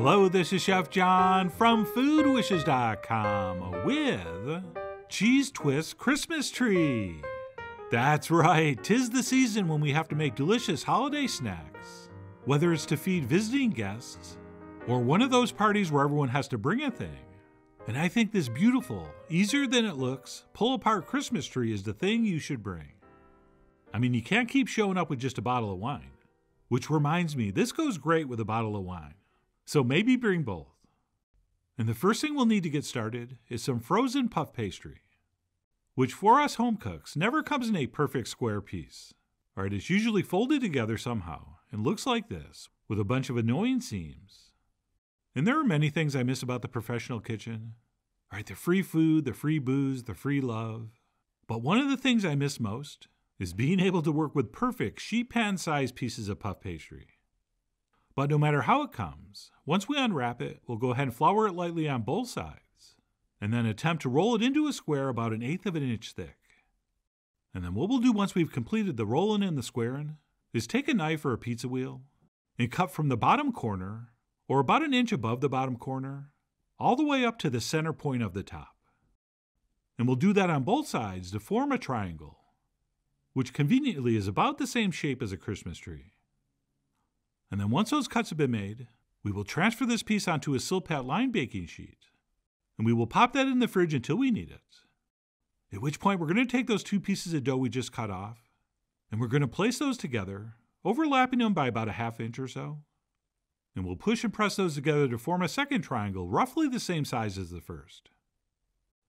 Hello, this is Chef John from foodwishes.com with Cheese Twist Christmas Tree. That's right, tis the season when we have to make delicious holiday snacks. Whether it's to feed visiting guests or one of those parties where everyone has to bring a thing. And I think this beautiful, easier than it looks, pull apart Christmas tree is the thing you should bring. I mean, you can't keep showing up with just a bottle of wine. Which reminds me, this goes great with a bottle of wine. So maybe bring both. And the first thing we'll need to get started is some frozen puff pastry, which for us home cooks never comes in a perfect square piece. All right, it's usually folded together somehow and looks like this, with a bunch of annoying seams. And there are many things I miss about the professional kitchen. All right, the free food, the free booze, the free love. But one of the things I miss most is being able to work with perfect sheet pan sized pieces of puff pastry. But no matter how it comes, once we unwrap it, we'll go ahead and flour it lightly on both sides, and then attempt to roll it into a square about an eighth of an inch thick. And then what we'll do once we've completed the rolling and the squaring is take a knife or a pizza wheel and cut from the bottom corner, or about an inch above the bottom corner, all the way up to the center point of the top. And we'll do that on both sides to form a triangle, which conveniently is about the same shape as a Christmas tree. And then once those cuts have been made, we will transfer this piece onto a Silpat line baking sheet. And we will pop that in the fridge until we need it. At which point we're going to take those two pieces of dough we just cut off, and we're going to place those together, overlapping them by about a half inch or so. And we'll push and press those together to form a second triangle, roughly the same size as the first.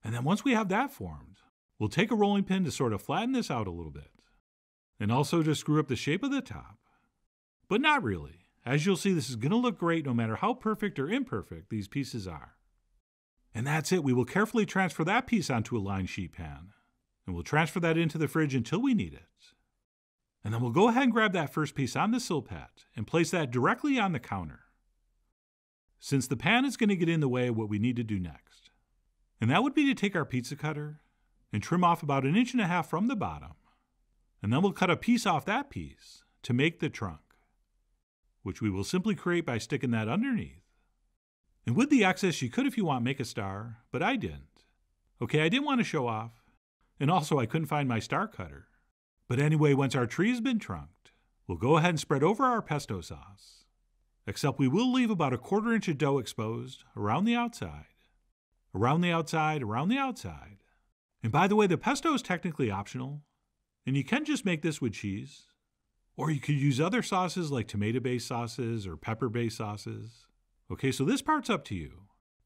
And then once we have that formed, we'll take a rolling pin to sort of flatten this out a little bit, and also to screw up the shape of the top but not really. As you'll see, this is going to look great no matter how perfect or imperfect these pieces are. And that's it. We will carefully transfer that piece onto a lined sheet pan. And we'll transfer that into the fridge until we need it. And then we'll go ahead and grab that first piece on the Silpat and place that directly on the counter. Since the pan is going to get in the way of what we need to do next. And that would be to take our pizza cutter and trim off about an inch and a half from the bottom. And then we'll cut a piece off that piece to make the trunk which we will simply create by sticking that underneath. And with the excess, you could, if you want, make a star, but I didn't. Okay, I didn't want to show off, and also I couldn't find my star cutter. But anyway, once our tree has been trunked, we'll go ahead and spread over our pesto sauce. Except we will leave about a quarter inch of dough exposed around the outside. Around the outside, around the outside. And by the way, the pesto is technically optional, and you can just make this with cheese. Or you could use other sauces like tomato based sauces or pepper based sauces. Okay, so this part's up to you.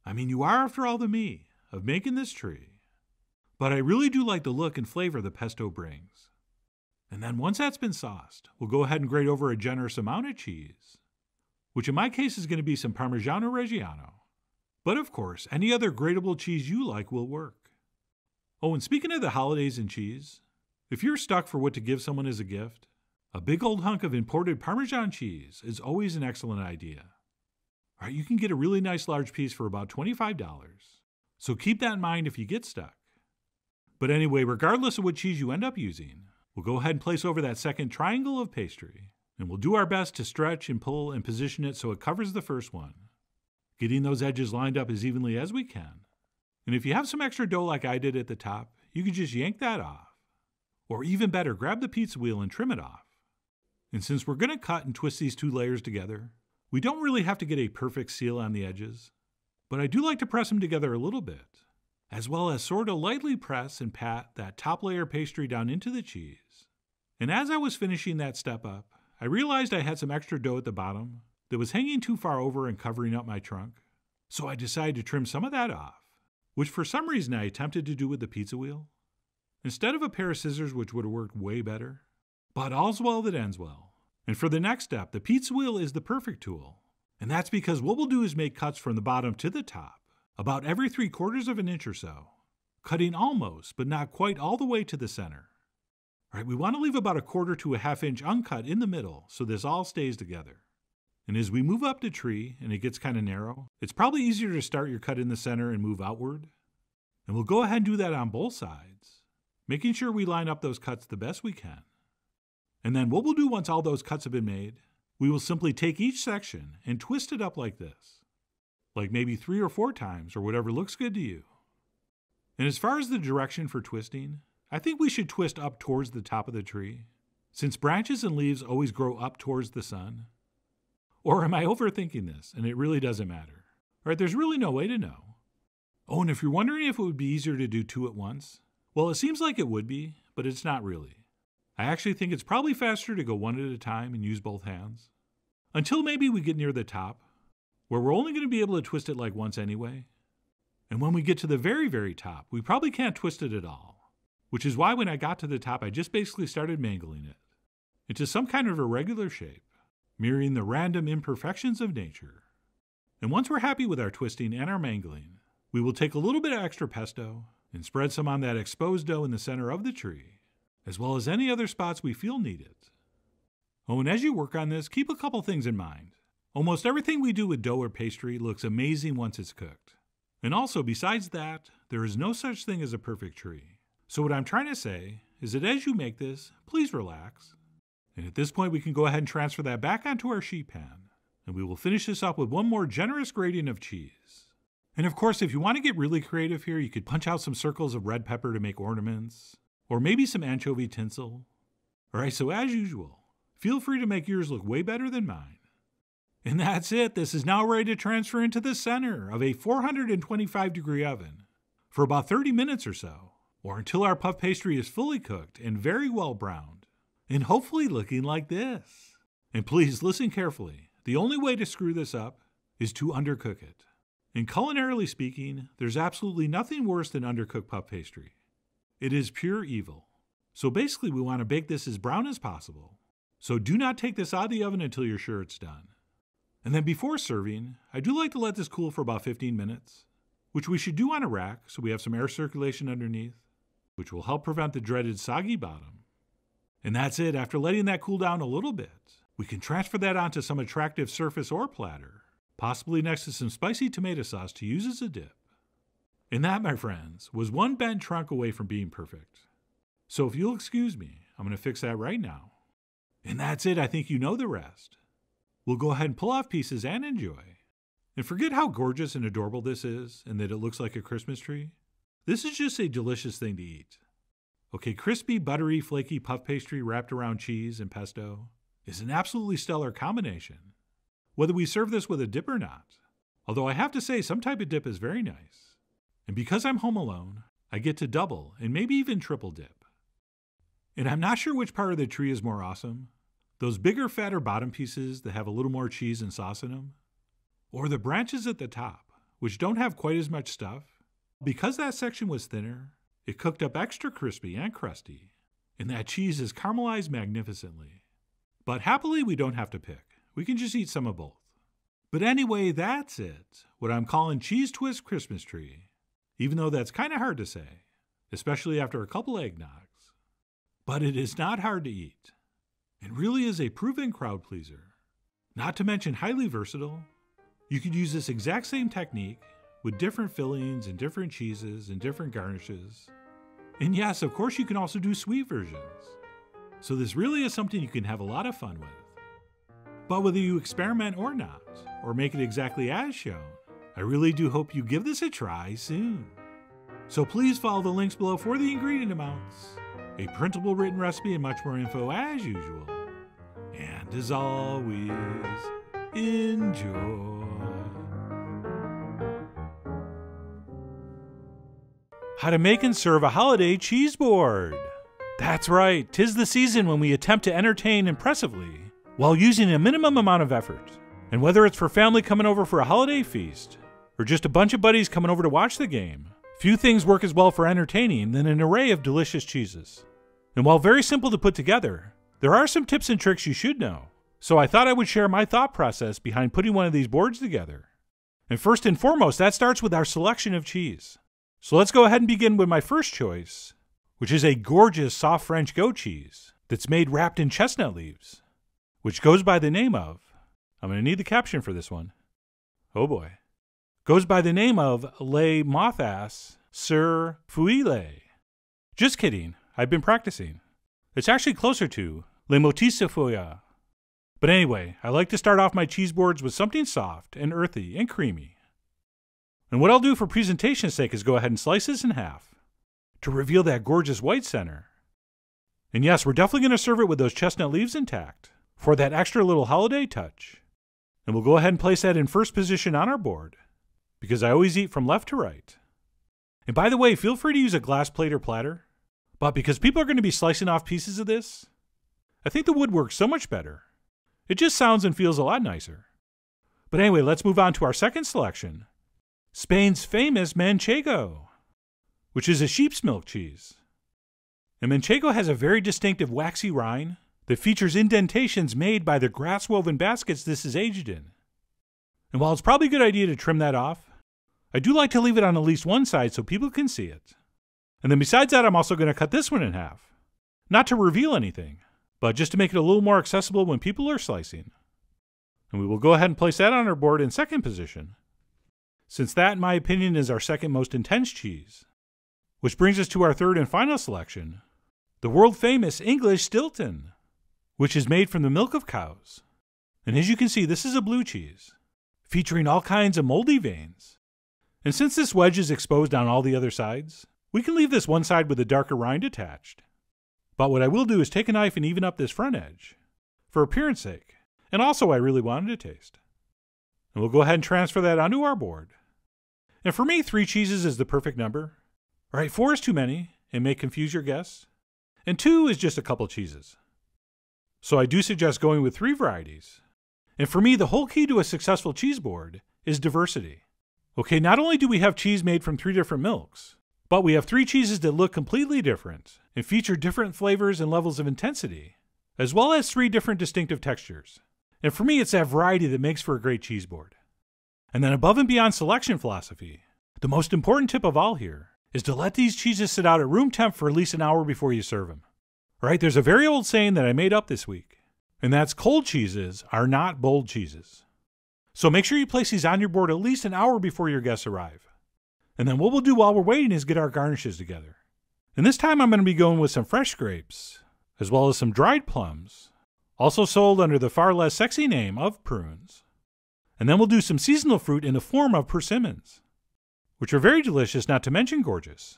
I mean, you are, after all, the me of making this tree. But I really do like the look and flavor the pesto brings. And then once that's been sauced, we'll go ahead and grate over a generous amount of cheese, which in my case is going to be some Parmigiano Reggiano. But of course, any other grateable cheese you like will work. Oh, and speaking of the holidays and cheese, if you're stuck for what to give someone as a gift, a big old hunk of imported Parmesan cheese is always an excellent idea. All right, you can get a really nice large piece for about $25, so keep that in mind if you get stuck. But anyway, regardless of what cheese you end up using, we'll go ahead and place over that second triangle of pastry, and we'll do our best to stretch and pull and position it so it covers the first one, getting those edges lined up as evenly as we can. And if you have some extra dough like I did at the top, you can just yank that off. Or even better, grab the pizza wheel and trim it off. And since we're going to cut and twist these two layers together, we don't really have to get a perfect seal on the edges, but I do like to press them together a little bit, as well as sort of lightly press and pat that top layer pastry down into the cheese. And as I was finishing that step up, I realized I had some extra dough at the bottom that was hanging too far over and covering up my trunk, so I decided to trim some of that off, which for some reason I attempted to do with the pizza wheel. Instead of a pair of scissors, which would have worked way better, but all's well that ends well. And for the next step, the pizza wheel is the perfect tool. And that's because what we'll do is make cuts from the bottom to the top, about every three quarters of an inch or so, cutting almost, but not quite all the way to the center. All right, we want to leave about a quarter to a half inch uncut in the middle so this all stays together. And as we move up the tree and it gets kind of narrow, it's probably easier to start your cut in the center and move outward. And we'll go ahead and do that on both sides, making sure we line up those cuts the best we can. And then what we'll do once all those cuts have been made, we will simply take each section and twist it up like this. like maybe three or four times, or whatever looks good to you. And as far as the direction for twisting, I think we should twist up towards the top of the tree, since branches and leaves always grow up towards the sun. Or am I overthinking this and it really doesn't matter? Right? There's really no way to know. Oh, and if you're wondering if it would be easier to do two at once, well, it seems like it would be, but it's not really. I actually think it's probably faster to go one at a time and use both hands. Until maybe we get near the top, where we're only going to be able to twist it like once anyway. And when we get to the very, very top, we probably can't twist it at all. Which is why when I got to the top, I just basically started mangling it into some kind of irregular shape, mirroring the random imperfections of nature. And once we're happy with our twisting and our mangling, we will take a little bit of extra pesto and spread some on that exposed dough in the center of the tree, as well as any other spots we feel need it. Oh, and as you work on this, keep a couple things in mind. Almost everything we do with dough or pastry looks amazing once it's cooked. And also, besides that, there is no such thing as a perfect tree. So, what I'm trying to say is that as you make this, please relax. And at this point, we can go ahead and transfer that back onto our sheet pan. And we will finish this up with one more generous gradient of cheese. And of course, if you want to get really creative here, you could punch out some circles of red pepper to make ornaments, or maybe some anchovy tinsel. Alright, so as usual, feel free to make yours look way better than mine. And that's it. This is now ready to transfer into the center of a 425 degree oven for about 30 minutes or so, or until our puff pastry is fully cooked and very well browned, and hopefully looking like this. And please listen carefully. The only way to screw this up is to undercook it. And culinarily speaking, there's absolutely nothing worse than undercooked puff pastry. It is pure evil. So basically, we want to bake this as brown as possible. So do not take this out of the oven until you're sure it's done. And then before serving, I do like to let this cool for about 15 minutes, which we should do on a rack so we have some air circulation underneath, which will help prevent the dreaded soggy bottom. And that's it. After letting that cool down a little bit, we can transfer that onto some attractive surface or platter, possibly next to some spicy tomato sauce to use as a dip. And that, my friends, was one bent trunk away from being perfect. So if you'll excuse me, I'm going to fix that right now. And that's it. I think you know the rest. We'll go ahead and pull off pieces and enjoy. And forget how gorgeous and adorable this is and that it looks like a Christmas tree. This is just a delicious thing to eat. Okay, crispy, buttery, flaky puff pastry wrapped around cheese and pesto is an absolutely stellar combination, whether we serve this with a dip or not. Although I have to say, some type of dip is very nice. And because I'm home alone, I get to double and maybe even triple dip. And I'm not sure which part of the tree is more awesome those bigger, fatter bottom pieces that have a little more cheese and sauce in them, or the branches at the top, which don't have quite as much stuff. Because that section was thinner, it cooked up extra crispy and crusty, and that cheese is caramelized magnificently. But happily, we don't have to pick. We can just eat some of both. But anyway, that's it. What I'm calling Cheese Twist Christmas Tree. Even though that's kind of hard to say, especially after a couple eggnogs. But it is not hard to eat and really is a proven crowd pleaser. Not to mention highly versatile. You could use this exact same technique with different fillings and different cheeses and different garnishes. And yes, of course, you can also do sweet versions. So this really is something you can have a lot of fun with. But whether you experiment or not, or make it exactly as shown, I really do hope you give this a try soon. So please follow the links below for the ingredient amounts, a printable written recipe, and much more info as usual. And as always, enjoy. How to make and serve a holiday cheese board. That's right, tis the season when we attempt to entertain impressively while using a minimum amount of effort. And whether it's for family coming over for a holiday feast, or just a bunch of buddies coming over to watch the game, few things work as well for entertaining than an array of delicious cheeses. And while very simple to put together, there are some tips and tricks you should know. So I thought I would share my thought process behind putting one of these boards together. And first and foremost, that starts with our selection of cheese. So let's go ahead and begin with my first choice, which is a gorgeous soft French goat cheese that's made wrapped in chestnut leaves, which goes by the name of, I'm going to need the caption for this one. Oh boy. Goes by the name of Le Mothais sur Feuille. Just kidding. I've been practicing. It's actually closer to Le Motissefoya. But anyway, I like to start off my cheese boards with something soft and earthy and creamy. And what I'll do for presentation's sake is go ahead and slice this in half to reveal that gorgeous white center. And yes, we're definitely going to serve it with those chestnut leaves intact for that extra little holiday touch. And we'll go ahead and place that in first position on our board because I always eat from left to right. And by the way, feel free to use a glass plate or platter. But because people are going to be slicing off pieces of this, I think the wood works so much better. It just sounds and feels a lot nicer. But anyway, let's move on to our second selection Spain's famous Manchego, which is a sheep's milk cheese. And Manchego has a very distinctive waxy rind that features indentations made by the grass woven baskets this is aged in. And while it's probably a good idea to trim that off, I do like to leave it on at least one side so people can see it. And then besides that, I'm also going to cut this one in half. Not to reveal anything, but just to make it a little more accessible when people are slicing. And we will go ahead and place that on our board in second position, since that, in my opinion, is our second most intense cheese. Which brings us to our third and final selection the world famous English Stilton, which is made from the milk of cows. And as you can see, this is a blue cheese, featuring all kinds of moldy veins. And since this wedge is exposed on all the other sides, we can leave this one side with a darker rind attached. But what I will do is take a knife and even up this front edge, for appearance sake, and also I really wanted to taste. And we'll go ahead and transfer that onto our board. And for me, three cheeses is the perfect number. All right, four is too many and may confuse your guests, and two is just a couple cheeses. So I do suggest going with three varieties. And for me, the whole key to a successful cheese board is diversity. Okay, not only do we have cheese made from three different milks, but we have three cheeses that look completely different and feature different flavors and levels of intensity, as well as three different distinctive textures. And for me, it's that variety that makes for a great cheese board. And then above and beyond selection philosophy, the most important tip of all here is to let these cheeses sit out at room temp for at least an hour before you serve them. All right, there's a very old saying that I made up this week, and that's cold cheeses are not bold cheeses. So make sure you place these on your board at least an hour before your guests arrive. And then what we'll do while we're waiting is get our garnishes together. And this time I'm going to be going with some fresh grapes, as well as some dried plums, also sold under the far less sexy name of prunes. And then we'll do some seasonal fruit in the form of persimmons, which are very delicious, not to mention gorgeous.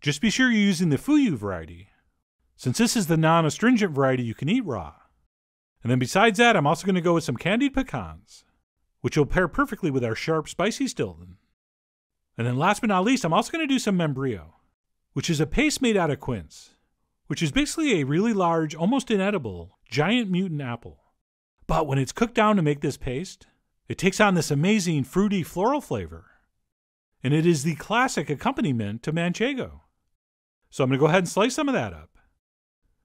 Just be sure you're using the Fuyu variety, since this is the non astringent variety you can eat raw. And then besides that, I'm also going to go with some candied pecans, which will pair perfectly with our sharp, spicy Stilton. And then last but not least, I'm also going to do some membrillo, which is a paste made out of quince, which is basically a really large, almost inedible, giant mutant apple. But when it's cooked down to make this paste, it takes on this amazing fruity floral flavor. And it is the classic accompaniment to manchego. So I'm going to go ahead and slice some of that up.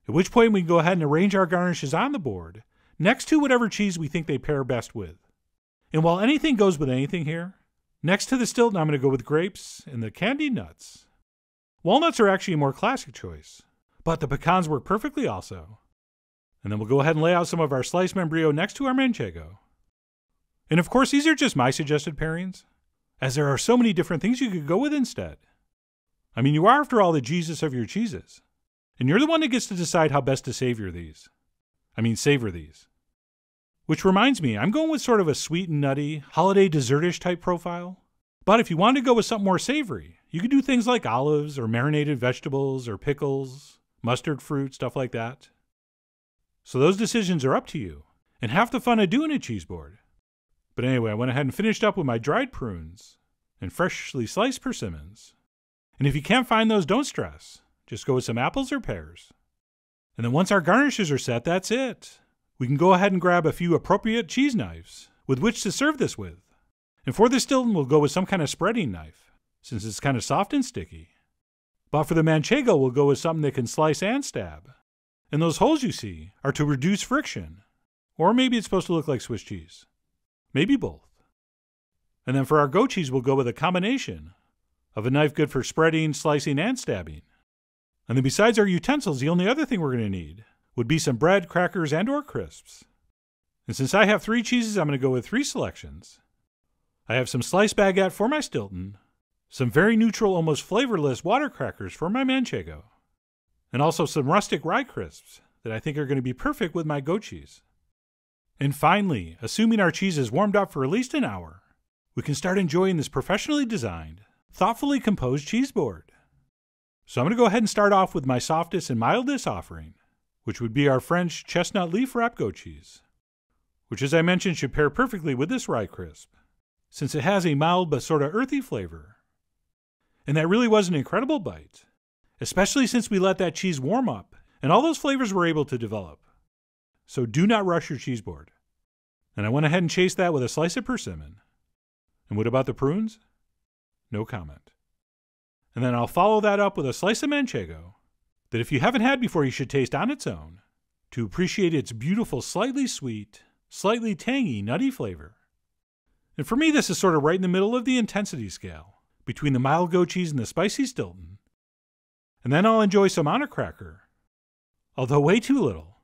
At which point we can go ahead and arrange our garnishes on the board next to whatever cheese we think they pair best with. And while anything goes with anything here, Next to the Stilton, I'm going to go with grapes and the candied nuts. Walnuts are actually a more classic choice, but the pecans work perfectly also. And then we'll go ahead and lay out some of our sliced membrillo next to our manchego. And of course, these are just my suggested pairings, as there are so many different things you could go with instead. I mean, you are, after all, the Jesus of your cheeses, and you're the one that gets to decide how best to savor these. I mean, savor these. Which reminds me, I'm going with sort of a sweet and nutty, holiday dessertish type profile. But if you want to go with something more savory, you could do things like olives or marinated vegetables or pickles, mustard fruit, stuff like that. So those decisions are up to you, and half the fun of doing a cheese board. But anyway, I went ahead and finished up with my dried prunes and freshly sliced persimmons. And if you can't find those, don't stress. Just go with some apples or pears. And then once our garnishes are set, that's it. We can go ahead and grab a few appropriate cheese knives with which to serve this with. And for the Stilton, we'll go with some kind of spreading knife, since it's kind of soft and sticky. But for the Manchego, we'll go with something that can slice and stab. And those holes you see are to reduce friction. Or maybe it's supposed to look like Swiss cheese. Maybe both. And then for our goat cheese, we'll go with a combination of a knife good for spreading, slicing, and stabbing. And then besides our utensils, the only other thing we're going to need would be some bread, crackers, and or crisps. And since I have three cheeses, I'm going to go with three selections. I have some sliced baguette for my Stilton, some very neutral, almost flavorless water crackers for my Manchego, and also some rustic rye crisps that I think are going to be perfect with my goat cheese. And finally, assuming our cheese is warmed up for at least an hour, we can start enjoying this professionally designed, thoughtfully composed cheese board. So I'm going to go ahead and start off with my softest and mildest offering, which would be our French chestnut leaf wrap goat cheese, which as I mentioned should pair perfectly with this rye crisp, since it has a mild but sort of earthy flavor. And that really was an incredible bite, especially since we let that cheese warm up and all those flavors were able to develop. So do not rush your cheese board. And I went ahead and chased that with a slice of persimmon. And what about the prunes? No comment. And then I'll follow that up with a slice of manchego that if you haven't had before, you should taste on its own to appreciate its beautiful, slightly sweet, slightly tangy, nutty flavor. And for me, this is sort of right in the middle of the intensity scale between the mild goat cheese and the spicy Stilton. And then I'll enjoy some on a cracker, although way too little.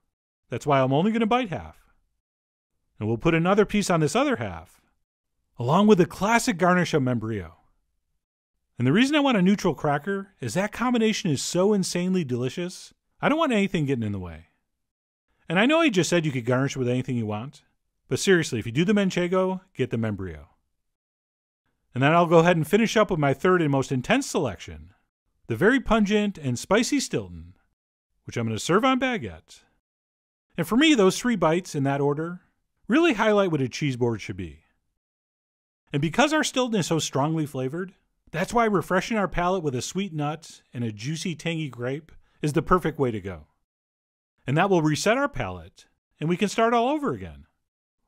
That's why I'm only going to bite half. And we'll put another piece on this other half, along with the classic garnish of membrillo. And the reason I want a neutral cracker is that combination is so insanely delicious, I don't want anything getting in the way. And I know I just said you could garnish with anything you want, but seriously, if you do the manchego, get the membrillo. And then I'll go ahead and finish up with my third and most intense selection, the very pungent and spicy Stilton, which I'm going to serve on baguette. And for me, those three bites in that order really highlight what a cheese board should be. And because our Stilton is so strongly flavored, that's why refreshing our palate with a sweet nut and a juicy, tangy grape is the perfect way to go. And that will reset our palate, and we can start all over again.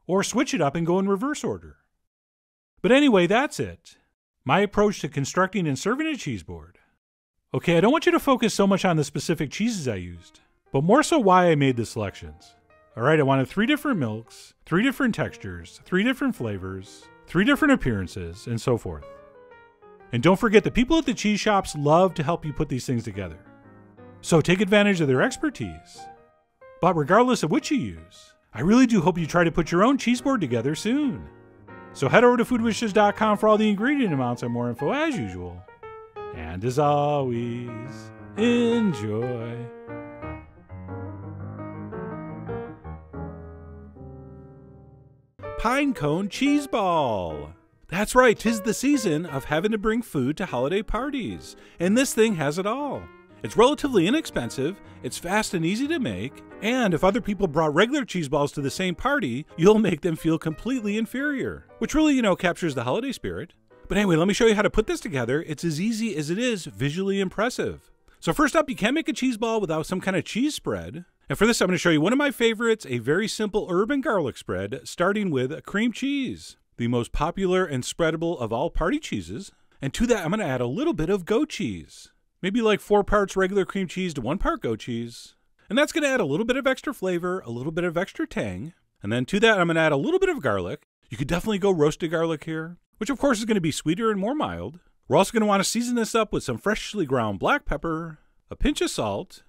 Or switch it up and go in reverse order. But anyway, that's it. My approach to constructing and serving a cheese board. Okay, I don't want you to focus so much on the specific cheeses I used, but more so why I made the selections. Alright, I wanted three different milks, three different textures, three different flavors, three different appearances, and so forth. And don't forget, the people at the cheese shops love to help you put these things together. So take advantage of their expertise. But regardless of which you use, I really do hope you try to put your own cheese board together soon. So head over to foodwishes.com for all the ingredient amounts and more info as usual. And as always, enjoy. Pine cone cheese ball. That's right, tis the season of having to bring food to holiday parties, and this thing has it all. It's relatively inexpensive, it's fast and easy to make, and if other people brought regular cheese balls to the same party, you'll make them feel completely inferior, which really, you know, captures the holiday spirit. But anyway, let me show you how to put this together. It's as easy as it is visually impressive. So first up, you can't make a cheese ball without some kind of cheese spread. And for this, I'm going to show you one of my favorites, a very simple herb and garlic spread, starting with cream cheese the most popular and spreadable of all party cheeses. And to that, I'm going to add a little bit of goat cheese. Maybe like four parts regular cream cheese to one part goat cheese. And that's going to add a little bit of extra flavor, a little bit of extra tang. And then to that, I'm going to add a little bit of garlic. You could definitely go roasted garlic here, which of course is going to be sweeter and more mild. We're also going to want to season this up with some freshly ground black pepper, a pinch of salt,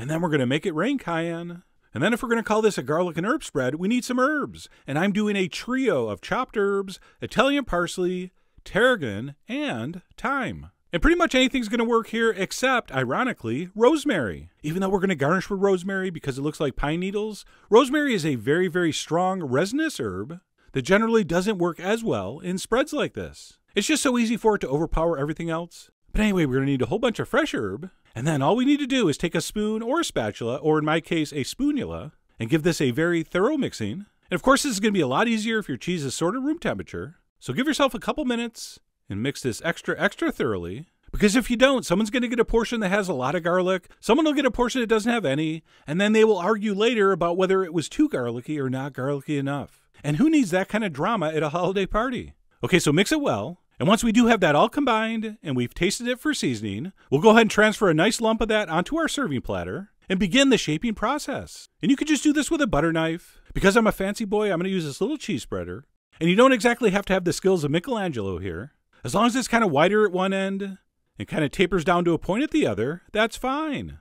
and then we're going to make it rain cayenne. And then if we're going to call this a garlic and herb spread, we need some herbs. And I'm doing a trio of chopped herbs, Italian parsley, tarragon, and thyme. And pretty much anything's going to work here except, ironically, rosemary. Even though we're going to garnish with rosemary because it looks like pine needles, rosemary is a very, very strong resinous herb that generally doesn't work as well in spreads like this. It's just so easy for it to overpower everything else. But anyway, we're going to need a whole bunch of fresh herb, and then all we need to do is take a spoon or a spatula, or in my case, a spoonula, and give this a very thorough mixing. And of course, this is going to be a lot easier if your cheese is sort of room temperature. So give yourself a couple minutes and mix this extra, extra thoroughly. Because if you don't, someone's going to get a portion that has a lot of garlic, someone will get a portion that doesn't have any, and then they will argue later about whether it was too garlicky or not garlicky enough. And who needs that kind of drama at a holiday party? Okay, so mix it well, and once we do have that all combined and we've tasted it for seasoning, we'll go ahead and transfer a nice lump of that onto our serving platter and begin the shaping process. And you could just do this with a butter knife. Because I'm a fancy boy, I'm going to use this little cheese spreader. And you don't exactly have to have the skills of Michelangelo here. As long as it's kind of wider at one end and kind of tapers down to a point at the other, that's fine.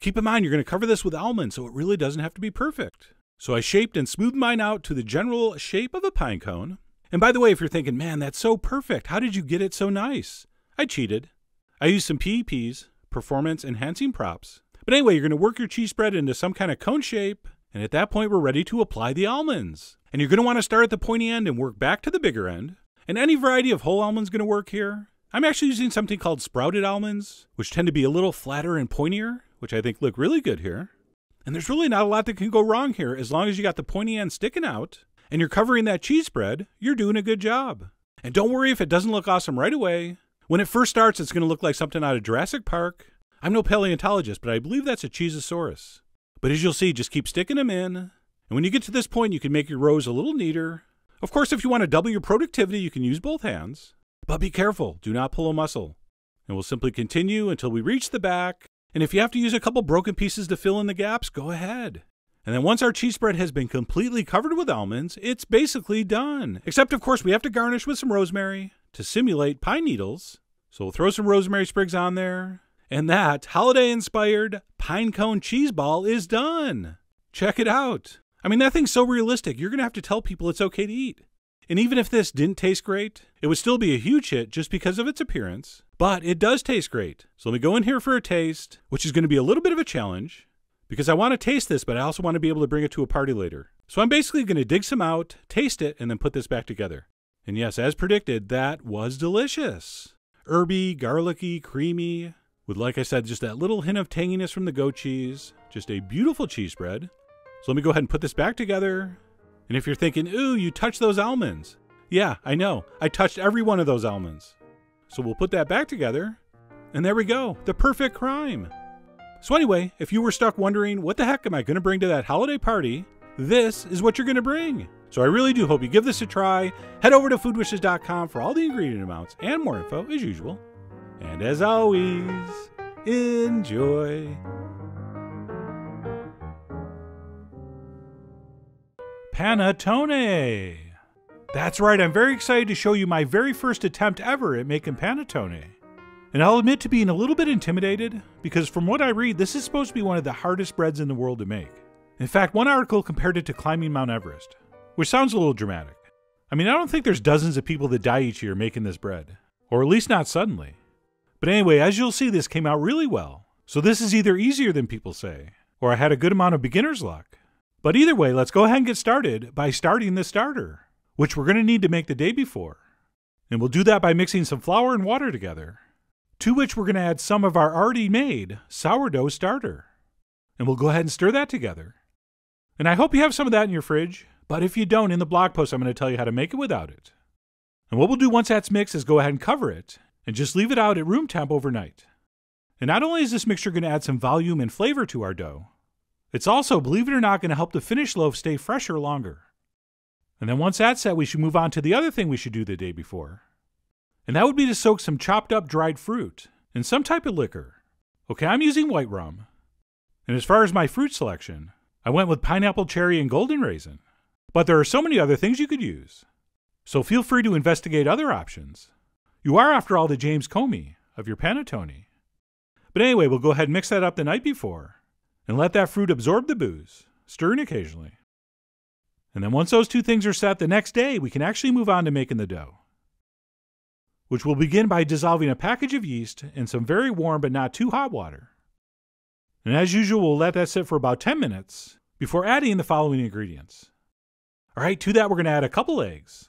Keep in mind, you're going to cover this with almonds, so it really doesn't have to be perfect. So I shaped and smoothed mine out to the general shape of a pine cone. And by the way, if you're thinking, man, that's so perfect, how did you get it so nice? I cheated. I used some PEPs, performance enhancing props. But anyway, you're going to work your cheese spread into some kind of cone shape, and at that point, we're ready to apply the almonds. And you're going to want to start at the pointy end and work back to the bigger end. And any variety of whole almond's going to work here. I'm actually using something called sprouted almonds, which tend to be a little flatter and pointier, which I think look really good here. And there's really not a lot that can go wrong here as long as you got the pointy end sticking out and you're covering that cheese spread, you're doing a good job. And don't worry if it doesn't look awesome right away. When it first starts, it's going to look like something out of Jurassic Park. I'm no paleontologist, but I believe that's a Cheezosaurus. But as you'll see, just keep sticking them in. And when you get to this point, you can make your rows a little neater. Of course, if you want to double your productivity, you can use both hands. But be careful, do not pull a muscle. And we'll simply continue until we reach the back. And if you have to use a couple broken pieces to fill in the gaps, go ahead. And then once our cheese spread has been completely covered with almonds, it's basically done. Except, of course, we have to garnish with some rosemary to simulate pine needles. So we'll throw some rosemary sprigs on there. And that holiday inspired pine cone cheese ball is done. Check it out. I mean, that thing's so realistic, you're going to have to tell people it's okay to eat. And even if this didn't taste great, it would still be a huge hit just because of its appearance. But it does taste great. So let me go in here for a taste, which is going to be a little bit of a challenge because I want to taste this, but I also want to be able to bring it to a party later. So I'm basically going to dig some out, taste it, and then put this back together. And yes, as predicted, that was delicious. Herby, garlicky, creamy, with, like I said, just that little hint of tanginess from the goat cheese. Just a beautiful cheese spread. So let me go ahead and put this back together. And if you're thinking, ooh, you touched those almonds. Yeah, I know. I touched every one of those almonds. So we'll put that back together. And there we go. The perfect crime. So, anyway, if you were stuck wondering, what the heck am I going to bring to that holiday party? This is what you're going to bring. So, I really do hope you give this a try. Head over to foodwishes.com for all the ingredient amounts and more info as usual. And as always, enjoy. Panettone. That's right, I'm very excited to show you my very first attempt ever at making panettone. And I'll admit to being a little bit intimidated, because from what I read, this is supposed to be one of the hardest breads in the world to make. In fact, one article compared it to climbing Mount Everest, which sounds a little dramatic. I mean, I don't think there's dozens of people that die each year making this bread, or at least not suddenly. But anyway, as you'll see, this came out really well. So this is either easier than people say, or I had a good amount of beginner's luck. But either way, let's go ahead and get started by starting the starter, which we're going to need to make the day before. And we'll do that by mixing some flour and water together to which we're going to add some of our already made sourdough starter. And we'll go ahead and stir that together. And I hope you have some of that in your fridge, but if you don't, in the blog post, I'm going to tell you how to make it without it. And what we'll do once that's mixed is go ahead and cover it and just leave it out at room temp overnight. And not only is this mixture going to add some volume and flavor to our dough, it's also, believe it or not, going to help the finished loaf stay fresher longer. And then once that's set, we should move on to the other thing we should do the day before, and that would be to soak some chopped up dried fruit in some type of liquor. Okay, I'm using white rum. And as far as my fruit selection, I went with pineapple, cherry, and golden raisin. But there are so many other things you could use. So feel free to investigate other options. You are, after all, the James Comey of your panettone. But anyway, we'll go ahead and mix that up the night before and let that fruit absorb the booze, stirring occasionally. And then once those two things are set, the next day we can actually move on to making the dough which will begin by dissolving a package of yeast in some very warm but not too hot water. And as usual, we'll let that sit for about 10 minutes before adding the following ingredients. All right, to that, we're going to add a couple eggs,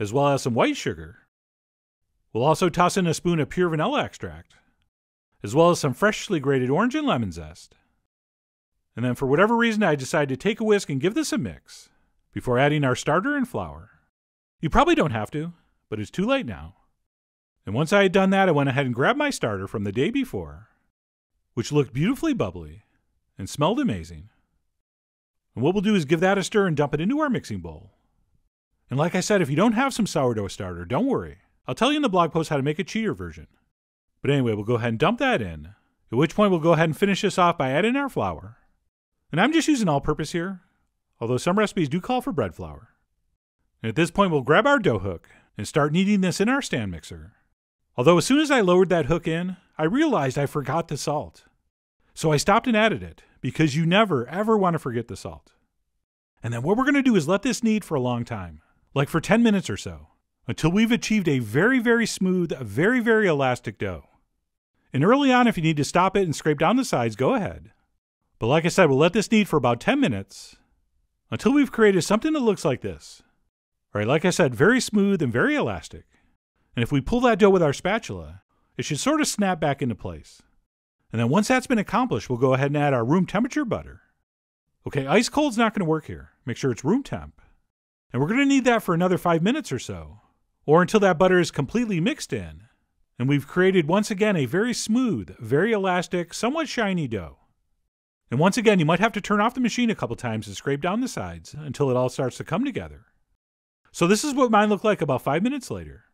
as well as some white sugar. We'll also toss in a spoon of pure vanilla extract, as well as some freshly grated orange and lemon zest. And then, for whatever reason, I decided to take a whisk and give this a mix before adding our starter and flour. You probably don't have to, but it's too late now. And once I had done that, I went ahead and grabbed my starter from the day before, which looked beautifully bubbly and smelled amazing. And what we'll do is give that a stir and dump it into our mixing bowl. And like I said, if you don't have some sourdough starter, don't worry. I'll tell you in the blog post how to make a cheater version. But anyway, we'll go ahead and dump that in, at which point we'll go ahead and finish this off by adding our flour. And I'm just using all purpose here, although some recipes do call for bread flour. And at this point, we'll grab our dough hook and start kneading this in our stand mixer. Although as soon as I lowered that hook in, I realized I forgot the salt. So I stopped and added it, because you never, ever want to forget the salt. And then what we're going to do is let this knead for a long time, like for 10 minutes or so, until we've achieved a very, very smooth, very, very elastic dough. And early on, if you need to stop it and scrape down the sides, go ahead. But like I said, we'll let this knead for about 10 minutes until we've created something that looks like this. All right, like I said, very smooth and very elastic. And if we pull that dough with our spatula, it should sort of snap back into place. And then once that's been accomplished, we'll go ahead and add our room temperature butter. Okay, ice cold's not going to work here. Make sure it's room temp. And we're going to need that for another five minutes or so, or until that butter is completely mixed in. And we've created once again a very smooth, very elastic, somewhat shiny dough. And once again, you might have to turn off the machine a couple times and scrape down the sides until it all starts to come together. So this is what mine looked like about five minutes later.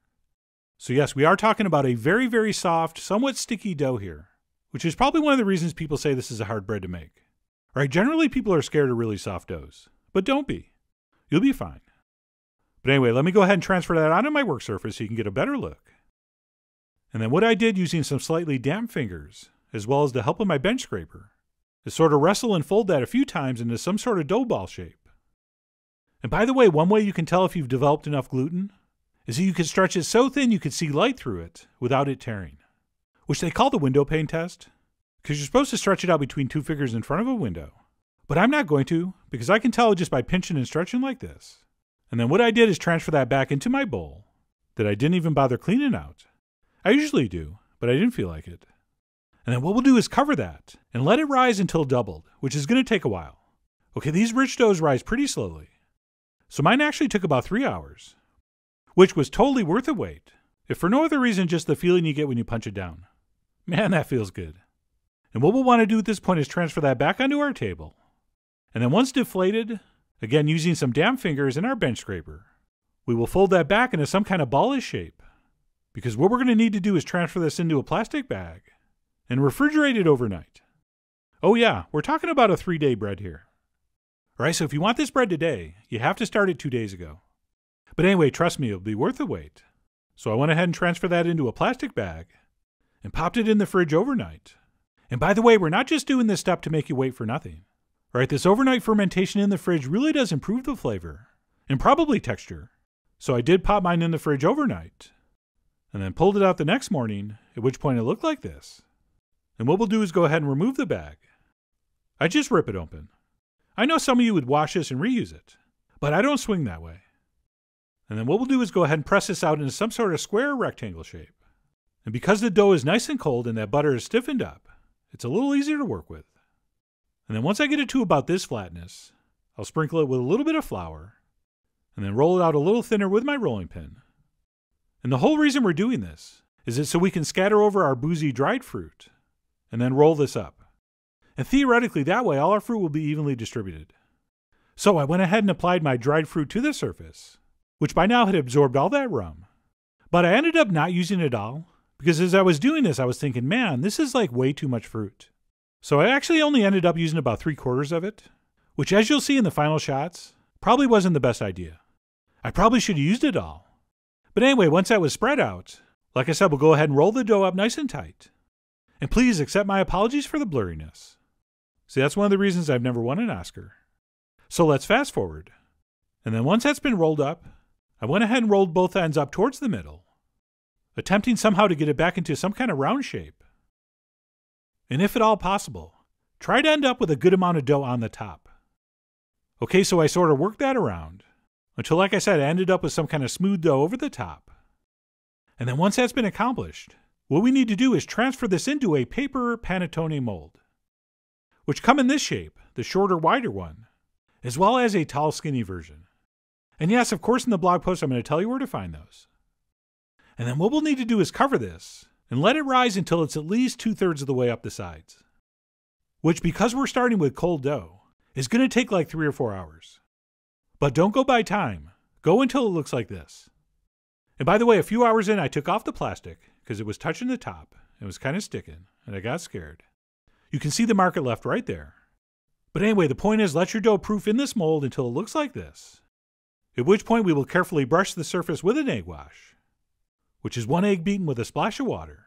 So yes, we are talking about a very, very soft, somewhat sticky dough here, which is probably one of the reasons people say this is a hard bread to make. All right, generally people are scared of really soft doughs, but don't be. You'll be fine. But anyway, let me go ahead and transfer that onto my work surface so you can get a better look. And then what I did using some slightly damp fingers, as well as the help of my bench scraper, is sort of wrestle and fold that a few times into some sort of dough ball shape. And by the way, one way you can tell if you've developed enough gluten is that you can stretch it so thin you can see light through it without it tearing, which they call the window pane test, because you're supposed to stretch it out between two fingers in front of a window. But I'm not going to, because I can tell just by pinching and stretching like this. And then what I did is transfer that back into my bowl that I didn't even bother cleaning out. I usually do, but I didn't feel like it. And then what we'll do is cover that and let it rise until doubled, which is going to take a while. Okay, these rich doughs rise pretty slowly. So mine actually took about three hours, which was totally worth the wait, if for no other reason just the feeling you get when you punch it down. Man, that feels good. And what we'll want to do at this point is transfer that back onto our table. And then once deflated, again using some damn fingers and our bench scraper, we will fold that back into some kind of ballish shape. Because what we're going to need to do is transfer this into a plastic bag and refrigerate it overnight. Oh, yeah, we're talking about a three day bread here. All right, so if you want this bread today, you have to start it two days ago. But anyway, trust me, it'll be worth the wait. So I went ahead and transferred that into a plastic bag and popped it in the fridge overnight. And by the way, we're not just doing this step to make you wait for nothing. Right, this overnight fermentation in the fridge really does improve the flavor and probably texture. So I did pop mine in the fridge overnight and then pulled it out the next morning, at which point it looked like this. And what we'll do is go ahead and remove the bag. I just rip it open. I know some of you would wash this and reuse it, but I don't swing that way. And then what we'll do is go ahead and press this out into some sort of square rectangle shape. And because the dough is nice and cold and that butter is stiffened up, it's a little easier to work with. And then once I get it to about this flatness, I'll sprinkle it with a little bit of flour, and then roll it out a little thinner with my rolling pin. And the whole reason we're doing this is that so we can scatter over our boozy dried fruit, and then roll this up. And theoretically, that way all our fruit will be evenly distributed. So I went ahead and applied my dried fruit to the surface, which by now had absorbed all that rum. But I ended up not using it all, because as I was doing this, I was thinking, man, this is like way too much fruit. So I actually only ended up using about three quarters of it, which, as you'll see in the final shots, probably wasn't the best idea. I probably should have used it all. But anyway, once that was spread out, like I said, we'll go ahead and roll the dough up nice and tight. And please accept my apologies for the blurriness. See, that's one of the reasons I've never won an Oscar. So let's fast forward. And then once that's been rolled up, I went ahead and rolled both ends up towards the middle, attempting somehow to get it back into some kind of round shape. And if at all possible, try to end up with a good amount of dough on the top. Okay, so I sort of worked that around until, like I said, I ended up with some kind of smooth dough over the top. And then once that's been accomplished, what we need to do is transfer this into a paper panettone mold, which come in this shape, the shorter, wider one, as well as a tall, skinny version. And yes, of course, in the blog post, I'm going to tell you where to find those. And then what we'll need to do is cover this and let it rise until it's at least two thirds of the way up the sides. Which, because we're starting with cold dough, is going to take like three or four hours. But don't go by time, go until it looks like this. And by the way, a few hours in, I took off the plastic because it was touching the top. It was kind of sticking, and I got scared. You can see the mark it left right there. But anyway, the point is let your dough proof in this mold until it looks like this. At which point we will carefully brush the surface with an egg wash which is one egg beaten with a splash of water.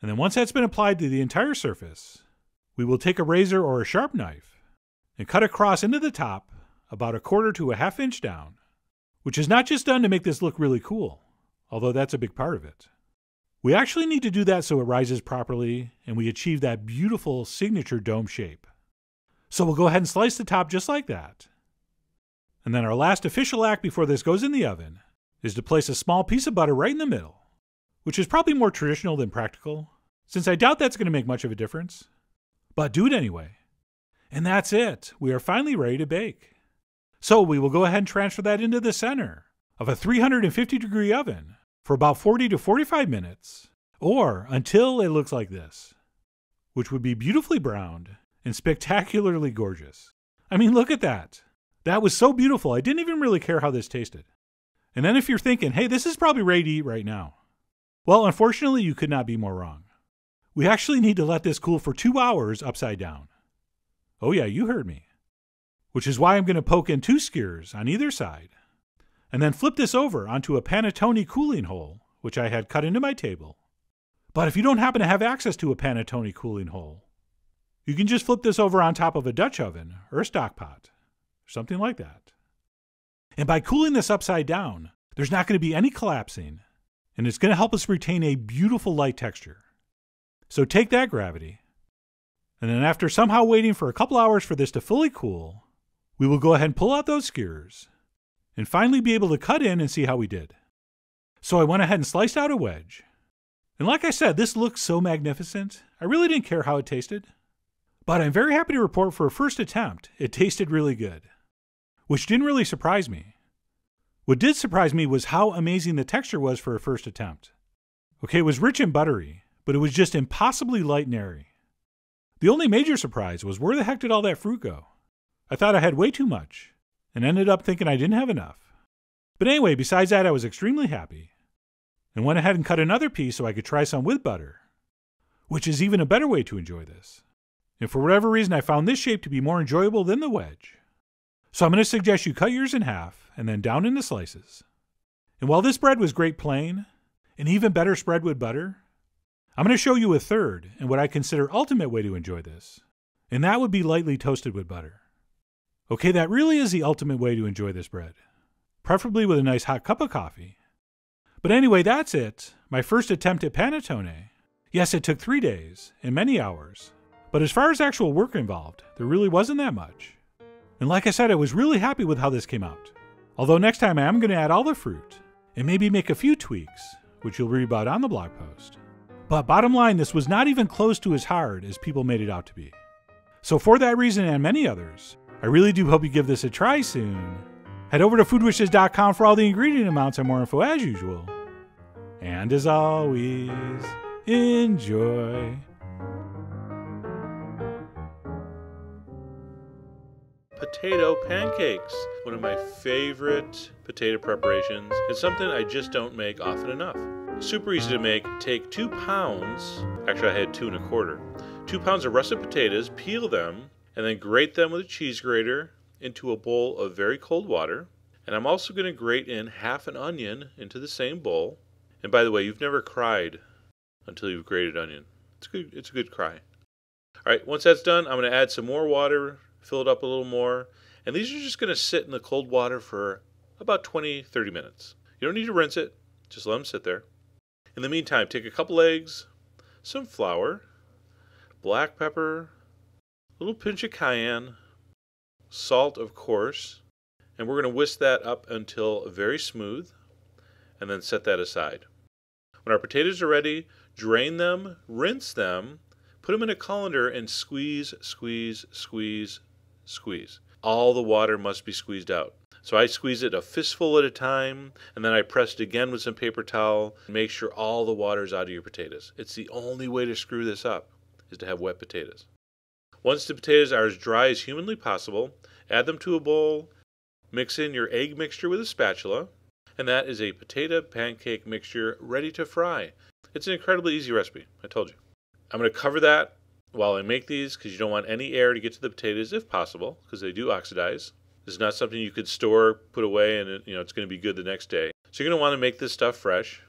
And then once that's been applied to the entire surface, we will take a razor or a sharp knife and cut across into the top about a quarter to a half inch down, which is not just done to make this look really cool, although that's a big part of it. We actually need to do that so it rises properly and we achieve that beautiful signature dome shape. So we'll go ahead and slice the top just like that. And then our last official act before this goes in the oven is to place a small piece of butter right in the middle, which is probably more traditional than practical, since I doubt that's going to make much of a difference. But do it anyway. And that's it. We are finally ready to bake. So we will go ahead and transfer that into the center of a 350 degree oven for about 40 to 45 minutes, or until it looks like this, which would be beautifully browned and spectacularly gorgeous. I mean, look at that. That was so beautiful. I didn't even really care how this tasted. And then if you're thinking, hey, this is probably ready to eat right now. Well, unfortunately, you could not be more wrong. We actually need to let this cool for two hours upside down. Oh, yeah, you heard me. Which is why I'm going to poke in two skewers on either side, and then flip this over onto a panettone cooling hole, which I had cut into my table. But if you don't happen to have access to a panettone cooling hole, you can just flip this over on top of a Dutch oven or a stock pot, something like that. And by cooling this upside down, there's not going to be any collapsing, and it's going to help us retain a beautiful light texture. So take that gravity, and then after somehow waiting for a couple hours for this to fully cool, we will go ahead and pull out those skewers and finally be able to cut in and see how we did. So I went ahead and sliced out a wedge. And like I said, this looks so magnificent. I really didn't care how it tasted. But I'm very happy to report for a first attempt, it tasted really good which didn't really surprise me. What did surprise me was how amazing the texture was for a first attempt. Okay, it was rich and buttery, but it was just impossibly light and airy. The only major surprise was where the heck did all that fruit go? I thought I had way too much, and ended up thinking I didn't have enough. But anyway, besides that, I was extremely happy, and went ahead and cut another piece so I could try some with butter, which is even a better way to enjoy this. And for whatever reason, I found this shape to be more enjoyable than the wedge. So I'm going to suggest you cut yours in half and then down into slices. And while this bread was great plain, and even better spread with butter, I'm going to show you a third and what I consider ultimate way to enjoy this. And that would be lightly toasted with butter. Okay, that really is the ultimate way to enjoy this bread, preferably with a nice hot cup of coffee. But anyway, that's it. My first attempt at panettone. Yes, it took three days and many hours. But as far as actual work involved, there really wasn't that much. And like I said, I was really happy with how this came out. Although next time I am going to add all the fruit and maybe make a few tweaks, which you'll read about on the blog post. But bottom line, this was not even close to as hard as people made it out to be. So, for that reason and many others, I really do hope you give this a try soon. Head over to foodwishes.com for all the ingredient amounts and more info as usual. And as always, enjoy. Potato pancakes. One of my favorite potato preparations. It's something I just don't make often enough. Super easy to make. Take two pounds, actually, I had two and a quarter, two pounds of russet potatoes, peel them, and then grate them with a cheese grater into a bowl of very cold water. And I'm also going to grate in half an onion into the same bowl. And by the way, you've never cried until you've grated onion. It's good. It's a good cry. All right, once that's done, I'm going to add some more water fill it up a little more. And these are just going to sit in the cold water for about 20, 30 minutes. You don't need to rinse it, just let them sit there. In the meantime, take a couple eggs, some flour, black pepper, a little pinch of cayenne, salt, of course, and we're going to whisk that up until very smooth and then set that aside. When our potatoes are ready, drain them, rinse them, put them in a colander, and squeeze, squeeze, squeeze, squeeze. All the water must be squeezed out. So I squeeze it a fistful at a time, and then I press it again with some paper towel. Make sure all the water is out of your potatoes. It's the only way to screw this up, is to have wet potatoes. Once the potatoes are as dry as humanly possible, add them to a bowl, mix in your egg mixture with a spatula, and that is a potato pancake mixture ready to fry. It's an incredibly easy recipe, I told you. I'm going to cover that while I make these because you don't want any air to get to the potatoes if possible because they do oxidize. This is not something you could store, put away, and it, you know it's going to be good the next day. So you're going to want to make this stuff fresh.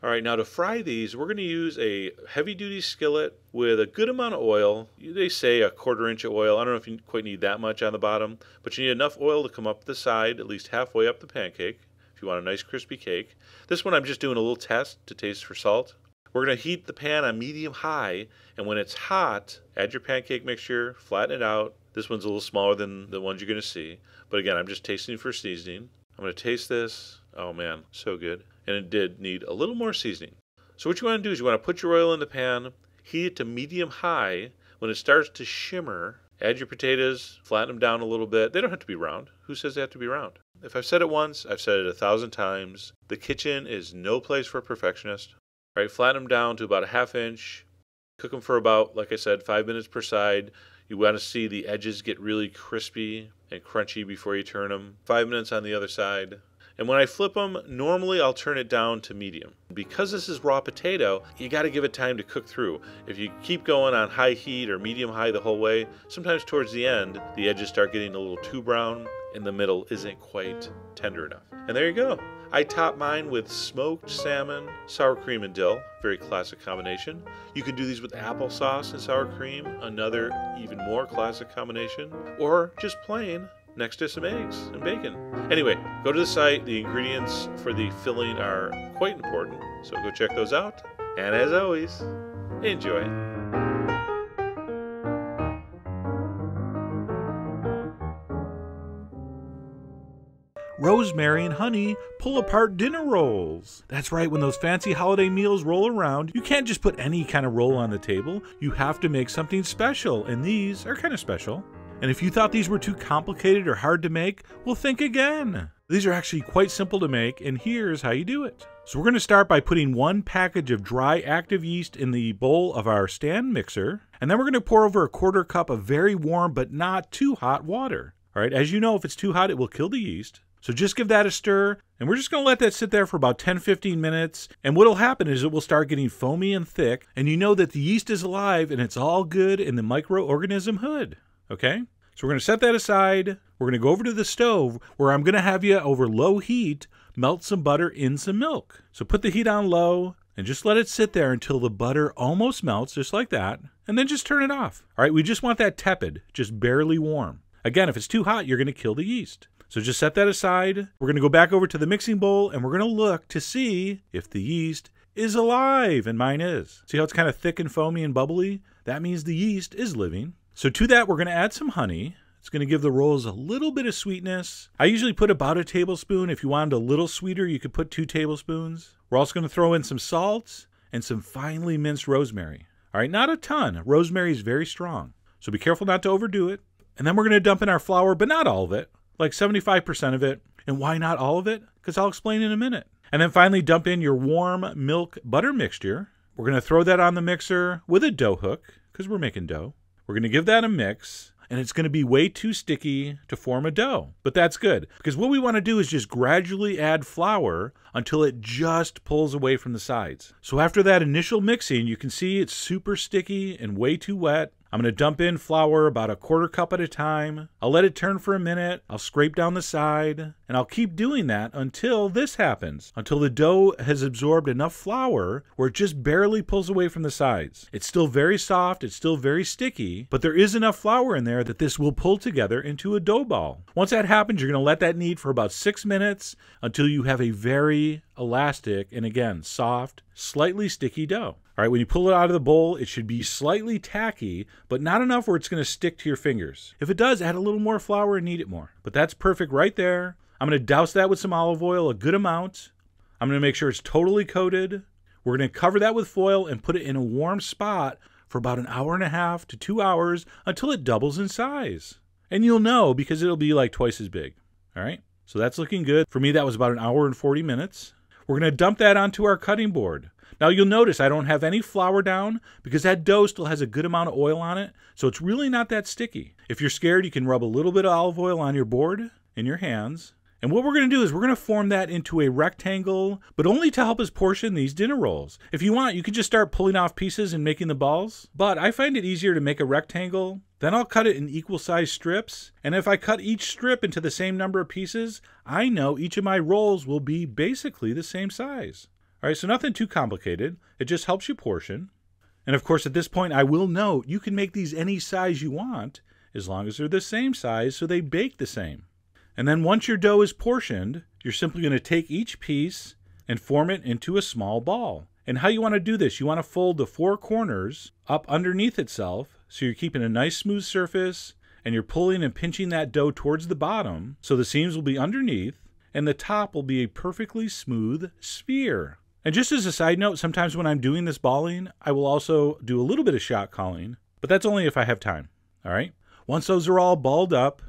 All right, now to fry these, we're going to use a heavy-duty skillet with a good amount of oil. They say a quarter inch of oil. I don't know if you quite need that much on the bottom, but you need enough oil to come up the side, at least halfway up the pancake, if you want a nice crispy cake. This one I'm just doing a little test to taste for salt. We're going to heat the pan on medium high, and when it's hot, add your pancake mixture, flatten it out, This one's a little smaller than the ones you're going to see. But again, I'm just tasting for seasoning. I'm going to taste this. Oh man, so good. And it did need a little more seasoning. So what you want to do is you want to put your oil in the pan, heat it to medium high. When it starts to shimmer, add your potatoes, flatten them down a little bit. They don't have to be round. Who says they have to be round? If I've said it once, I've said it a thousand times. The kitchen is no place for a perfectionist. Right, flatten them down to about a half inch. Cook them for about, like I said, five minutes per side. You want to see the edges get really crispy and crunchy before you turn them. Five minutes on the other side. And when I flip them, normally I'll turn it down to medium. Because this is raw potato, you got to give it time to cook through. If you keep going on high heat or medium high the whole way, sometimes towards the end, the edges start getting a little too brown and the middle isn't quite tender enough. And there you go. I top mine with smoked salmon, sour cream, and dill. Very classic combination. You can do these with applesauce and sour cream, another even more classic combination, or just plain next to some eggs and bacon. Anyway, go to the site. The ingredients for the filling are quite important, so go check those out. And as always, enjoy. Rosemary and Honey pull apart dinner rolls. That's right, when those fancy holiday meals roll around, you can't just put any kind of roll on the table. You have to make something special, and these are kind of special. And if you thought these were too complicated or hard to make, well, think again. These are actually quite simple to make, and here's how you do it. So, we're going to start by putting one package of dry active yeast in the bowl of our stand mixer, and then we're going to pour over a quarter cup of very warm but not too hot water. All right, as you know, if it's too hot, it will kill the yeast. So just give that a stir, and we're just going to let that sit there for about 10 15 minutes. And what'll happen is it will start getting foamy and thick, and you know that the yeast is alive and it's all good in the microorganism hood. Okay? So we're going to set that aside. We're going to go over to the stove where I'm going to have you over low heat melt some butter in some milk. So put the heat on low and just let it sit there until the butter almost melts, just like that, and then just turn it off. All right, we just want that tepid, just barely warm. Again, if it's too hot, you're going to kill the yeast. So just set that aside. We're going to go back over to the mixing bowl and we're going to look to see if the yeast is alive, and mine is. See how it's kind of thick and foamy and bubbly? That means the yeast is living. So to that, we're going to add some honey. It's going to give the rolls a little bit of sweetness. I usually put about a tablespoon. If you wanted a little sweeter, you could put two tablespoons. We're also going to throw in some salt and some finely minced rosemary. All right, not a ton. Rosemary is very strong. So be careful not to overdo it. And then we're going to dump in our flour, but not all of it, like 75% of it. And why not all of it? Because I'll explain in a minute. And then finally, dump in your warm milk butter mixture. We're going to throw that on the mixer with a dough hook, because we're making dough. We're going to give that a mix and it's going to be way too sticky to form a dough. But that's good because what we want to do is just gradually add flour until it just pulls away from the sides. So after that initial mixing, you can see it's super sticky and way too wet. I'm going to dump in flour about a quarter cup at a time. I'll let it turn for a minute. I'll scrape down the side, and I'll keep doing that until this happens, until the dough has absorbed enough flour where it just barely pulls away from the sides. It's still very soft, it's still very sticky, but there is enough flour in there that this will pull together into a dough ball. Once that happens, you're going to let that knead for about six minutes until you have a very elastic and again soft, slightly sticky dough. All right, when you pull it out of the bowl, it should be slightly tacky, but not enough where it's going to stick to your fingers. If it does, add a little more flour and knead it more. But that's perfect right there. I'm going to douse that with some olive oil, a good amount. I'm to make sure it's totally coated. We're going to cover that with foil and put it in a warm spot for about an hour and a half to two hours until it doubles in size. And you'll know because it'll be like twice as big. All right, so that's looking good. For me, that was about an hour and 40 minutes. We're going to dump that onto our cutting board. Now you'll notice I don't have any flour down because that dough still has a good amount of oil on it, so it's really not that sticky. If you're scared, you can rub a little bit of olive oil on your board in your hands. And what we're going to do is we're going to form that into a rectangle, but only to help us portion these dinner rolls. If you want, you could just start pulling off pieces and making the balls, but I find it easier to make a rectangle. Then I'll cut it in equal sized strips, and if I cut each strip into the same number of pieces, I know each of my rolls will be basically the same size. All right, so nothing too complicated. It just helps you portion. And of course, at this point, I will note you can make these any size you want as long as they're the same size so they bake the same. And then once your dough is portioned, you're simply going to take each piece and form it into a small ball. And how you want to do this, you want to fold the four corners up underneath itself so you're keeping a nice smooth surface and you're pulling and pinching that dough towards the bottom so the seams will be underneath and the top will be a perfectly smooth sphere. And just as a side note, sometimes when I'm doing this balling, I will also do a little bit of shot calling, but that's only if I have time. All right. Once those are all balled up,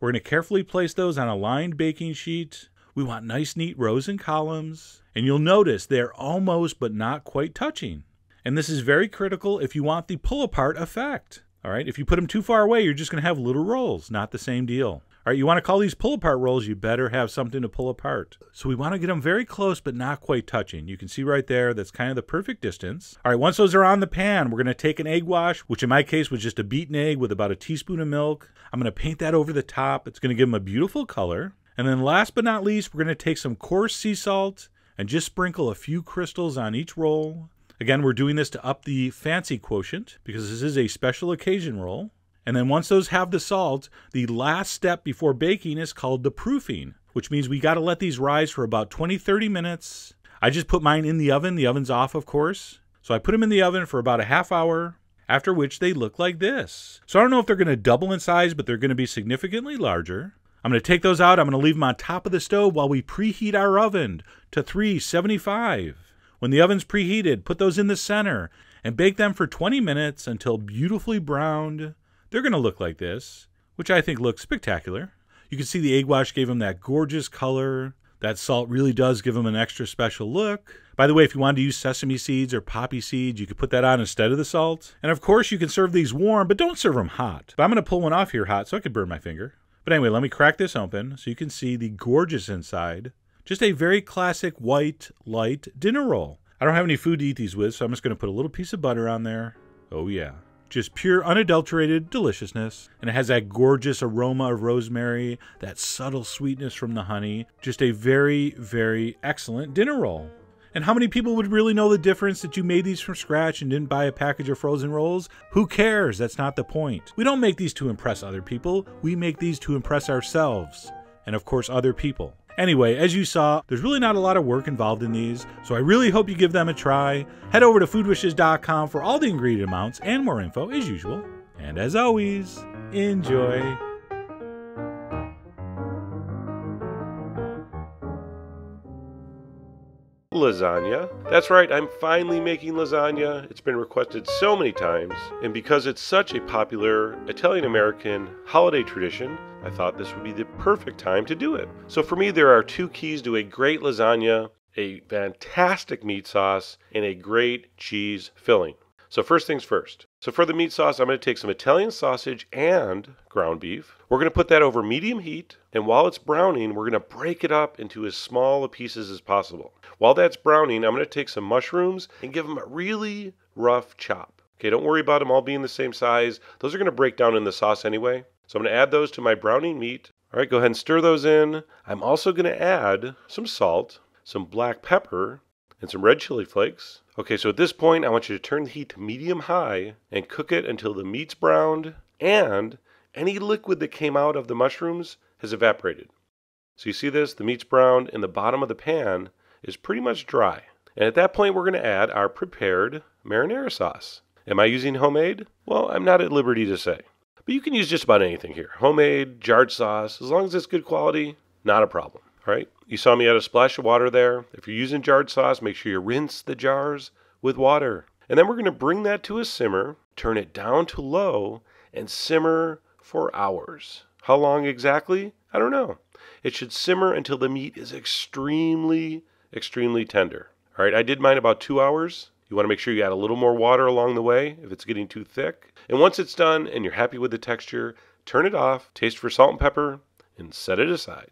we're going to carefully place those on a lined baking sheet. We want nice, neat rows and columns. And you'll notice they're almost but not quite touching. And this is very critical if you want the pull apart effect. All right. If you put them too far away, you're just going to have little rolls. Not the same deal. All right, you want to call these pull apart rolls, you better have something to pull apart. So we want to get them very close but not quite touching. You can see right there, that's kind of the perfect distance. All right, once those are on the pan, we're going to take an egg wash, which in my case was just a beaten egg with about a teaspoon of milk. I'm going to paint that over the top. It's going to give them a beautiful color. And then last but not least, we're going to take some coarse sea salt and just sprinkle a few crystals on each roll. Again, we're doing this to up the fancy quotient because this is a special occasion roll. And then once those have the salt, the last step before baking is called the proofing, which means we got to let these rise for about 20 30 minutes. I just put mine in the oven. The oven's off, of course. So I put them in the oven for about a half hour, after which they look like this. So I don't know if they're going to double in size, but they're going to be significantly larger. I'm going to take those out. I'm going to leave them on top of the stove while we preheat our oven to 375. When the oven's preheated, put those in the center and bake them for 20 minutes until beautifully browned they're going to look like this, which I think looks spectacular. You can see the egg wash gave them that gorgeous color. That salt really does give them an extra special look. By the way, if you wanted to use sesame seeds or poppy seeds, you could put that on instead of the salt. And of course, you can serve these warm, but don't serve them hot. But I'm going to pull one off here hot so I could burn my finger. But anyway, let me crack this open so you can see the gorgeous inside. Just a very classic white, light dinner roll. I don't have any food to eat these with, so I'm just going to put a little piece of butter on there. Oh, yeah. Just pure, unadulterated deliciousness. And it has that gorgeous aroma of rosemary, that subtle sweetness from the honey. Just a very, very excellent dinner roll. And how many people would really know the difference that you made these from scratch and didn't buy a package of frozen rolls? Who cares? That's not the point. We don't make these to impress other people, we make these to impress ourselves. And of course, other people. Anyway, as you saw, there's really not a lot of work involved in these, so I really hope you give them a try. Head over to foodwishes.com for all the ingredient amounts and more info as usual. And as always, enjoy. Lasagna. That's right, I'm finally making lasagna. It's been requested so many times, and because it's such a popular Italian American holiday tradition, I thought this would be the perfect time to do it. So for me, there are two keys to a great lasagna a fantastic meat sauce, and a great cheese filling. So, first things first. So, for the meat sauce, I'm going to take some Italian sausage and ground beef. We're going to put that over medium heat, and while it's browning, we're going to break it up into as small a pieces as possible. While that's browning, I'm going to take some mushrooms and give them a really rough chop. Okay, don't worry about them all being the same size. Those are going to break down in the sauce anyway. So I'm going to add those to my browning meat. All right, go ahead and stir those in. I'm also going to add some salt, some black pepper, and some red chili flakes. Okay, so at this point, I want you to turn the heat to medium high and cook it until the meat's browned and any liquid that came out of the mushrooms has evaporated. So you see this? The meat's browned and the bottom of the pan is pretty much dry. And at that point, we're going to add our prepared marinara sauce. Am I using homemade? Well, I'm not at liberty to say. But you can use just about anything here. Homemade, jarred sauce, as long as it's good quality, not a problem. All right? You saw me add a splash of water there. If you're using jarred sauce, make sure you rinse the jars with water. And then we're going to bring that to a simmer, turn it down to low, and simmer for hours. How long exactly? I don't know. It should simmer until the meat is extremely, extremely tender. All right, I did mine about two hours. You want to make sure you add a little more water along the way if it's getting too thick. And once it's done and you're happy with the texture, turn it off, taste for salt and pepper, and set it aside.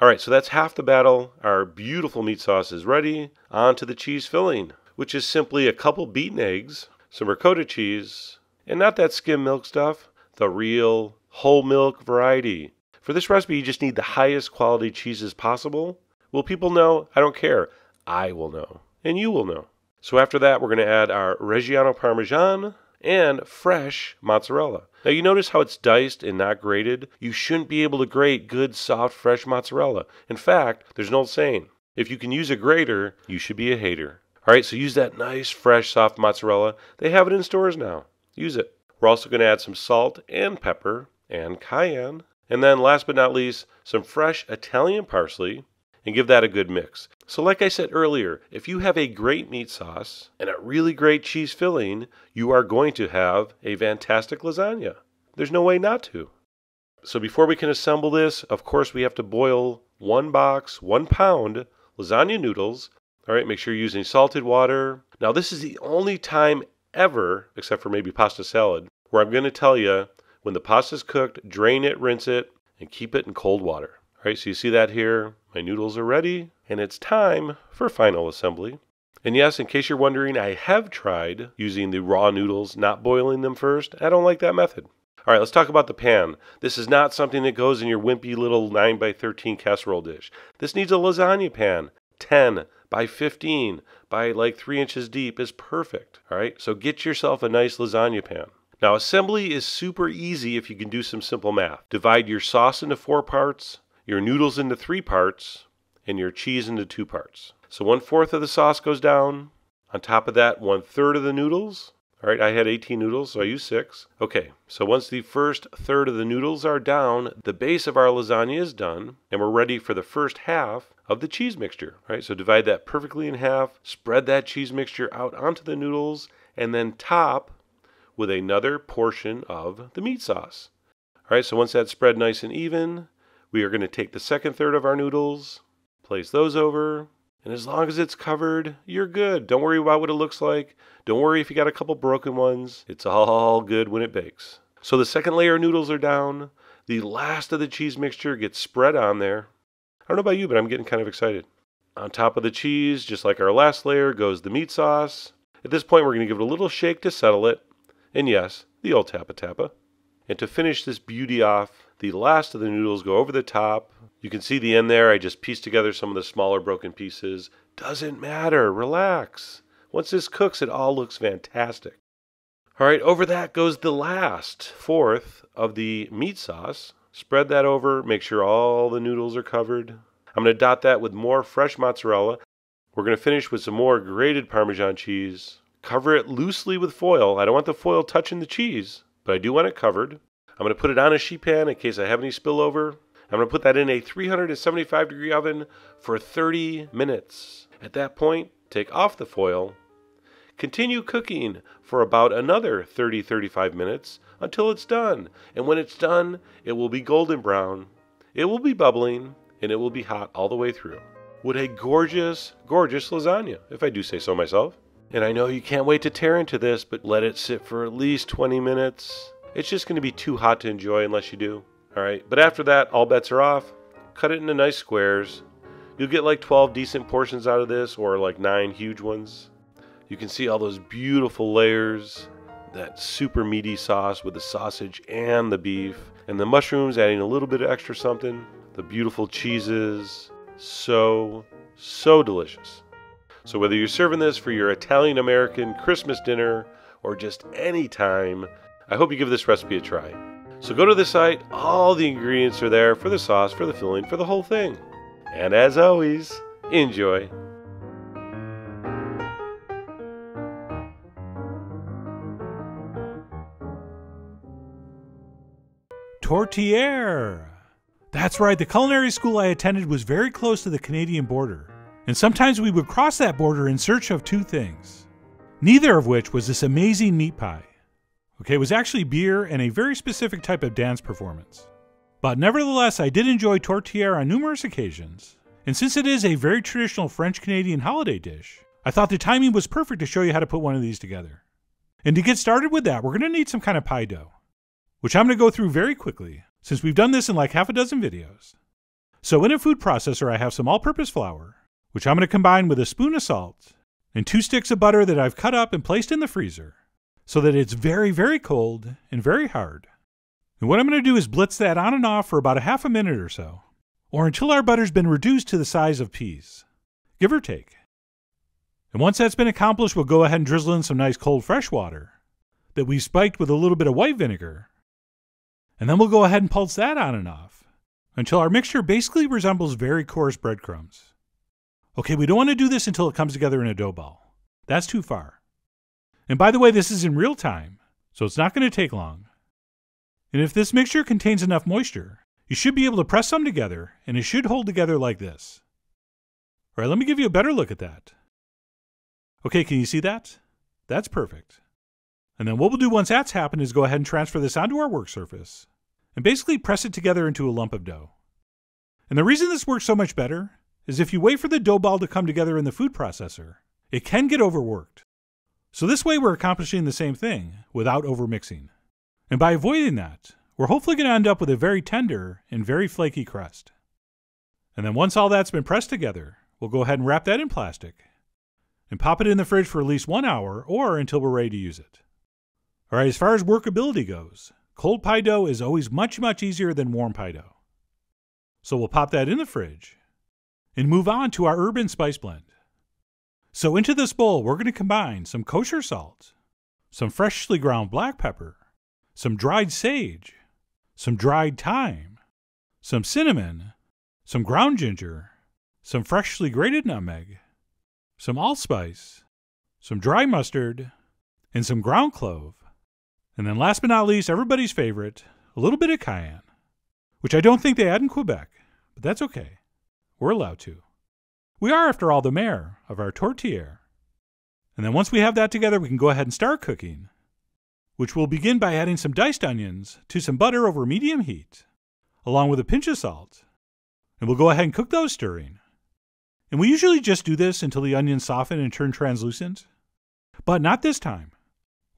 All right, so that's half the battle. Our beautiful meat sauce is ready. On to the cheese filling, which is simply a couple beaten eggs, some ricotta cheese, and not that skim milk stuff, the real whole milk variety. For this recipe, you just need the highest quality cheeses possible. Will people know? I don't care. I will know. And you will know. So after that, we're going to add our Reggiano Parmesan and fresh mozzarella. Now you notice how it's diced and not grated? You shouldn't be able to grate good, soft, fresh mozzarella. In fact, there's an old saying, if you can use a grater, you should be a hater. All right, so use that nice, fresh, soft mozzarella. They have it in stores now. Use it. We're also going to add some salt and pepper and cayenne. And then, last but not least, some fresh Italian parsley and give that a good mix. So, like I said earlier, if you have a great meat sauce and a really great cheese filling, you are going to have a fantastic lasagna. There's no way not to. So, before we can assemble this, of course, we have to boil one box, one pound lasagna noodles. All right, make sure you're using salted water. Now, this is the only time ever, except for maybe pasta salad, where I'm going to tell you when the pasta's cooked, drain it, rinse it, and keep it in cold water. All right, so you see that here. My noodles are ready, and it's time for final assembly. And yes, in case you're wondering, I have tried using the raw noodles, not boiling them first. I don't like that method. All right, let's talk about the pan. This is not something that goes in your wimpy little 9 by 13 casserole dish. This needs a lasagna pan. 10 by 15 by like 3 inches deep is perfect. All right, so get yourself a nice lasagna pan. Now, assembly is super easy if you can do some simple math. Divide your sauce into four parts, your noodles into three parts, and your cheese into two parts. So one fourth of the sauce goes down. On top of that, one third of the noodles. All right, I had 18 noodles, so I used six. Okay, so once the first third of the noodles are down, the base of our lasagna is done, and we're ready for the first half of the cheese mixture. All right, so divide that perfectly in half, spread that cheese mixture out onto the noodles, and then top with another portion of the meat sauce. All right, so once that's spread nice and even, we are going to take the second third of our noodles, place those over, and as long as it's covered, you're good. Don't worry about what it looks like. Don't worry if you got a couple broken ones. It's all good when it bakes. So the second layer of noodles are down. The last of the cheese mixture gets spread on there. I don't know about you, but I'm getting kind of excited. On top of the cheese, just like our last layer, goes the meat sauce. At this point, we're going to give it a little shake to settle it. And yes, the old tappa tappa. And to finish this beauty off, the last of the noodles go over the top. You can see the end there. I just pieced together some of the smaller broken pieces. Doesn't matter. Relax. Once this cooks, it all looks fantastic. All right, over that goes the last fourth of the meat sauce. Spread that over, make sure all the noodles are covered. I'm going to dot that with more fresh mozzarella. We're going to finish with some more grated Parmesan cheese. Cover it loosely with foil. I don't want the foil touching the cheese, but I do want it covered. I'm going to put it on a sheet pan in case I have any spillover. I'm going to put that in a 375 degree oven for 30 minutes. At that point, take off the foil. Continue cooking for about another 30 35 minutes until it's done. And when it's done, it will be golden brown, it will be bubbling, and it will be hot all the way through. What a gorgeous, gorgeous lasagna, if I do say so myself. And I know you can't wait to tear into this, but let it sit for at least 20 minutes. It's just going to be too hot to enjoy unless you do. All right, but after that, all bets are off. Cut it into nice squares. You'll get like 12 decent portions out of this, or like 9 huge ones. You can see all those beautiful layers, that super meaty sauce with the sausage and the beef, and the mushrooms adding a little bit of extra something. The beautiful cheeses. So, so delicious. So, whether you're serving this for your Italian American Christmas dinner or just any time, I hope you give this recipe a try. So, go to the site, all the ingredients are there for the sauce, for the filling, for the whole thing. And as always, enjoy. Tourtière. That's right, the culinary school I attended was very close to the Canadian border, and sometimes we would cross that border in search of two things. Neither of which was this amazing meat pie. Okay, it was actually beer and a very specific type of dance performance. But nevertheless, I did enjoy tourtière on numerous occasions, and since it is a very traditional French Canadian holiday dish, I thought the timing was perfect to show you how to put one of these together. And to get started with that, we're going to need some kind of pie dough which I'm going to go through very quickly since we've done this in like half a dozen videos. So in a food processor, I have some all-purpose flour, which I'm going to combine with a spoon of salt and two sticks of butter that I've cut up and placed in the freezer so that it's very, very cold and very hard. And what I'm going to do is blitz that on and off for about a half a minute or so, or until our butter's been reduced to the size of peas, give or take. And once that's been accomplished, we'll go ahead and drizzle in some nice cold fresh water that we've spiked with a little bit of white vinegar and then we'll go ahead and pulse that on and off until our mixture basically resembles very coarse breadcrumbs. Okay, we don't want to do this until it comes together in a dough ball. That's too far. And by the way, this is in real time, so it's not going to take long. And if this mixture contains enough moisture, you should be able to press some together and it should hold together like this. All right, let me give you a better look at that. Okay, can you see that? That's perfect. And then what we'll do once that's happened is go ahead and transfer this onto our work surface and basically press it together into a lump of dough. And the reason this works so much better is if you wait for the dough ball to come together in the food processor, it can get overworked. So this way we're accomplishing the same thing without overmixing. And by avoiding that, we're hopefully going to end up with a very tender and very flaky crust. And then once all that's been pressed together, we'll go ahead and wrap that in plastic and pop it in the fridge for at least one hour or until we're ready to use it. All right, as far as workability goes, cold pie dough is always much, much easier than warm pie dough. So we'll pop that in the fridge and move on to our herb and spice blend. So into this bowl, we're going to combine some kosher salt, some freshly ground black pepper, some dried sage, some dried thyme, some cinnamon, some ground ginger, some freshly grated nutmeg, some allspice, some dry mustard, and some ground clove. And then last but not least, everybody's favorite, a little bit of cayenne, which I don't think they add in Quebec, but that's okay. We're allowed to. We are, after all, the mayor of our tourtière. And then once we have that together, we can go ahead and start cooking, which will begin by adding some diced onions to some butter over medium heat, along with a pinch of salt. And we'll go ahead and cook those stirring. And we usually just do this until the onions soften and turn translucent. But not this time.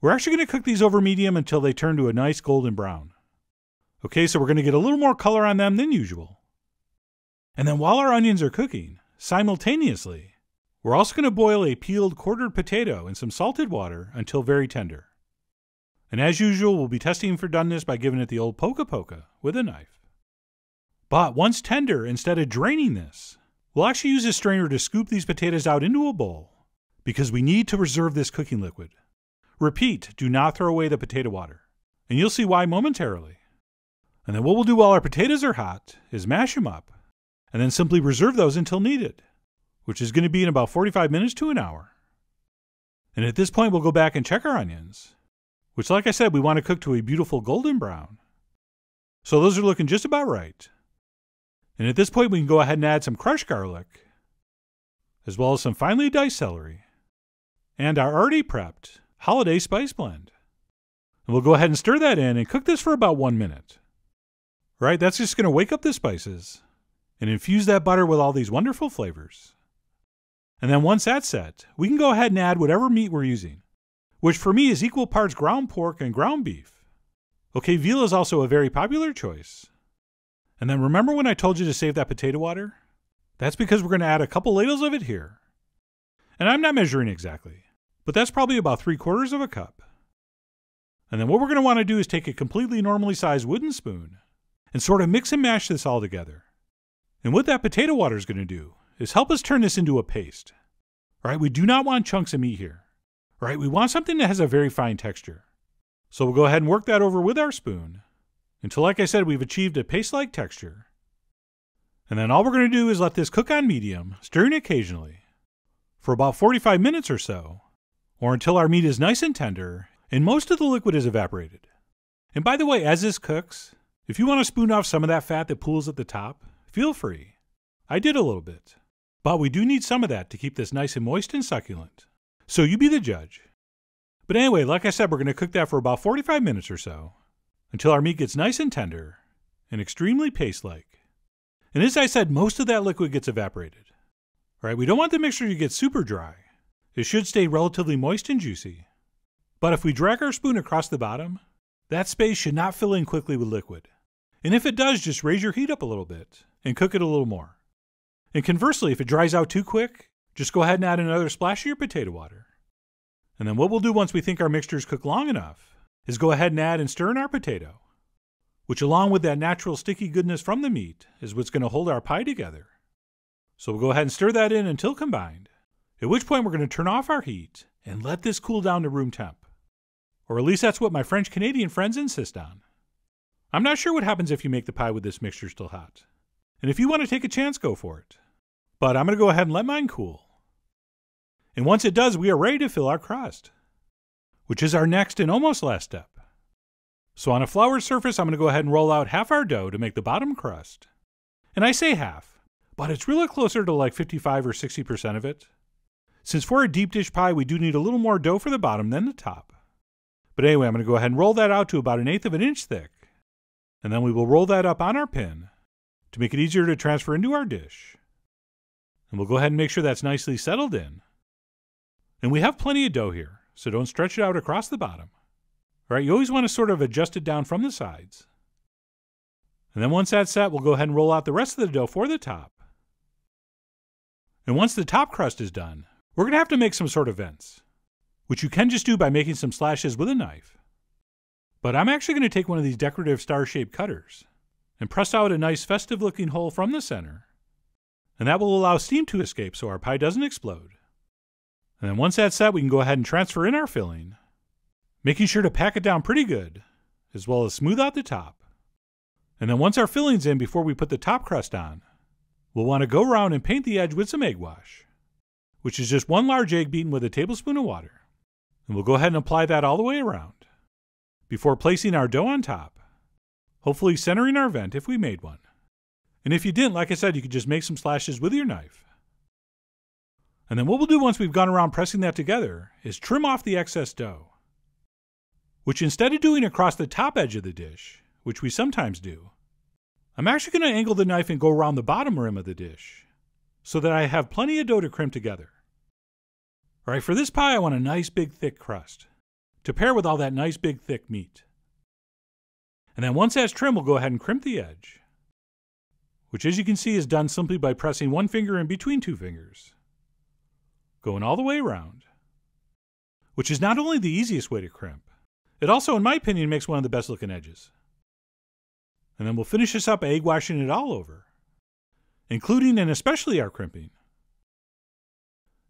We're actually going to cook these over medium until they turn to a nice golden brown. Okay, so we're going to get a little more color on them than usual. And then while our onions are cooking, Simultaneously, we're also going to boil a peeled quartered potato in some salted water until very tender. And as usual, we'll be testing for doneness by giving it the old poka poka with a knife. But once tender, instead of draining this, we'll actually use a strainer to scoop these potatoes out into a bowl because we need to reserve this cooking liquid. Repeat, do not throw away the potato water. And you'll see why momentarily. And then what we'll do while our potatoes are hot is mash them up and then simply reserve those until needed, which is going to be in about 45 minutes to an hour. And at this point, we'll go back and check our onions, which, like I said, we want to cook to a beautiful golden brown. So those are looking just about right. And at this point, we can go ahead and add some crushed garlic, as well as some finely diced celery, and our already prepped holiday spice blend. And we'll go ahead and stir that in and cook this for about one minute. Right, that's just going to wake up the spices and infuse that butter with all these wonderful flavors. And then once that's set, we can go ahead and add whatever meat we're using, which for me is equal parts ground pork and ground beef. Okay, veal is also a very popular choice. And then remember when I told you to save that potato water? That's because we're going to add a couple ladles of it here. And I'm not measuring exactly, but that's probably about three quarters of a cup. And then what we're going to want to do is take a completely normally sized wooden spoon and sort of mix and mash this all together. And what that potato water is going to do is help us turn this into a paste. Right? we do not want chunks of meat here. Right? we want something that has a very fine texture. So we'll go ahead and work that over with our spoon until, like I said, we've achieved a paste like texture. And then all we're going to do is let this cook on medium, stirring occasionally, for about 45 minutes or so, or until our meat is nice and tender and most of the liquid is evaporated. And by the way, as this cooks, if you want to spoon off some of that fat that pools at the top, Feel free. I did a little bit. But we do need some of that to keep this nice and moist and succulent. So you be the judge. But anyway, like I said, we're going to cook that for about 45 minutes or so until our meat gets nice and tender and extremely paste like. And as I said, most of that liquid gets evaporated. All right, we don't want the mixture to get super dry. It should stay relatively moist and juicy. But if we drag our spoon across the bottom, that space should not fill in quickly with liquid. And if it does, just raise your heat up a little bit and cook it a little more. And conversely, if it dries out too quick, just go ahead and add another splash of your potato water. And then what we'll do once we think our mixtures cook long enough is go ahead and add and stir in our potato, which along with that natural sticky goodness from the meat is what's going to hold our pie together. So we'll go ahead and stir that in until combined, at which point we're going to turn off our heat and let this cool down to room temp. Or at least that's what my French Canadian friends insist on. I'm not sure what happens if you make the pie with this mixture still hot. And if you want to take a chance, go for it. But I'm going to go ahead and let mine cool. And once it does, we are ready to fill our crust, which is our next and almost last step. So on a flour surface, I'm going to go ahead and roll out half our dough to make the bottom crust. And I say half, but it's really closer to like 55 or 60% of it. Since for a deep dish pie, we do need a little more dough for the bottom than the top. But anyway, I'm going to go ahead and roll that out to about an eighth of an inch thick. And then we will roll that up on our pin to make it easier to transfer into our dish. And we'll go ahead and make sure that's nicely settled in. And we have plenty of dough here, so don't stretch it out across the bottom. All right, you always want to sort of adjust it down from the sides. And then once that's set, we'll go ahead and roll out the rest of the dough for the top. And once the top crust is done, we're going to have to make some sort of vents, which you can just do by making some slashes with a knife. But I'm actually going to take one of these decorative star-shaped cutters and press out a nice festive looking hole from the center. And that will allow steam to escape so our pie doesn't explode. And then once that's set, we can go ahead and transfer in our filling, making sure to pack it down pretty good, as well as smooth out the top. And then once our filling's in before we put the top crust on, we'll want to go around and paint the edge with some egg wash, which is just one large egg beaten with a tablespoon of water. And we'll go ahead and apply that all the way around before placing our dough on top, hopefully centering our vent if we made one. And if you didn't, like I said, you could just make some slashes with your knife. And then what we'll do once we've gone around pressing that together is trim off the excess dough, which instead of doing across the top edge of the dish, which we sometimes do, I'm actually going to angle the knife and go around the bottom rim of the dish so that I have plenty of dough to crimp together. All right, for this pie, I want a nice big thick crust to pair with all that nice big thick meat. And then once that's trimmed, we'll go ahead and crimp the edge, which as you can see is done simply by pressing one finger in between two fingers, going all the way around, which is not only the easiest way to crimp, it also, in my opinion, makes one of the best looking edges. And then we'll finish this up egg washing it all over, including and especially our crimping.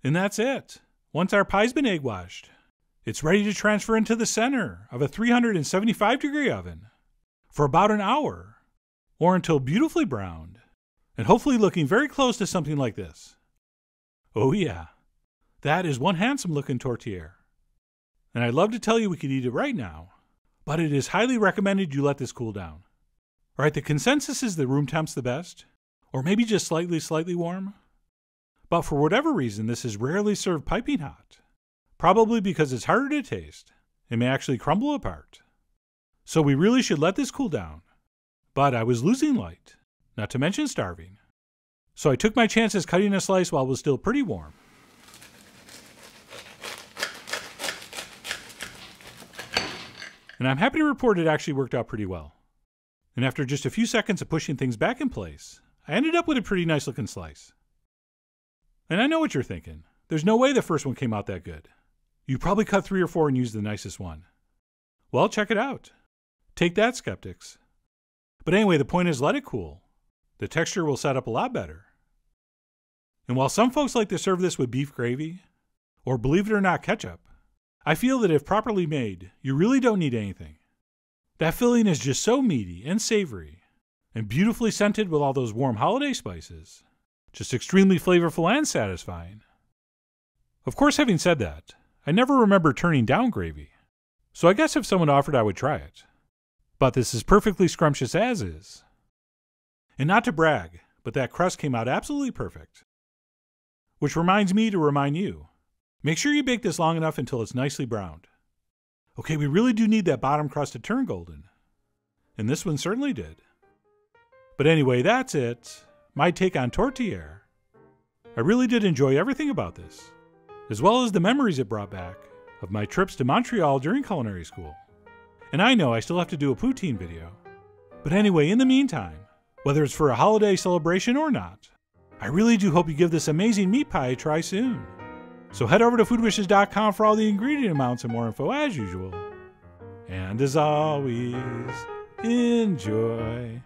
And that's it. Once our pie's been egg washed, it's ready to transfer into the center of a 375 degree oven for about an hour or until beautifully browned and hopefully looking very close to something like this. Oh, yeah, that is one handsome looking tourtière. And I'd love to tell you we could eat it right now, but it is highly recommended you let this cool down. All right, the consensus is that room temp's the best, or maybe just slightly, slightly warm. But for whatever reason, this is rarely served piping hot, probably because it's harder to taste and may actually crumble apart. So we really should let this cool down. But I was losing light, not to mention starving. So I took my chances cutting a slice while it was still pretty warm. And I'm happy to report it actually worked out pretty well. And after just a few seconds of pushing things back in place, I ended up with a pretty nice looking slice. And I know what you're thinking. There's no way the first one came out that good. You probably cut three or four and used the nicest one. Well, check it out. Take that, skeptics. But anyway, the point is let it cool. The texture will set up a lot better. And while some folks like to serve this with beef gravy, or believe it or not, ketchup, I feel that if properly made, you really don't need anything. That filling is just so meaty and savory, and beautifully scented with all those warm holiday spices. Just extremely flavorful and satisfying. Of course, having said that, I never remember turning down gravy, so I guess if someone offered, I would try it. But this is perfectly scrumptious as is. And not to brag, but that crust came out absolutely perfect. Which reminds me to remind you make sure you bake this long enough until it's nicely browned. Okay, we really do need that bottom crust to turn golden. And this one certainly did. But anyway, that's it. My take on tourtière. I really did enjoy everything about this, as well as the memories it brought back of my trips to Montreal during culinary school. And I know I still have to do a poutine video. But anyway, in the meantime, whether it's for a holiday celebration or not, I really do hope you give this amazing meat pie a try soon. So head over to foodwishes.com for all the ingredient amounts and more info as usual. And as always, enjoy.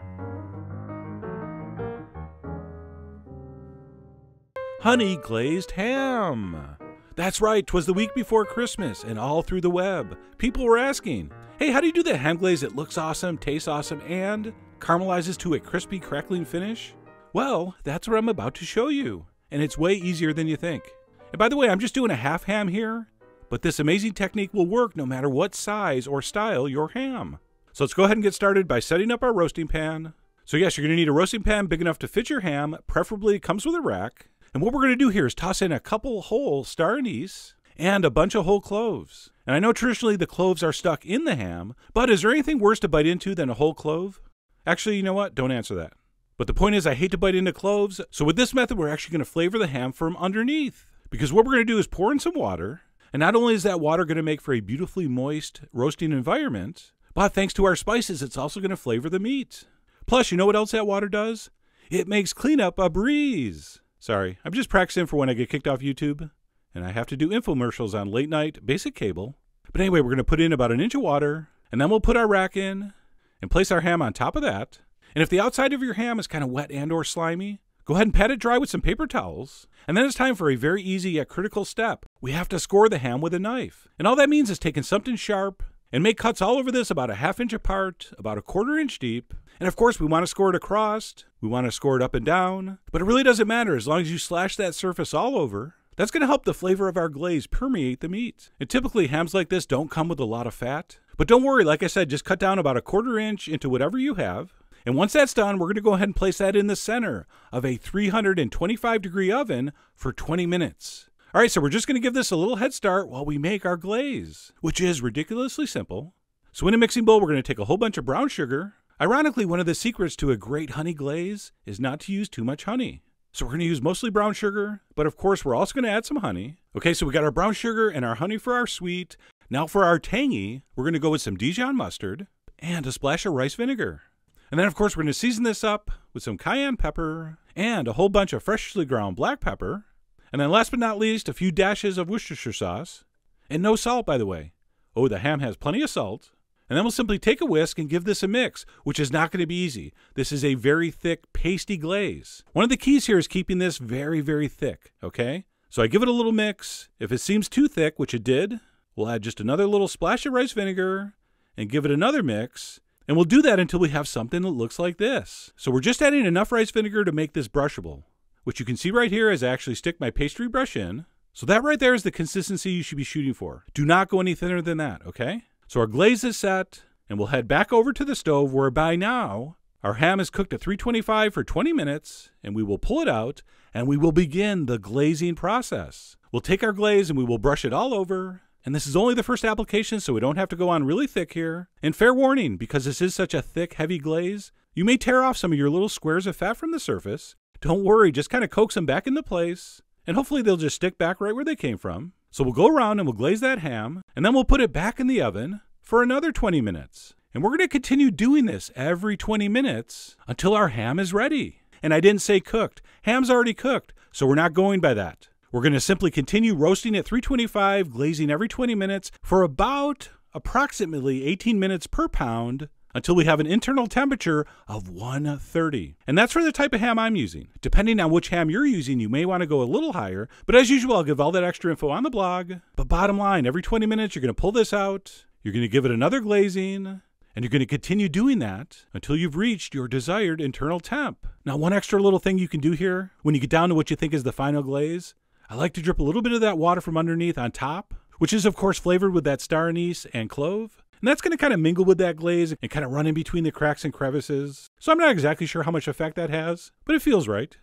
Honey glazed ham. That's right, 'twas the week before Christmas, and all through the web, people were asking, Hey, how do you do that ham glaze that looks awesome, tastes awesome, and caramelizes to a crispy, crackling finish? Well, that's what I'm about to show you, and it's way easier than you think. And by the way, I'm just doing a half ham here, but this amazing technique will work no matter what size or style your ham. So let's go ahead and get started by setting up our roasting pan. So yes, you're going to need a roasting pan big enough to fit your ham, preferably it comes with a rack. And what we're going to do here is toss in a couple whole star anise and a bunch of whole cloves. And I know traditionally the cloves are stuck in the ham, but is there anything worse to bite into than a whole clove? Actually, you know what? Don't answer that. But the point is, I hate to bite into cloves, so with this method, we're actually going to flavor the ham from underneath. Because what we're going to do is pour in some water, and not only is that water going to make for a beautifully moist roasting environment, but thanks to our spices, it's also going to flavor the meat. Plus, you know what else that water does? It makes cleanup a breeze. Sorry, I'm just practicing for when I get kicked off YouTube and I have to do infomercials on late night basic cable. But anyway, we're going to put in about an inch of water and then we'll put our rack in and place our ham on top of that. And if the outside of your ham is kind of wet and or slimy, go ahead and pat it dry with some paper towels. And then it's time for a very easy yet critical step. We have to score the ham with a knife. And all that means is taking something sharp and make cuts all over this about a half inch apart, about a quarter inch deep. And of course, we want to score it across, we want to score it up and down, but it really doesn't matter as long as you slash that surface all over. That's going to help the flavor of our glaze permeate the meat. And typically, hams like this don't come with a lot of fat. But don't worry, like I said, just cut down about a quarter inch into whatever you have. And once that's done, we're going to go ahead and place that in the center of a 325 degree oven for 20 minutes. All right, so we're just going to give this a little head start while we make our glaze, which is ridiculously simple. So in a mixing bowl, we're going to take a whole bunch of brown sugar. Ironically, one of the secrets to a great honey glaze is not to use too much honey. So we're going to use mostly brown sugar, but of course we're also going to add some honey. Okay, so we got our brown sugar and our honey for our sweet. Now for our tangy, we're going to go with some Dijon mustard and a splash of rice vinegar. And then of course we're going to season this up with some cayenne pepper and a whole bunch of freshly ground black pepper. And then last but not least, a few dashes of Worcestershire sauce. And no salt, by the way. Oh, the ham has plenty of salt. And then we'll simply take a whisk and give this a mix, which is not going to be easy. This is a very thick, pasty glaze. One of the keys here is keeping this very, very thick, okay? So I give it a little mix. If it seems too thick, which it did, we'll add just another little splash of rice vinegar and give it another mix. And we'll do that until we have something that looks like this. So we're just adding enough rice vinegar to make this brushable which you can see right here as I actually stick my pastry brush in. So that right there is the consistency you should be shooting for. Do not go any thinner than that, okay? So our glaze is set, and we'll head back over to the stove where by now our ham is cooked at 325 for 20 minutes, and we will pull it out, and we will begin the glazing process. We'll take our glaze and we will brush it all over, and this is only the first application, so we don't have to go on really thick here. And fair warning, because this is such a thick, heavy glaze, you may tear off some of your little squares of fat from the surface, don't worry, just kind of coax them back into place, and hopefully they'll just stick back right where they came from. So we'll go around and we'll glaze that ham, and then we'll put it back in the oven for another 20 minutes. And we're going to continue doing this every 20 minutes until our ham is ready. And I didn't say cooked. Ham's already cooked, so we're not going by that. We're going to simply continue roasting at 325, glazing every 20 minutes for about approximately 18 minutes per pound until we have an internal temperature of 130. And that's for the type of ham I'm using. Depending on which ham you're using, you may want to go a little higher, but as usual, I'll give all that extra info on the blog. But bottom line, every 20 minutes, you're going to pull this out, you're going to give it another glazing, and you're going to continue doing that until you've reached your desired internal temp. Now, one extra little thing you can do here, when you get down to what you think is the final glaze, I like to drip a little bit of that water from underneath on top, which is of course flavored with that star anise and clove. And that's going to kind of mingle with that glaze and kind of run in between the cracks and crevices. So I'm not exactly sure how much effect that has, but it feels right.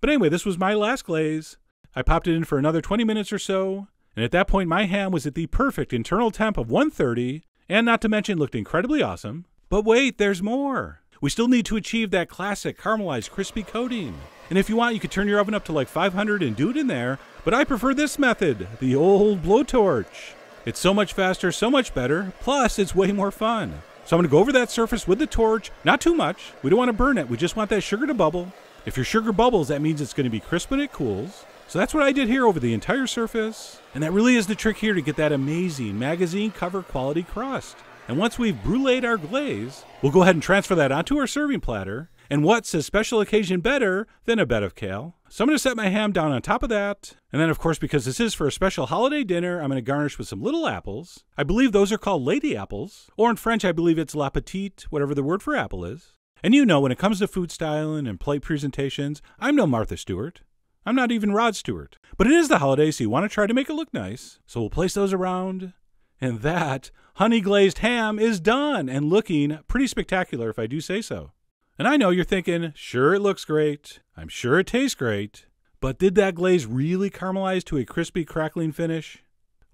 But anyway, this was my last glaze. I popped it in for another 20 minutes or so, and at that point my ham was at the perfect internal temp of 130, and not to mention looked incredibly awesome. But wait, there's more. We still need to achieve that classic caramelized crispy coating. And if you want, you could turn your oven up to like 500 and do it in there, but I prefer this method, the old blowtorch. It's so much faster, so much better, plus it's way more fun. So I'm going to go over that surface with the torch, not too much. We don't want to burn it, we just want that sugar to bubble. If your sugar bubbles, that means it's going to be crisp when it cools. So that's what I did here over the entire surface. And that really is the trick here to get that amazing magazine cover quality crust. And once we've bruleed our glaze, we'll go ahead and transfer that onto our serving platter. And what's a special occasion better than a bed of kale? So I'm going to set my ham down on top of that. And then, of course, because this is for a special holiday dinner, I'm going to garnish with some little apples. I believe those are called lady apples. Or in French, I believe it's la petite, whatever the word for apple is. And you know, when it comes to food styling and plate presentations, I'm no Martha Stewart. I'm not even Rod Stewart. But it is the holiday, so you want to try to make it look nice. So we'll place those around. And that honey glazed ham is done and looking pretty spectacular, if I do say so. And I know you're thinking, sure, it looks great. I'm sure it tastes great. But did that glaze really caramelize to a crispy, crackling finish?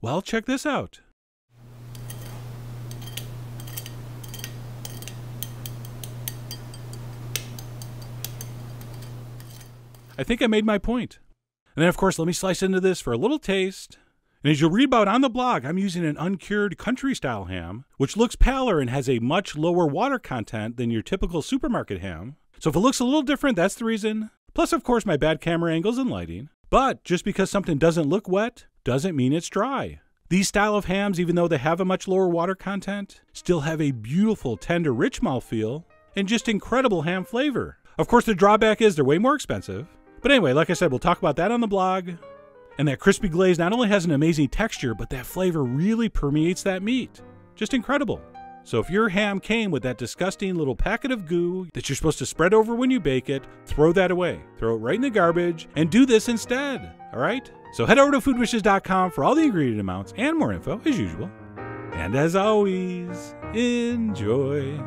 Well, check this out. I think I made my point. And then, of course, let me slice into this for a little taste. And as you'll read about on the blog, I'm using an uncured country style ham, which looks paler and has a much lower water content than your typical supermarket ham. So if it looks a little different, that's the reason. Plus, of course, my bad camera angles and lighting. But just because something doesn't look wet doesn't mean it's dry. These style of hams, even though they have a much lower water content, still have a beautiful, tender, rich mouthfeel and just incredible ham flavor. Of course, the drawback is they're way more expensive, but anyway, like I said, we'll talk about that on the blog. And that crispy glaze not only has an amazing texture, but that flavor really permeates that meat. Just incredible. So if your ham came with that disgusting little packet of goo that you're supposed to spread over when you bake it, throw that away. Throw it right in the garbage and do this instead. All right? So head over to foodwishes.com for all the ingredient amounts and more info as usual. And as always, enjoy.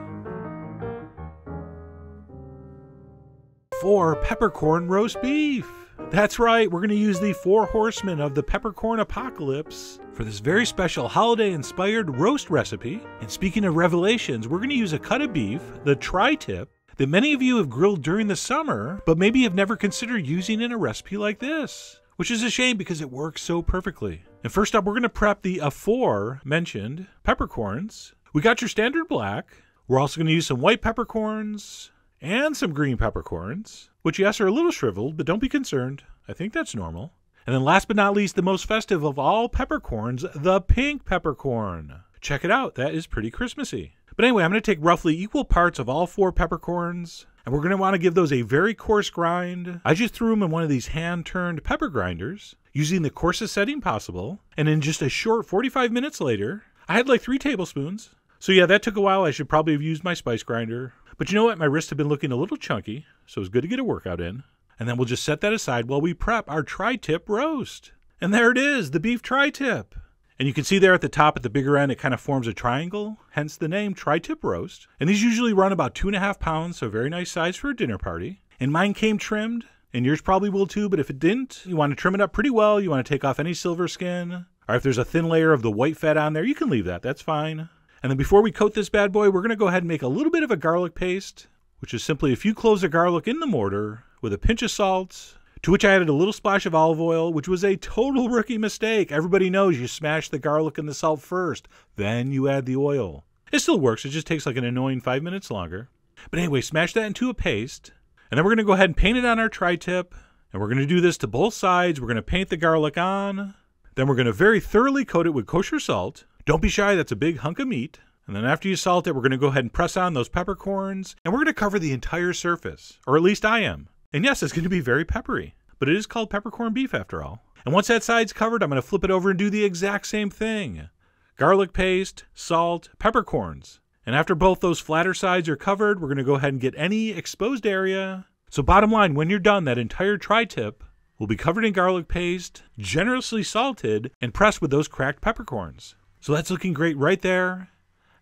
for peppercorn roast beef. That's right, we're going to use the four horsemen of the peppercorn apocalypse for this very special holiday inspired roast recipe. And speaking of revelations, we're going to use a cut of beef, the tri tip, that many of you have grilled during the summer, but maybe have never considered using in a recipe like this, which is a shame because it works so perfectly. And first up, we're going to prep the aforementioned peppercorns. We got your standard black. We're also going to use some white peppercorns, and some green peppercorns, which, yes, are a little shriveled, but don't be concerned. I think that's normal. And then, last but not least, the most festive of all peppercorns, the pink peppercorn. Check it out, that is pretty Christmassy. But anyway, I'm going to take roughly equal parts of all four peppercorns, and we're going to want to give those a very coarse grind. I just threw them in one of these hand turned pepper grinders, using the coarsest setting possible, and in just a short 45 minutes later, I had like three tablespoons. So, yeah, that took a while. I should probably have used my spice grinder. But you know what? My wrists have been looking a little chunky, so it's good to get a workout in. And then we'll just set that aside while we prep our tri tip roast. And there it is, the beef tri tip. And you can see there at the top at the bigger end, it kind of forms a triangle, hence the name tri tip roast. And these usually run about two and a half pounds, so very nice size for a dinner party. And mine came trimmed, and yours probably will too, but if it didn't, you want to trim it up pretty well. You want to take off any silver skin. Or if there's a thin layer of the white fat on there, you can leave that. That's fine. And then before we coat this bad boy, we're going to go ahead and make a little bit of a garlic paste, which is simply a few cloves of garlic in the mortar with a pinch of salt, to which I added a little splash of olive oil, which was a total rookie mistake. Everybody knows you smash the garlic and the salt first, then you add the oil. It still works, it just takes like an annoying five minutes longer. But anyway, smash that into a paste, and then we're going to go ahead and paint it on our tri tip, and we're going to do this to both sides. We're going to paint the garlic on, then we're going to very thoroughly coat it with kosher salt, don't be shy, that's a big hunk of meat. And then after you salt it, we're going to go ahead and press on those peppercorns, and we're going to cover the entire surface, or at least I am. And yes, it's going to be very peppery, but it is called peppercorn beef after all. And once that side's covered, I'm going to flip it over and do the exact same thing. Garlic paste, salt, peppercorns. And after both those flatter sides are covered, we're going to go ahead and get any exposed area. So bottom line, when you're done, that entire tri-tip will be covered in garlic paste, generously salted, and pressed with those cracked peppercorns. So that's looking great right there.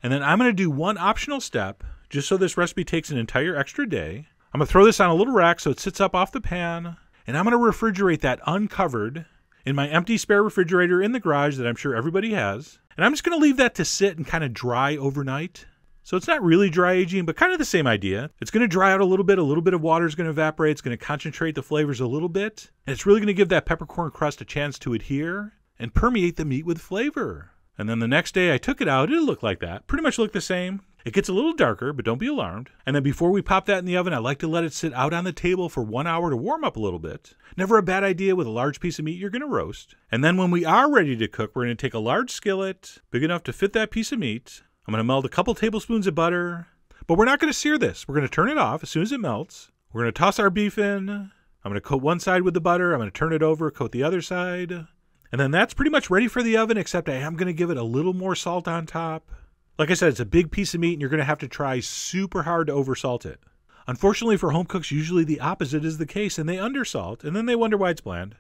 And then I'm going to do one optional step just so this recipe takes an entire extra day. I'm going to throw this on a little rack so it sits up off the pan. And I'm going to refrigerate that uncovered in my empty spare refrigerator in the garage that I'm sure everybody has. And I'm just going to leave that to sit and kind of dry overnight. So it's not really dry aging, but kind of the same idea. It's going to dry out a little bit. A little bit of water is going to evaporate. It's going to concentrate the flavors a little bit. And it's really going to give that peppercorn crust a chance to adhere and permeate the meat with flavor. And then the next day I took it out, it looked like that. Pretty much looked the same. It gets a little darker, but don't be alarmed. And then before we pop that in the oven, I like to let it sit out on the table for one hour to warm up a little bit. Never a bad idea with a large piece of meat you're going to roast. And then when we are ready to cook, we're going to take a large skillet, big enough to fit that piece of meat. I'm going to melt a couple tablespoons of butter, but we're not going to sear this. We're going to turn it off as soon as it melts. We're going to toss our beef in. I'm going to coat one side with the butter. I'm going to turn it over, coat the other side. And then that's pretty much ready for the oven, except I am going to give it a little more salt on top. Like I said, it's a big piece of meat, and you're going to have to try super hard to oversalt it. Unfortunately for home cooks, usually the opposite is the case, and they undersalt, and then they wonder why it's bland.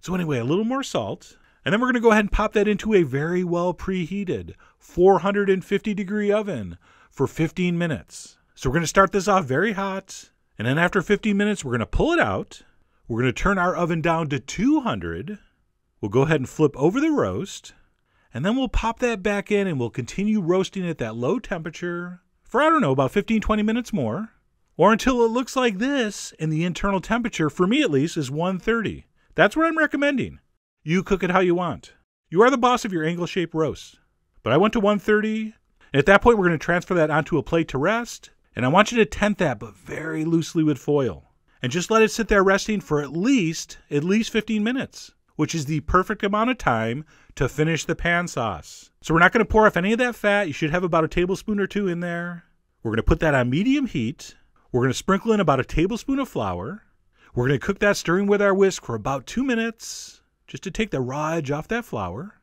So anyway, a little more salt. And then we're going to go ahead and pop that into a very well preheated 450 degree oven for 15 minutes. So we're going to start this off very hot. And then after 15 minutes, we're going to pull it out. We're going to turn our oven down to 200. We'll go ahead and flip over the roast. And then we'll pop that back in and we'll continue roasting at that low temperature for, I don't know, about 15, 20 minutes more. Or until it looks like this and the internal temperature, for me at least, is 130. That's what I'm recommending. You cook it how you want. You are the boss of your angle shaped roast. But I went to 130. And at that point, we're going to transfer that onto a plate to rest. And I want you to tent that, but very loosely with foil. And just let it sit there resting for at least, at least 15 minutes, which is the perfect amount of time to finish the pan sauce. So we're not going to pour off any of that fat. You should have about a tablespoon or two in there. We're going to put that on medium heat. We're going to sprinkle in about a tablespoon of flour. We're going to cook that stirring with our whisk for about two minutes just to take the raw edge off that flour.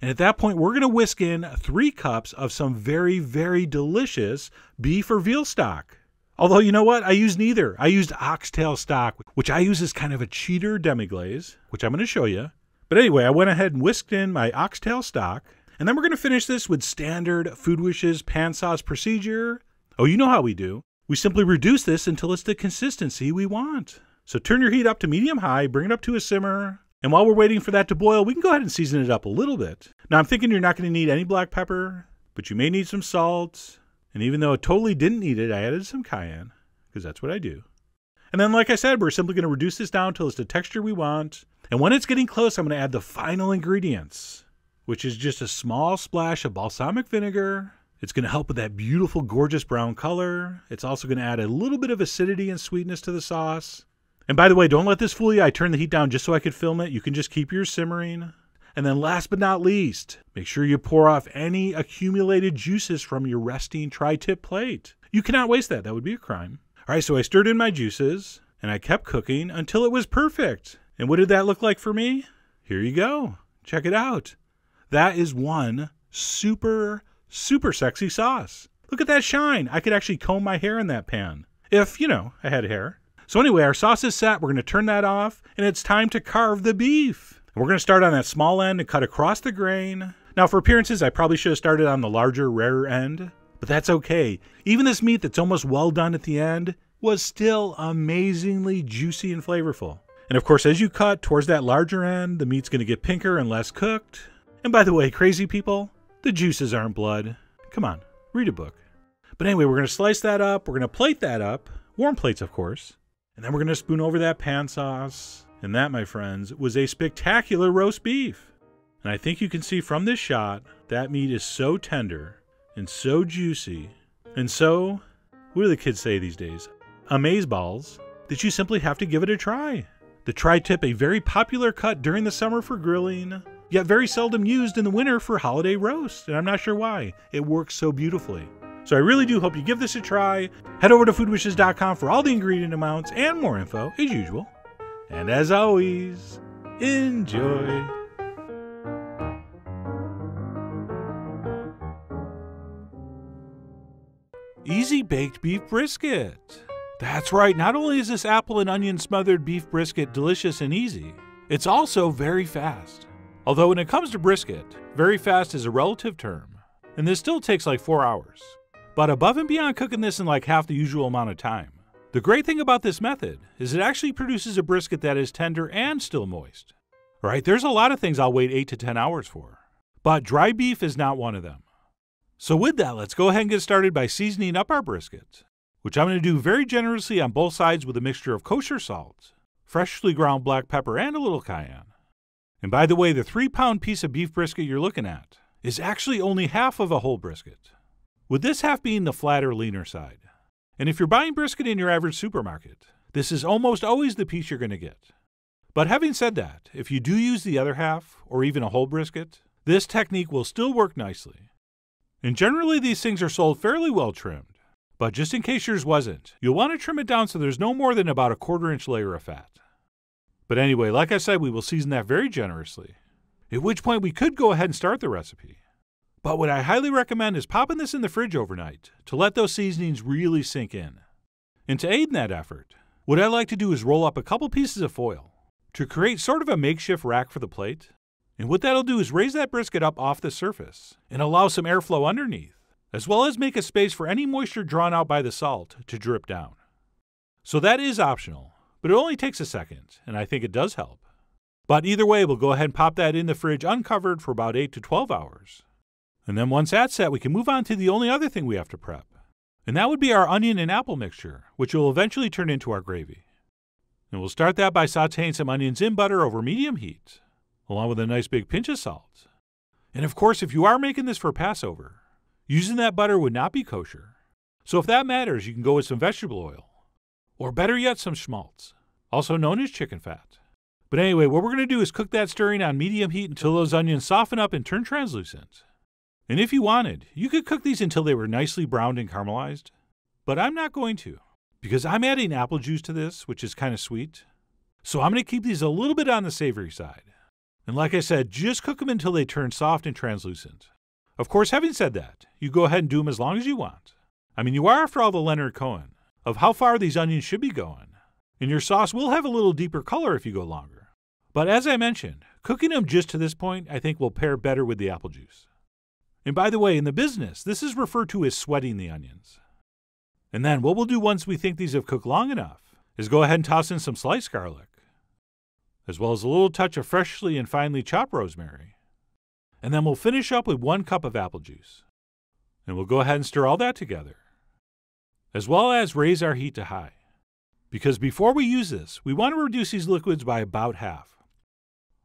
And at that point, we're going to whisk in three cups of some very, very delicious beef or veal stock. Although, you know what? I used neither. I used oxtail stock, which I use as kind of a cheater demi-glaze, which I'm going to show you. But anyway, I went ahead and whisked in my oxtail stock. And then we're going to finish this with standard Food Wishes pan sauce procedure. Oh, you know how we do. We simply reduce this until it's the consistency we want. So turn your heat up to medium high, bring it up to a simmer, and while we're waiting for that to boil, we can go ahead and season it up a little bit. Now, I'm thinking you're not going to need any black pepper, but you may need some salt. And even though it totally didn't need it, I added some cayenne, because that's what I do. And then, like I said, we're simply going to reduce this down till it's the texture we want. And when it's getting close, I'm going to add the final ingredients, which is just a small splash of balsamic vinegar. It's going to help with that beautiful, gorgeous brown color. It's also going to add a little bit of acidity and sweetness to the sauce. And by the way, don't let this fool you. I turned the heat down just so I could film it. You can just keep yours simmering. And then last but not least, make sure you pour off any accumulated juices from your resting tri-tip plate. You cannot waste that. That would be a crime. All right, so I stirred in my juices and I kept cooking until it was perfect. And what did that look like for me? Here you go. Check it out. That is one super, super sexy sauce. Look at that shine. I could actually comb my hair in that pan. If, you know, I had hair. So anyway, our sauce is set. We're going to turn that off, and it's time to carve the beef. And we're going to start on that small end and cut across the grain. Now, for appearances, I probably should have started on the larger, rarer end, but that's okay. Even this meat that's almost well done at the end was still amazingly juicy and flavorful. And of course, as you cut towards that larger end, the meat's going to get pinker and less cooked. And by the way, crazy people, the juices aren't blood. Come on, read a book. But anyway, we're going to slice that up. We're going to plate that up. Warm plates, of course. And then we're going to spoon over that pan sauce. And that, my friends, was a spectacular roast beef. And I think you can see from this shot that meat is so tender and so juicy and so, what do the kids say these days? Amaze balls that you simply have to give it a try. The tri tip, a very popular cut during the summer for grilling, yet very seldom used in the winter for holiday roast. And I'm not sure why. It works so beautifully. So I really do hope you give this a try. Head over to foodwishes.com for all the ingredient amounts and more info, as usual. And as always, enjoy. Easy baked beef brisket. That's right, not only is this apple and onion smothered beef brisket delicious and easy, it's also very fast. Although when it comes to brisket, very fast is a relative term, and this still takes like four hours. But above and beyond cooking this in like half the usual amount of time, the great thing about this method is it actually produces a brisket that is tender and still moist. Right, there's a lot of things I'll wait 8 to 10 hours for, but dry beef is not one of them. So with that, let's go ahead and get started by seasoning up our brisket, which I'm going to do very generously on both sides with a mixture of kosher salt, freshly ground black pepper, and a little cayenne. And by the way, the three pound piece of beef brisket you're looking at is actually only half of a whole brisket, with this half being the flatter, leaner side. And if you're buying brisket in your average supermarket, this is almost always the piece you're going to get. But having said that, if you do use the other half, or even a whole brisket, this technique will still work nicely. And generally, these things are sold fairly well trimmed. But just in case yours wasn't, you'll want to trim it down so there's no more than about a quarter inch layer of fat. But anyway, like I said, we will season that very generously, at which point we could go ahead and start the recipe. But what I highly recommend is popping this in the fridge overnight to let those seasonings really sink in. And to aid in that effort, what I like to do is roll up a couple pieces of foil to create sort of a makeshift rack for the plate And what that'll do is raise that brisket up off the surface and allow some airflow underneath, as well as make a space for any moisture drawn out by the salt to drip down. So that is optional, but it only takes a second, and I think it does help. But either way, we'll go ahead and pop that in the fridge uncovered for about 8 to 12 hours. And then once that's set, we can move on to the only other thing we have to prep. And that would be our onion and apple mixture, which will eventually turn into our gravy. And we'll start that by sauteing some onions in butter over medium heat, along with a nice big pinch of salt. And of course, if you are making this for Passover, using that butter would not be kosher. So if that matters, you can go with some vegetable oil, or better yet, some schmaltz, also known as chicken fat. But anyway, what we're going to do is cook that stirring on medium heat until those onions soften up and turn translucent. And if you wanted, you could cook these until they were nicely browned and caramelized. But I'm not going to, because I'm adding apple juice to this, which is kind of sweet. So I'm going to keep these a little bit on the savory side. And like I said, just cook them until they turn soft and translucent. Of course, having said that, you go ahead and do them as long as you want. I mean, you are after all the Leonard Cohen of how far these onions should be going, and your sauce will have a little deeper color if you go longer. But as I mentioned, cooking them just to this point I think will pair better with the apple juice. And by the way, in the business, this is referred to as sweating the onions. And then what we'll do once we think these have cooked long enough is go ahead and toss in some sliced garlic, as well as a little touch of freshly and finely chopped rosemary. And then we'll finish up with one cup of apple juice. And we'll go ahead and stir all that together, as well as raise our heat to high. Because before we use this, we want to reduce these liquids by about half.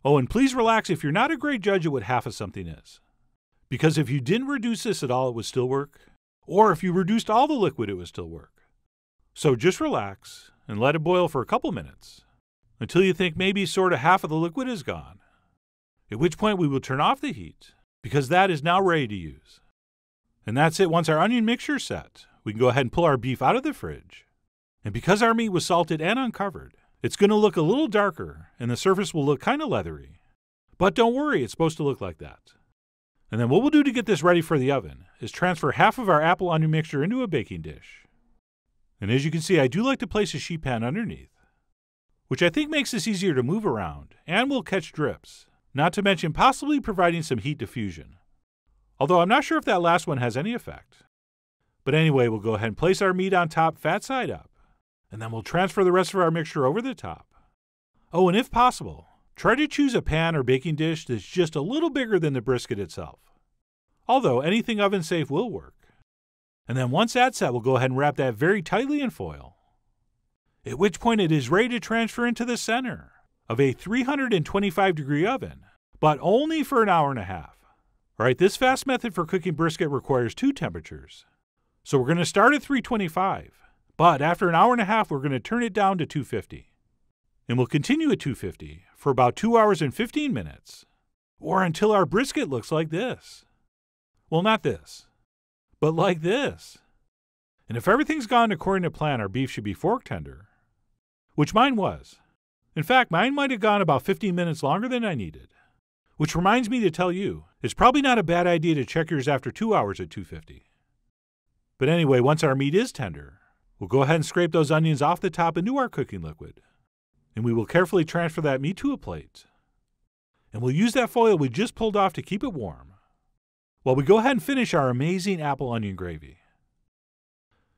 Oh, and please relax if you're not a great judge of what half of something is. Because if you didn't reduce this at all, it would still work. Or if you reduced all the liquid, it would still work. So just relax and let it boil for a couple minutes until you think maybe sort of half of the liquid is gone. At which point we will turn off the heat because that is now ready to use. And that's it. Once our onion mixture is set, we can go ahead and pull our beef out of the fridge. And because our meat was salted and uncovered, it's going to look a little darker and the surface will look kind of leathery. But don't worry, it's supposed to look like that. And then what we'll do to get this ready for the oven is transfer half of our apple onion mixture into a baking dish. And as you can see, I do like to place a sheet pan underneath, which I think makes this easier to move around and will catch drips, not to mention possibly providing some heat diffusion. Although I'm not sure if that last one has any effect. But anyway, we'll go ahead and place our meat on top, fat side up, and then we'll transfer the rest of our mixture over the top. Oh, and if possible, Try to choose a pan or baking dish that's just a little bigger than the brisket itself. Although anything oven safe will work. And then once that's set, we'll go ahead and wrap that very tightly in foil. At which point it is ready to transfer into the center of a 325 degree oven, but only for an hour and a half. All right, this fast method for cooking brisket requires two temperatures. So we're going to start at 325, but after an hour and a half, we're going to turn it down to 250. And we'll continue at 250 for about 2 hours and 15 minutes, or until our brisket looks like this. Well, not this, but like this. And if everything's gone according to plan, our beef should be fork tender, which mine was. In fact, mine might have gone about 15 minutes longer than I needed. Which reminds me to tell you, it's probably not a bad idea to check yours after 2 hours at 250. But anyway, once our meat is tender, we'll go ahead and scrape those onions off the top into our cooking liquid and we will carefully transfer that meat to a plate. And we'll use that foil we just pulled off to keep it warm, while we go ahead and finish our amazing apple onion gravy.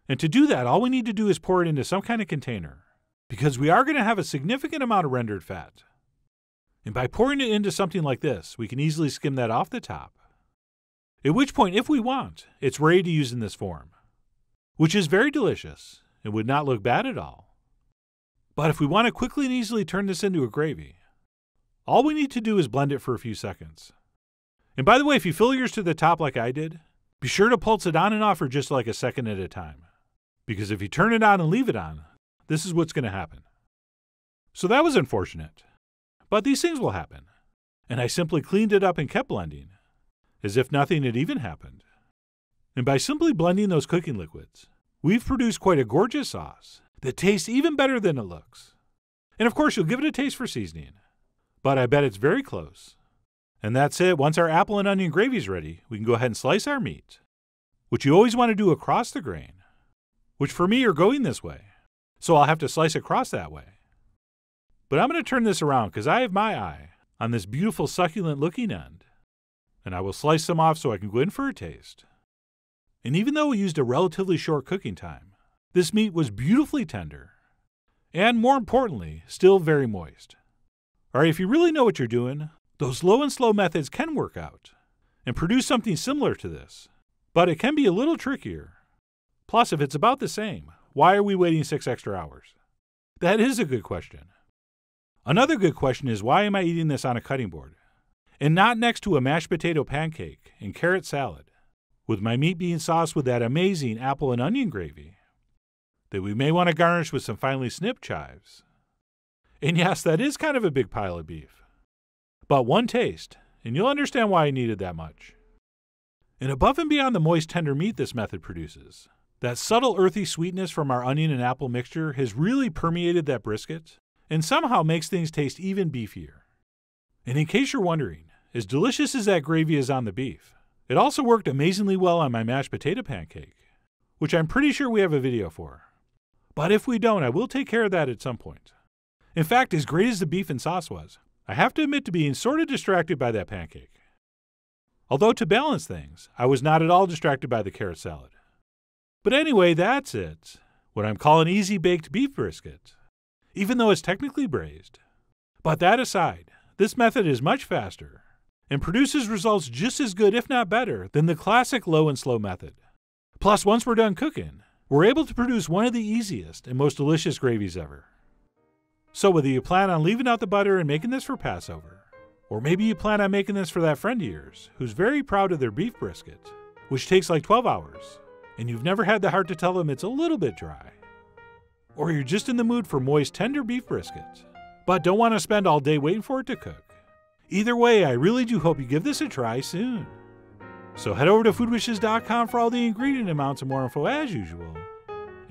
And to do that, all we need to do is pour it into some kind of container, because we are going to have a significant amount of rendered fat. And by pouring it into something like this, we can easily skim that off the top. At which point, if we want, it's ready to use in this form, which is very delicious and would not look bad at all. But if we want to quickly and easily turn this into a gravy, all we need to do is blend it for a few seconds. And by the way, if you fill yours to the top like I did, be sure to pulse it on and off for just like a second at a time. Because if you turn it on and leave it on, this is what's going to happen. So that was unfortunate. But these things will happen. And I simply cleaned it up and kept blending, as if nothing had even happened. And by simply blending those cooking liquids, we've produced quite a gorgeous sauce that tastes even better than it looks. And of course, you'll give it a taste for seasoning. But I bet it's very close. And that's it. Once our apple and onion gravy is ready, we can go ahead and slice our meat, which you always want to do across the grain, which for me are going this way. So I'll have to slice across that way. But I'm going to turn this around because I have my eye on this beautiful succulent looking end, and I will slice some off so I can go in for a taste. And even though we used a relatively short cooking time, this meat was beautifully tender, and more importantly, still very moist. Alright, if you really know what you're doing, those low and slow methods can work out and produce something similar to this, but it can be a little trickier. Plus, if it's about the same, why are we waiting six extra hours? That is a good question. Another good question is why am I eating this on a cutting board and not next to a mashed potato pancake and carrot salad, with my meat being sauced with that amazing apple and onion gravy that we may want to garnish with some finely snipped chives. And yes, that is kind of a big pile of beef. But one taste, and you'll understand why I needed that much. And above and beyond the moist, tender meat this method produces, that subtle earthy sweetness from our onion and apple mixture has really permeated that brisket and somehow makes things taste even beefier. And in case you're wondering, as delicious as that gravy is on the beef, it also worked amazingly well on my mashed potato pancake, which I'm pretty sure we have a video for. But if we don't, I will take care of that at some point. In fact, as great as the beef and sauce was, I have to admit to being sort of distracted by that pancake. Although to balance things, I was not at all distracted by the carrot salad. But anyway, that's it. What I'm calling easy baked beef brisket, even though it's technically braised. But that aside, this method is much faster and produces results just as good, if not better, than the classic low and slow method. Plus, once we're done cooking, we're able to produce one of the easiest and most delicious gravies ever. So, whether you plan on leaving out the butter and making this for Passover, or maybe you plan on making this for that friend of yours who's very proud of their beef brisket, which takes like 12 hours, and you've never had the heart to tell them it's a little bit dry, or you're just in the mood for moist, tender beef brisket, but don't want to spend all day waiting for it to cook. Either way, I really do hope you give this a try soon. So head over to foodwishes.com for all the ingredient amounts and more info as usual.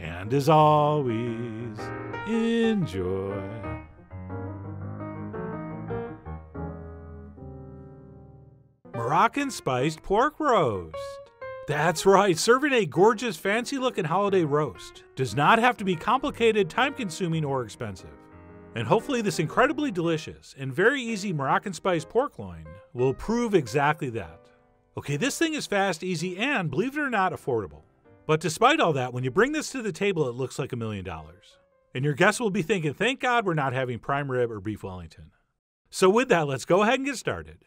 And as always, enjoy. Moroccan spiced pork roast. That's right, serving a gorgeous, fancy looking holiday roast does not have to be complicated, time consuming, or expensive. And hopefully, this incredibly delicious and very easy Moroccan spiced pork loin will prove exactly that. Okay, this thing is fast, easy, and believe it or not, affordable. But despite all that, when you bring this to the table, it looks like a million dollars. And your guests will be thinking, thank God we're not having prime rib or beef Wellington. So, with that, let's go ahead and get started.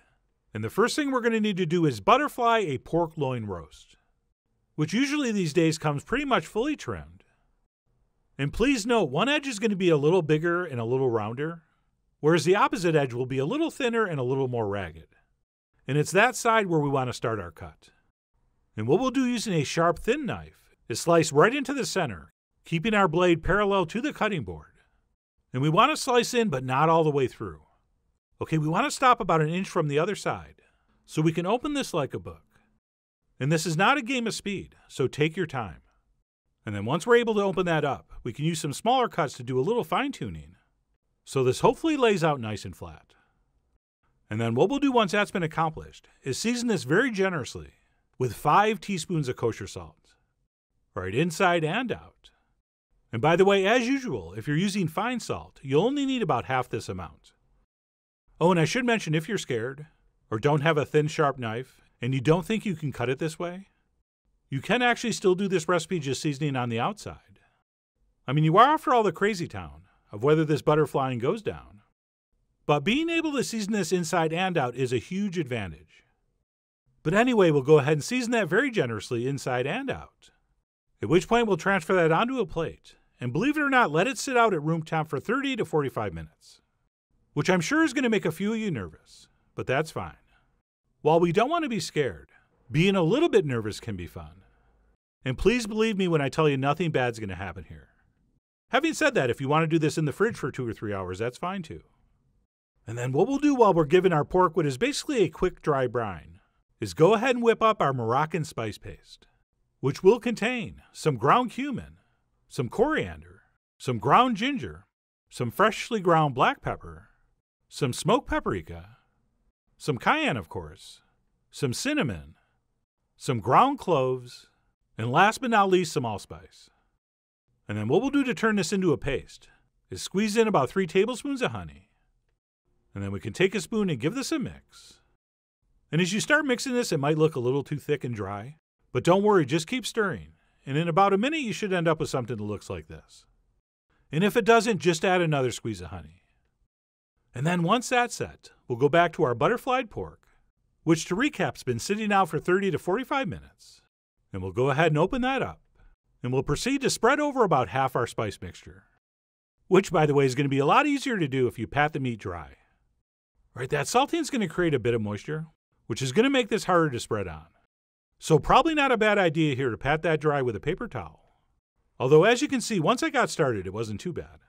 And the first thing we're going to need to do is butterfly a pork loin roast, which usually these days comes pretty much fully trimmed. And please note, one edge is going to be a little bigger and a little rounder, whereas the opposite edge will be a little thinner and a little more ragged. And it's that side where we want to start our cut. And what we'll do using a sharp, thin knife is slice right into the center, keeping our blade parallel to the cutting board. And we want to slice in, but not all the way through. Okay, we want to stop about an inch from the other side, so we can open this like a book. And this is not a game of speed, so take your time. And then once we're able to open that up, we can use some smaller cuts to do a little fine tuning. So this hopefully lays out nice and flat. And then what we'll do once that's been accomplished is season this very generously with five teaspoons of kosher salt, right inside and out. And by the way, as usual, if you're using fine salt, you'll only need about half this amount. Oh, and I should mention if you're scared, or don't have a thin, sharp knife, and you don't think you can cut it this way, you can actually still do this recipe just seasoning on the outside. I mean, you are after all the crazy town of whether this butterflying goes down. But being able to season this inside and out is a huge advantage. But anyway, we'll go ahead and season that very generously inside and out. At which point we'll transfer that onto a plate, and believe it or not, let it sit out at room temp for 30 to 45 minutes. Which I'm sure is going to make a few of you nervous, but that's fine. While we don't want to be scared, being a little bit nervous can be fun. And please believe me when I tell you nothing bad's going to happen here. Having said that, if you want to do this in the fridge for two or three hours, that's fine too. And then what we'll do while we're giving our pork what is basically a quick dry brine is go ahead and whip up our Moroccan spice paste, which will contain some ground cumin, some coriander, some ground ginger, some freshly ground black pepper, some smoked paprika, some cayenne, of course, some cinnamon, some ground cloves, and last but not least, some allspice. And then what we'll do to turn this into a paste is squeeze in about three tablespoons of honey. And then we can take a spoon and give this a mix. And as you start mixing this, it might look a little too thick and dry. But don't worry, just keep stirring. And in about a minute, you should end up with something that looks like this. And if it doesn't, just add another squeeze of honey. And then once that's set, we'll go back to our butterflied pork, which to recap has been sitting out for 30 to 45 minutes. And we'll go ahead and open that up. And we'll proceed to spread over about half our spice mixture. Which, by the way, is going to be a lot easier to do if you pat the meat dry. Right, that salting is going to create a bit of moisture, which is going to make this harder to spread on. So, probably not a bad idea here to pat that dry with a paper towel. Although, as you can see, once I got started, it wasn't too bad.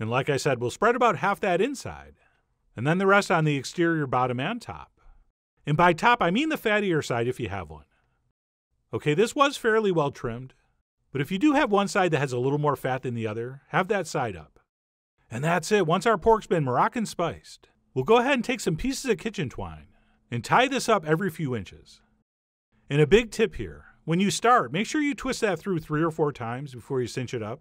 And like I said, we'll spread about half that inside, and then the rest on the exterior bottom and top. And by top, I mean the fattier side if you have one. Okay, this was fairly well trimmed, but if you do have one side that has a little more fat than the other, have that side up. And that's it. Once our pork's been Moroccan spiced, we'll go ahead and take some pieces of kitchen twine and tie this up every few inches. And a big tip here when you start, make sure you twist that through three or four times before you cinch it up.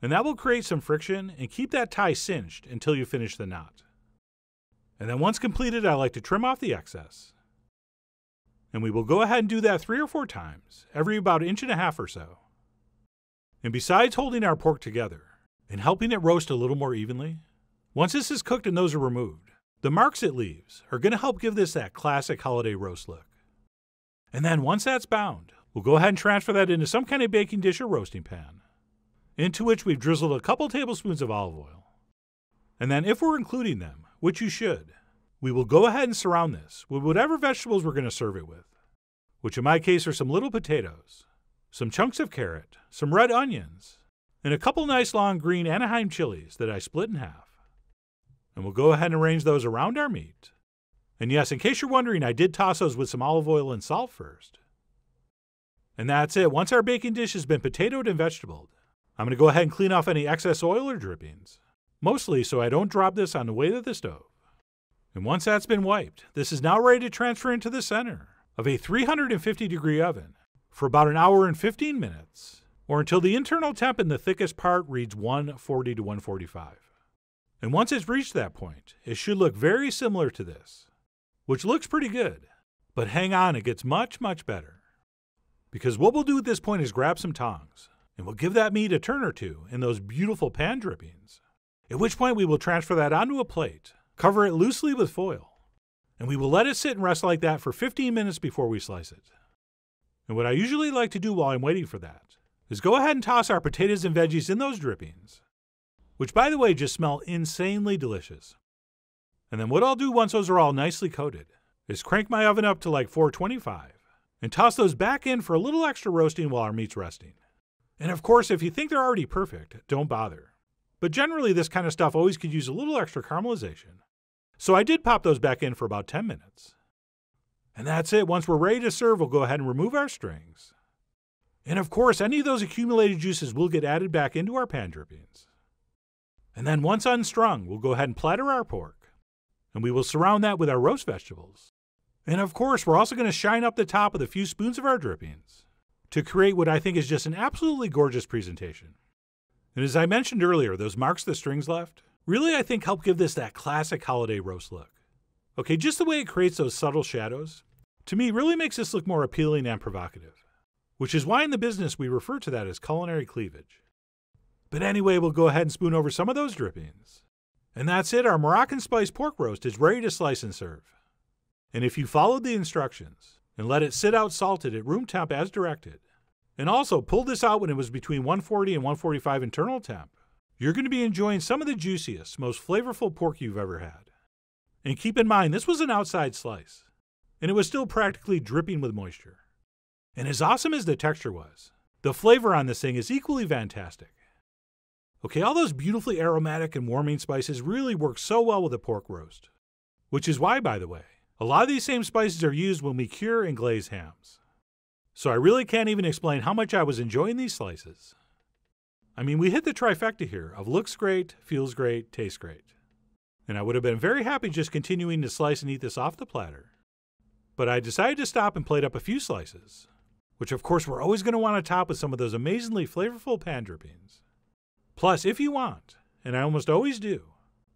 And that will create some friction and keep that tie cinched until you finish the knot. And then once completed, I like to trim off the excess. And we will go ahead and do that three or four times, every about an inch and a half or so. And besides holding our pork together and helping it roast a little more evenly, once this is cooked and those are removed, the marks it leaves are going to help give this that classic holiday roast look. And then once that's bound, we'll go ahead and transfer that into some kind of baking dish or roasting pan, into which we've drizzled a couple tablespoons of olive oil. And then, if we're including them, which you should, we will go ahead and surround this with whatever vegetables we're going to serve it with, which in my case are some little potatoes, some chunks of carrot, some red onions, and a couple nice long green Anaheim chilies that I split in half. And we'll go ahead and arrange those around our meat and yes, in case you're wondering, I did toss those with some olive oil and salt first. And that's it. Once our baking dish has been potatoed and vegetabled, I'm going to go ahead and clean off any excess oil or drippings, mostly so I don't drop this on the way to the stove. And once that's been wiped, this is now ready to transfer into the center of a 350 degree oven for about an hour and 15 minutes, or until the internal temp in the thickest part reads 140 to 145. And once it's reached that point, it should look very similar to this which looks pretty good. But hang on, it gets much, much better. Because what we'll do at this point is grab some tongs, and we'll give that meat a turn or two in those beautiful pan drippings. At which point we will transfer that onto a plate, cover it loosely with foil, and we will let it sit and rest like that for 15 minutes before we slice it. And what I usually like to do while I'm waiting for that is go ahead and toss our potatoes and veggies in those drippings, which by the way just smell insanely delicious. And then what I'll do once those are all nicely coated is crank my oven up to like 425 and toss those back in for a little extra roasting while our meat's resting. And of course, if you think they're already perfect, don't bother. But generally, this kind of stuff always could use a little extra caramelization. So I did pop those back in for about 10 minutes. And that's it. Once we're ready to serve, we'll go ahead and remove our strings. And of course, any of those accumulated juices will get added back into our pan drippings. And then once unstrung, we'll go ahead and platter our pork and we will surround that with our roast vegetables. And of course, we're also going to shine up the top with a few spoons of our drippings to create what I think is just an absolutely gorgeous presentation. And as I mentioned earlier, those marks the strings left really, I think, help give this that classic holiday roast look. Okay, just the way it creates those subtle shadows, to me, really makes this look more appealing and provocative, which is why in the business we refer to that as culinary cleavage. But anyway, we'll go ahead and spoon over some of those drippings and that's it, our Moroccan spice pork roast is ready to slice and serve. And if you followed the instructions and let it sit out salted at room temp as directed, and also pulled this out when it was between 140 and 145 internal temp, you're going to be enjoying some of the juiciest, most flavorful pork you've ever had. And keep in mind, this was an outside slice, and it was still practically dripping with moisture. And as awesome as the texture was, the flavor on this thing is equally fantastic. Okay, all those beautifully aromatic and warming spices really work so well with a pork roast. Which is why, by the way, a lot of these same spices are used when we cure and glaze hams. So I really can't even explain how much I was enjoying these slices. I mean, we hit the trifecta here of looks great, feels great, tastes great. And I would have been very happy just continuing to slice and eat this off the platter. But I decided to stop and plate up a few slices, which of course we're always going to want to top with some of those amazingly flavorful pan drippings. Plus, if you want, and I almost always do,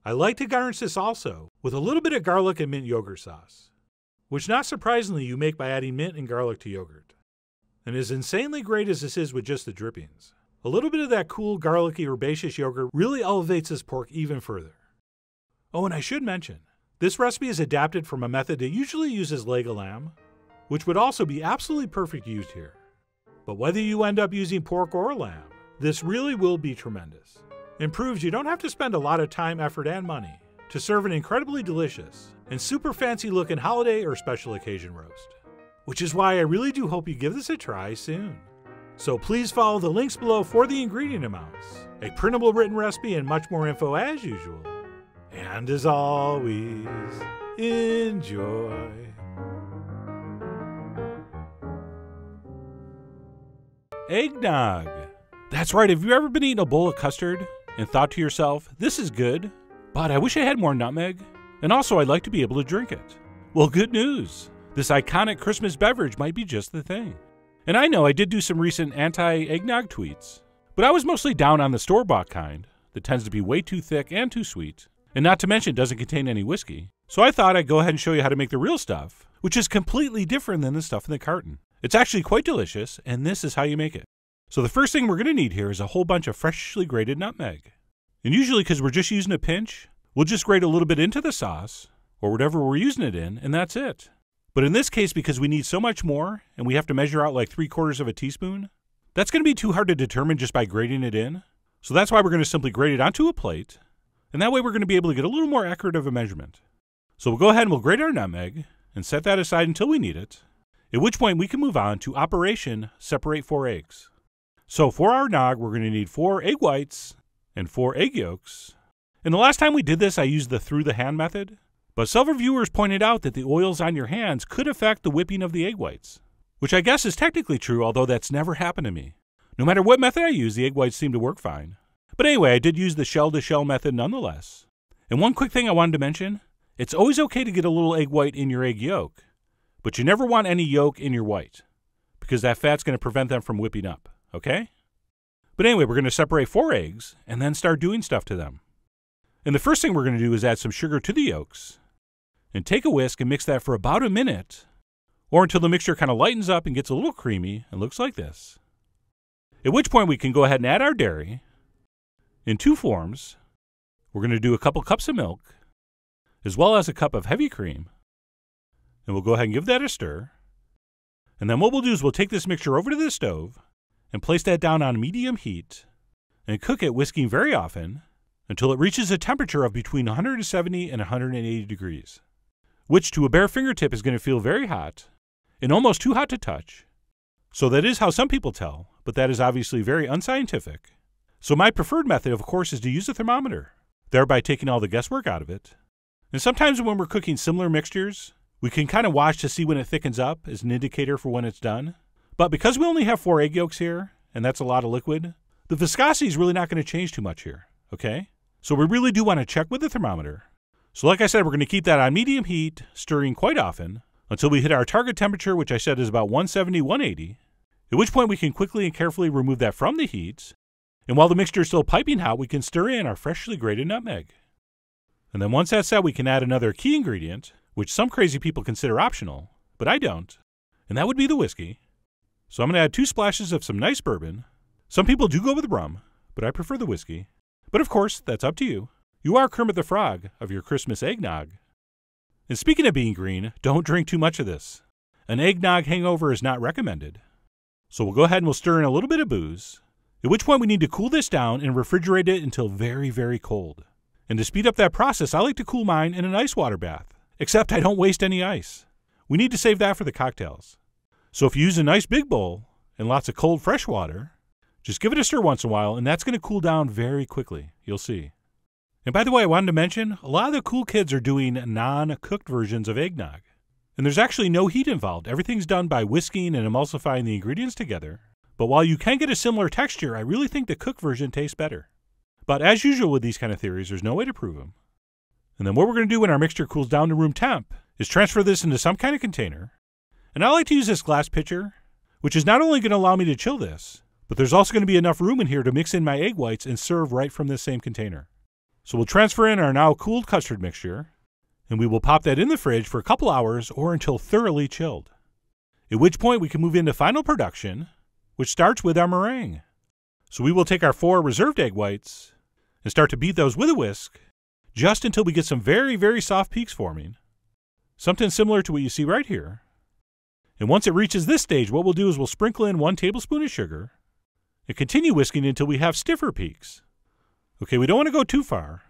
I like to garnish this also with a little bit of garlic and mint yogurt sauce, which not surprisingly you make by adding mint and garlic to yogurt. And as insanely great as this is with just the drippings, a little bit of that cool garlicky herbaceous yogurt really elevates this pork even further. Oh, and I should mention, this recipe is adapted from a method that usually uses leg of lamb, which would also be absolutely perfect used here. But whether you end up using pork or lamb, this really will be tremendous. And proves you don't have to spend a lot of time, effort, and money to serve an incredibly delicious and super fancy looking holiday or special occasion roast. Which is why I really do hope you give this a try soon. So please follow the links below for the ingredient amounts, a printable written recipe, and much more info as usual. And as always, enjoy. Eggnog. That's right. Have you ever been eating a bowl of custard and thought to yourself, this is good, but I wish I had more nutmeg? And also, I'd like to be able to drink it. Well, good news. This iconic Christmas beverage might be just the thing. And I know I did do some recent anti eggnog tweets, but I was mostly down on the store bought kind that tends to be way too thick and too sweet, and not to mention doesn't contain any whiskey. So I thought I'd go ahead and show you how to make the real stuff, which is completely different than the stuff in the carton. It's actually quite delicious, and this is how you make it. So the first thing we're going to need here is a whole bunch of freshly grated nutmeg. And usually, because we're just using a pinch, we'll just grate a little bit into the sauce, or whatever we're using it in, and that's it. But in this case, because we need so much more, and we have to measure out like three quarters of a teaspoon, that's going to be too hard to determine just by grating it in. So that's why we're going to simply grate it onto a plate, and that way we're going to be able to get a little more accurate of a measurement. So we'll go ahead and we'll grate our nutmeg, and set that aside until we need it, at which point we can move on to Operation Separate Four Eggs. So for our nog, we're going to need four egg whites and four egg yolks. And the last time we did this, I used the through the hand method, but several viewers pointed out that the oils on your hands could affect the whipping of the egg whites, which I guess is technically true, although that's never happened to me. No matter what method I use, the egg whites seem to work fine. But anyway, I did use the shell to shell method nonetheless. And one quick thing I wanted to mention it's always okay to get a little egg white in your egg yolk, but you never want any yolk in your white, because that fat's going to prevent them from whipping up, okay? But anyway, we're going to separate four eggs and then start doing stuff to them. And the first thing we're going to do is add some sugar to the yolks and take a whisk and mix that for about a minute or until the mixture kind of lightens up and gets a little creamy and looks like this. At which point we can go ahead and add our dairy in two forms. We're going to do a couple cups of milk as well as a cup of heavy cream. And we'll go ahead and give that a stir. And then what we'll do is we'll take this mixture over to the stove and place that down on medium heat and cook it whisking very often until it reaches a temperature of between 170 and 180 degrees, which to a bare fingertip is going to feel very hot and almost too hot to touch. So that is how some people tell, but that is obviously very unscientific. So my preferred method, of course, is to use a thermometer, thereby taking all the guesswork out of it. And sometimes when we're cooking similar mixtures, we can kind of watch to see when it thickens up as an indicator for when it's done. But because we only have four egg yolks here, and that's a lot of liquid, the viscosity is really not going to change too much here, okay? So we really do want to check with the thermometer. So like I said, we're going to keep that on medium heat, stirring quite often, until we hit our target temperature, which I said is about 170, 180, at which point we can quickly and carefully remove that from the heat. And while the mixture is still piping hot, we can stir in our freshly grated nutmeg. And then once that's set, we can add another key ingredient, which some crazy people consider optional, but I don't, and that would be the whiskey. So I'm going to add two splashes of some nice bourbon. Some people do go with rum, but I prefer the whiskey. But of course, that's up to you. You are Kermit the Frog of your Christmas eggnog. And speaking of being green, don't drink too much of this. An eggnog hangover is not recommended. So we'll go ahead and we'll stir in a little bit of booze, at which point we need to cool this down and refrigerate it until very, very cold. And to speed up that process, I like to cool mine in an ice water bath, except I don't waste any ice. We need to save that for the cocktails. So if you use a nice big bowl and lots of cold fresh water, just give it a stir once in a while, and that's going to cool down very quickly. You'll see. And by the way, I wanted to mention a lot of the cool kids are doing non cooked versions of eggnog. And there's actually no heat involved. Everything's done by whisking and emulsifying the ingredients together. But while you can get a similar texture, I really think the cooked version tastes better. But as usual with these kind of theories, there's no way to prove them. And then what we're going to do when our mixture cools down to room temp is transfer this into some kind of container and I like to use this glass pitcher, which is not only going to allow me to chill this, but there's also going to be enough room in here to mix in my egg whites and serve right from this same container. So we'll transfer in our now cooled custard mixture, and we will pop that in the fridge for a couple hours or until thoroughly chilled. At which point we can move into final production, which starts with our meringue. So we will take our four reserved egg whites and start to beat those with a whisk just until we get some very, very soft peaks forming. Something similar to what you see right here. And once it reaches this stage, what we'll do is we'll sprinkle in one tablespoon of sugar and continue whisking until we have stiffer peaks. Okay, we don't want to go too far,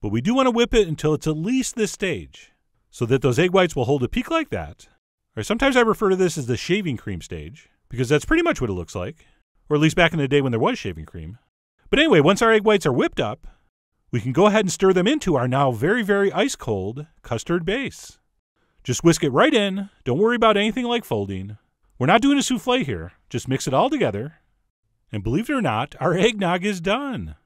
but we do want to whip it until it's at least this stage so that those egg whites will hold a peak like that. Or sometimes I refer to this as the shaving cream stage because that's pretty much what it looks like, or at least back in the day when there was shaving cream. But anyway, once our egg whites are whipped up, we can go ahead and stir them into our now very, very ice cold custard base. Just whisk it right in. Don't worry about anything like folding. We're not doing a souffle here. Just mix it all together. And believe it or not, our eggnog is done.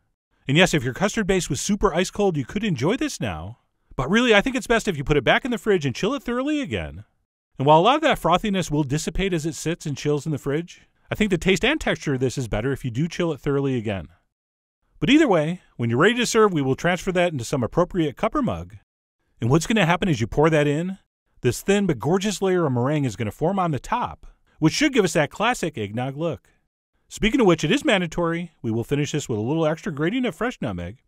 And yes, if your custard base was super ice cold, you could enjoy this now. But really, I think it's best if you put it back in the fridge and chill it thoroughly again. And while a lot of that frothiness will dissipate as it sits and chills in the fridge, I think the taste and texture of this is better if you do chill it thoroughly again. But either way, when you're ready to serve, we will transfer that into some appropriate cup or mug. And what's going to happen is you pour that in, this thin but gorgeous layer of meringue is going to form on the top, which should give us that classic eggnog look. Speaking of which, it is mandatory. We will finish this with a little extra grating of fresh nutmeg.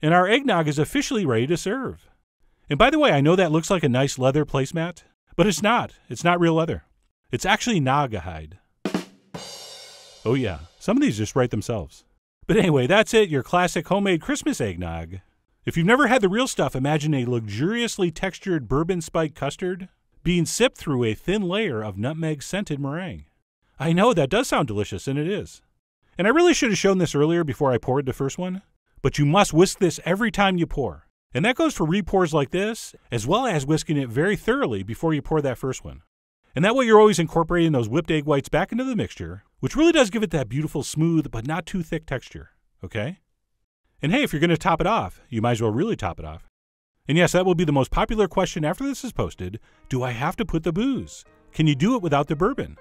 And our eggnog is officially ready to serve. And by the way, I know that looks like a nice leather placemat, but it's not. It's not real leather. It's actually Naugahyde. Oh, yeah, some of these just write themselves. But anyway, that's it, your classic homemade Christmas eggnog. If you've never had the real stuff, imagine a luxuriously textured bourbon spiked custard being sipped through a thin layer of nutmeg scented meringue. I know that does sound delicious, and it is. And I really should have shown this earlier before I poured the first one, but you must whisk this every time you pour. And that goes for repours like this, as well as whisking it very thoroughly before you pour that first one. And that way you're always incorporating those whipped egg whites back into the mixture, which really does give it that beautiful, smooth, but not too thick texture. Okay? And hey, if you're going to top it off, you might as well really top it off. And yes, that will be the most popular question after this is posted Do I have to put the booze? Can you do it without the bourbon?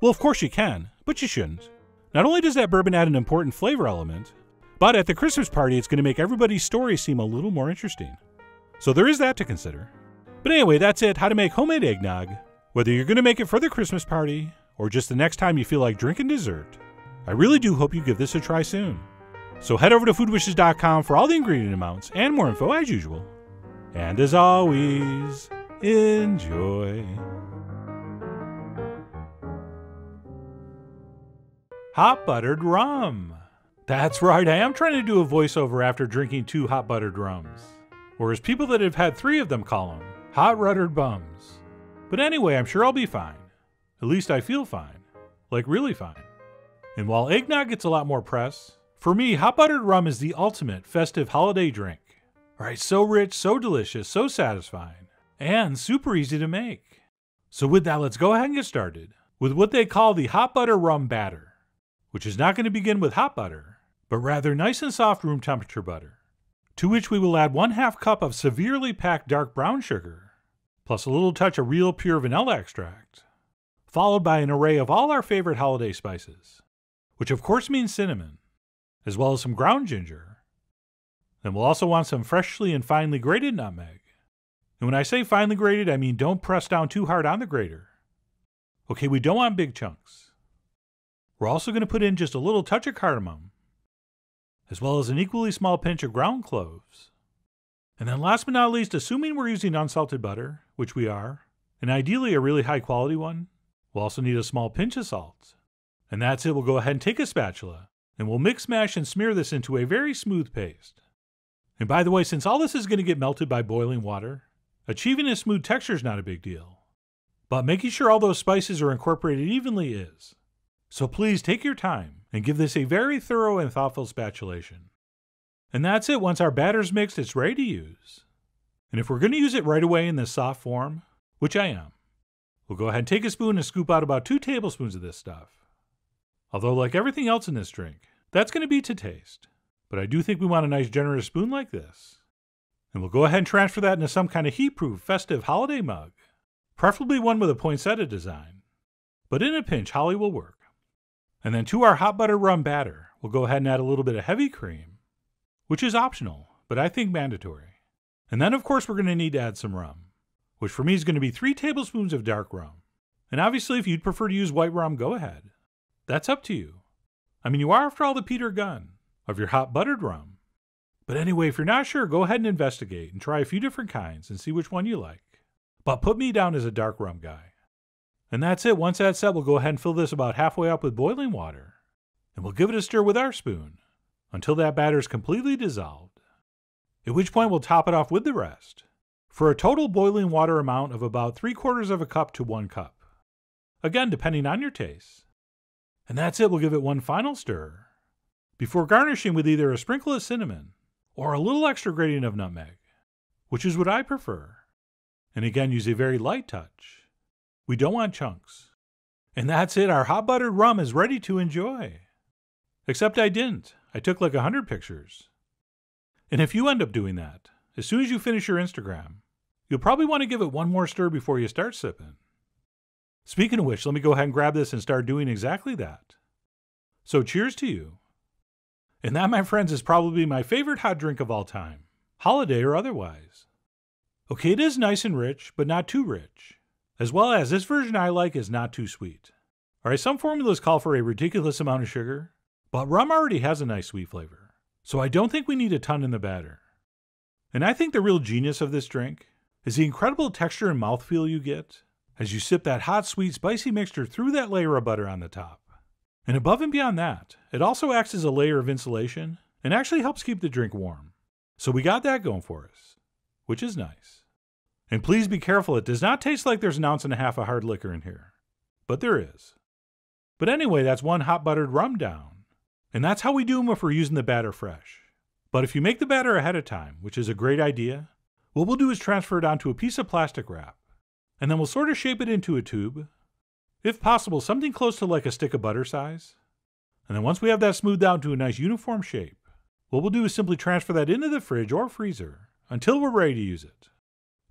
Well, of course you can, but you shouldn't. Not only does that bourbon add an important flavor element, but at the Christmas party, it's going to make everybody's story seem a little more interesting. So there is that to consider. But anyway, that's it how to make homemade eggnog. Whether you're going to make it for the Christmas party or just the next time you feel like drinking dessert, I really do hope you give this a try soon. So head over to foodwishes.com for all the ingredient amounts and more info as usual. And as always, enjoy. Hot buttered rum. That's right, I am trying to do a voiceover after drinking two hot buttered rums. Or as people that have had three of them call them, hot ruddered bums. But anyway, I'm sure I'll be fine. At least I feel fine. Like really fine. And while eggnog gets a lot more press, for me, hot buttered rum is the ultimate festive holiday drink. Alright, so rich, so delicious, so satisfying, and super easy to make. So with that, let's go ahead and get started with what they call the hot butter rum batter which is not going to begin with hot butter, but rather nice and soft room temperature butter, to which we will add one half cup of severely packed dark brown sugar, plus a little touch of real pure vanilla extract, followed by an array of all our favorite holiday spices, which of course means cinnamon, as well as some ground ginger. Then we'll also want some freshly and finely grated nutmeg. And when I say finely grated, I mean don't press down too hard on the grater. Okay, we don't want big chunks. We're also going to put in just a little touch of cardamom, as well as an equally small pinch of ground cloves. And then last but not least, assuming we're using unsalted butter, which we are, and ideally a really high quality one, we'll also need a small pinch of salt. And that's it, we'll go ahead and take a spatula, and we'll mix, mash, and smear this into a very smooth paste. And by the way, since all this is going to get melted by boiling water, achieving a smooth texture is not a big deal. But making sure all those spices are incorporated evenly is. So please take your time and give this a very thorough and thoughtful spatulation. And that's it. Once our batter's mixed, it's ready to use. And if we're going to use it right away in this soft form, which I am, we'll go ahead and take a spoon and scoop out about two tablespoons of this stuff. Although, like everything else in this drink, that's going to be to taste. But I do think we want a nice generous spoon like this. And we'll go ahead and transfer that into some kind of heat-proof festive holiday mug, preferably one with a poinsettia design. But in a pinch, holly will work. And then to our hot butter rum batter, we'll go ahead and add a little bit of heavy cream, which is optional, but I think mandatory. And then, of course, we're going to need to add some rum, which for me is going to be three tablespoons of dark rum. And obviously, if you'd prefer to use white rum, go ahead. That's up to you. I mean, you are, after all, the Peter Gunn of your hot buttered rum. But anyway, if you're not sure, go ahead and investigate and try a few different kinds and see which one you like. But put me down as a dark rum guy. And that's it. Once that's set, we'll go ahead and fill this about halfway up with boiling water. And we'll give it a stir with our spoon until that batter is completely dissolved. At which point we'll top it off with the rest for a total boiling water amount of about three quarters of a cup to one cup. Again, depending on your taste. And that's it. We'll give it one final stir before garnishing with either a sprinkle of cinnamon or a little extra grating of nutmeg, which is what I prefer. And again, use a very light touch. We don't want chunks. And that's it. Our hot buttered rum is ready to enjoy. Except I didn't. I took like a hundred pictures. And if you end up doing that, as soon as you finish your Instagram, you'll probably want to give it one more stir before you start sipping. Speaking of which, let me go ahead and grab this and start doing exactly that. So cheers to you. And that, my friends, is probably my favorite hot drink of all time, holiday or otherwise. Okay, it is nice and rich, but not too rich. As well as this version I like is not too sweet. Alright, some formulas call for a ridiculous amount of sugar, but rum already has a nice sweet flavor, so I don't think we need a ton in the batter. And I think the real genius of this drink is the incredible texture and mouthfeel you get as you sip that hot, sweet, spicy mixture through that layer of butter on the top. And above and beyond that, it also acts as a layer of insulation and actually helps keep the drink warm. So we got that going for us, which is nice. And please be careful, it does not taste like there's an ounce and a half of hard liquor in here. But there is. But anyway, that's one hot buttered rum down. And that's how we do them if we're using the batter fresh. But if you make the batter ahead of time, which is a great idea, what we'll do is transfer it onto a piece of plastic wrap. And then we'll sort of shape it into a tube if possible, something close to like a stick of butter size. And then once we have that smoothed out to a nice uniform shape, what we'll do is simply transfer that into the fridge or freezer until we're ready to use it.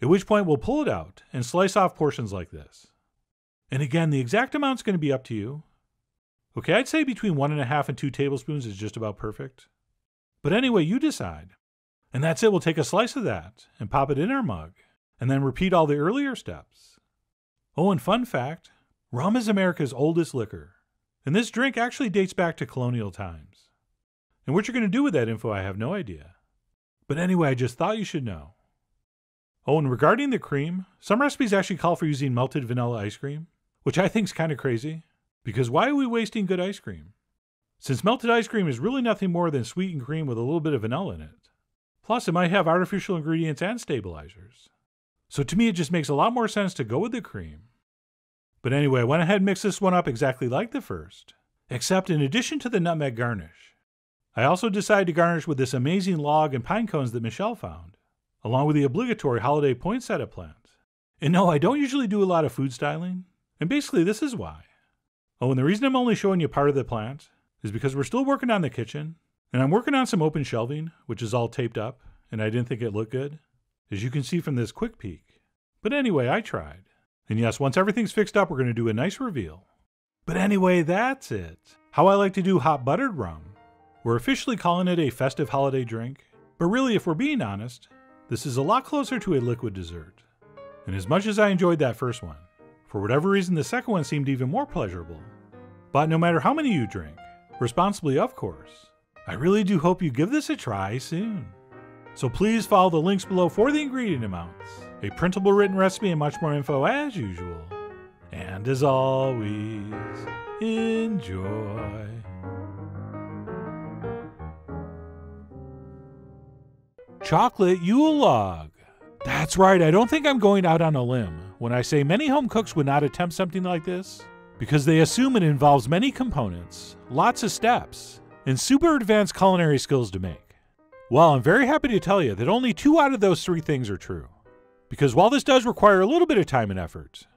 At which point we'll pull it out and slice off portions like this. And again, the exact amount's going to be up to you. Okay, I'd say between one and a half and two tablespoons is just about perfect. But anyway, you decide. And that's it. We'll take a slice of that and pop it in our mug, and then repeat all the earlier steps. Oh, and fun fact Rum is America's oldest liquor, and this drink actually dates back to colonial times. And what you're going to do with that info, I have no idea. But anyway, I just thought you should know. Oh, and regarding the cream, some recipes actually call for using melted vanilla ice cream, which I think is kind of crazy, because why are we wasting good ice cream? Since melted ice cream is really nothing more than sweetened cream with a little bit of vanilla in it. Plus, it might have artificial ingredients and stabilizers. So to me, it just makes a lot more sense to go with the cream but anyway, I went ahead and mixed this one up exactly like the first, except in addition to the nutmeg garnish, I also decided to garnish with this amazing log and pine cones that Michelle found, along with the obligatory holiday poinsettia plant. And no, I don't usually do a lot of food styling, and basically this is why. Oh, and the reason I'm only showing you part of the plant is because we're still working on the kitchen, and I'm working on some open shelving, which is all taped up, and I didn't think it looked good, as you can see from this quick peek. But anyway, I tried. And yes, once everything's fixed up, we're going to do a nice reveal. But anyway, that's it. How I like to do hot buttered rum. We're officially calling it a festive holiday drink, but really, if we're being honest, this is a lot closer to a liquid dessert. And as much as I enjoyed that first one, for whatever reason, the second one seemed even more pleasurable. But no matter how many you drink, responsibly of course, I really do hope you give this a try soon. So please follow the links below for the ingredient amounts a printable written recipe, and much more info as usual. And as always, enjoy. Chocolate Yule log. That's right, I don't think I'm going out on a limb when I say many home cooks would not attempt something like this because they assume it involves many components, lots of steps, and super advanced culinary skills to make. Well, I'm very happy to tell you that only two out of those three things are true. Because while this does require a little bit of time and effort,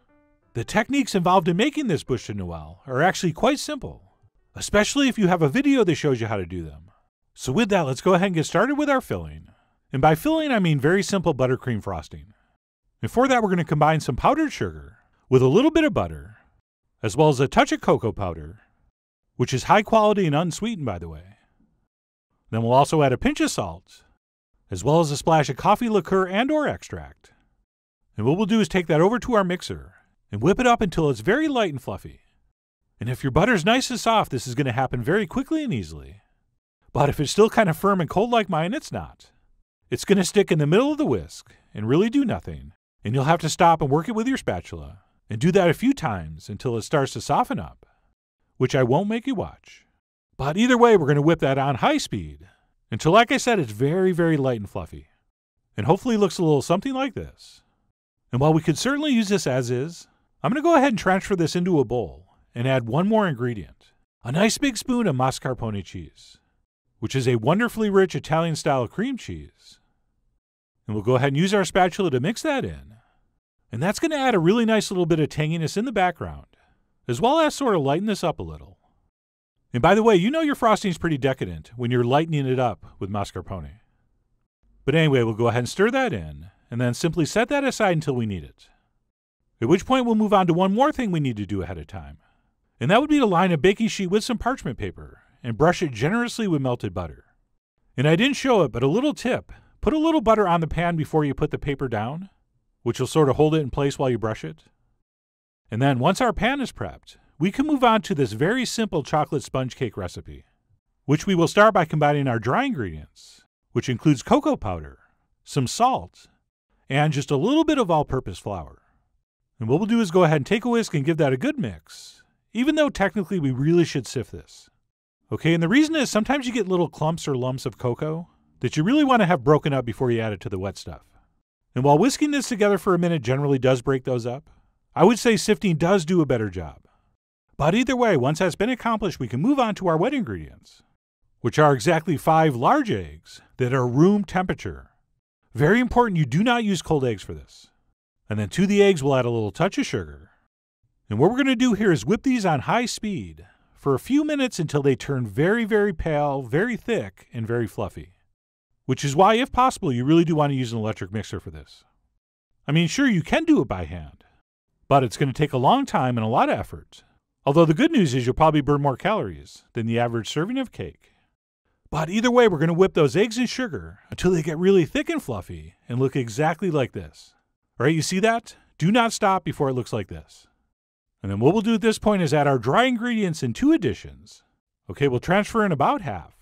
the techniques involved in making this bûche de Noël are actually quite simple, especially if you have a video that shows you how to do them. So with that, let's go ahead and get started with our filling. And by filling, I mean very simple buttercream frosting. And for that, we're going to combine some powdered sugar with a little bit of butter, as well as a touch of cocoa powder, which is high quality and unsweetened, by the way. Then we'll also add a pinch of salt, as well as a splash of coffee liqueur and or extract. And what we'll do is take that over to our mixer and whip it up until it's very light and fluffy. And if your butter's nice and soft, this is going to happen very quickly and easily. But if it's still kind of firm and cold like mine, it's not. It's going to stick in the middle of the whisk and really do nothing, and you'll have to stop and work it with your spatula, and do that a few times until it starts to soften up, which I won't make you watch. But either way, we're going to whip that on high speed until, like I said, it's very, very light and fluffy, and hopefully looks a little something like this. And while we could certainly use this as is, I'm going to go ahead and transfer this into a bowl and add one more ingredient a nice big spoon of mascarpone cheese which is a wonderfully rich Italian style cream cheese. And we'll go ahead and use our spatula to mix that in. And that's going to add a really nice little bit of tanginess in the background, as well as sort of lighten this up a little. And by the way, you know your frosting is pretty decadent when you're lightening it up with mascarpone. But anyway, we'll go ahead and stir that in, and then simply set that aside until we need it. At which point we'll move on to one more thing we need to do ahead of time. And that would be to line a baking sheet with some parchment paper and brush it generously with melted butter. And I didn't show it, but a little tip put a little butter on the pan before you put the paper down, which will sort of hold it in place while you brush it. And then once our pan is prepped, we can move on to this very simple chocolate sponge cake recipe, which we will start by combining our dry ingredients, which includes cocoa powder, some salt, and just a little bit of all purpose flour. And what we'll do is go ahead and take a whisk and give that a good mix, even though technically we really should sift this. Okay, and the reason is sometimes you get little clumps or lumps of cocoa that you really want to have broken up before you add it to the wet stuff. And while whisking this together for a minute generally does break those up, I would say sifting does do a better job. But either way, once that's been accomplished, we can move on to our wet ingredients, which are exactly five large eggs that are room temperature. Very important, you do not use cold eggs for this. And then to the eggs, we'll add a little touch of sugar. And what we're going to do here is whip these on high speed for a few minutes until they turn very, very pale, very thick, and very fluffy. Which is why, if possible, you really do want to use an electric mixer for this. I mean, sure, you can do it by hand, but it's going to take a long time and a lot of effort. Although the good news is you'll probably burn more calories than the average serving of cake. But either way, we're going to whip those eggs and sugar until they get really thick and fluffy and look exactly like this. All right, you see that? Do not stop before it looks like this. And then what we'll do at this point is add our dry ingredients in two additions. Okay, we'll transfer in about half.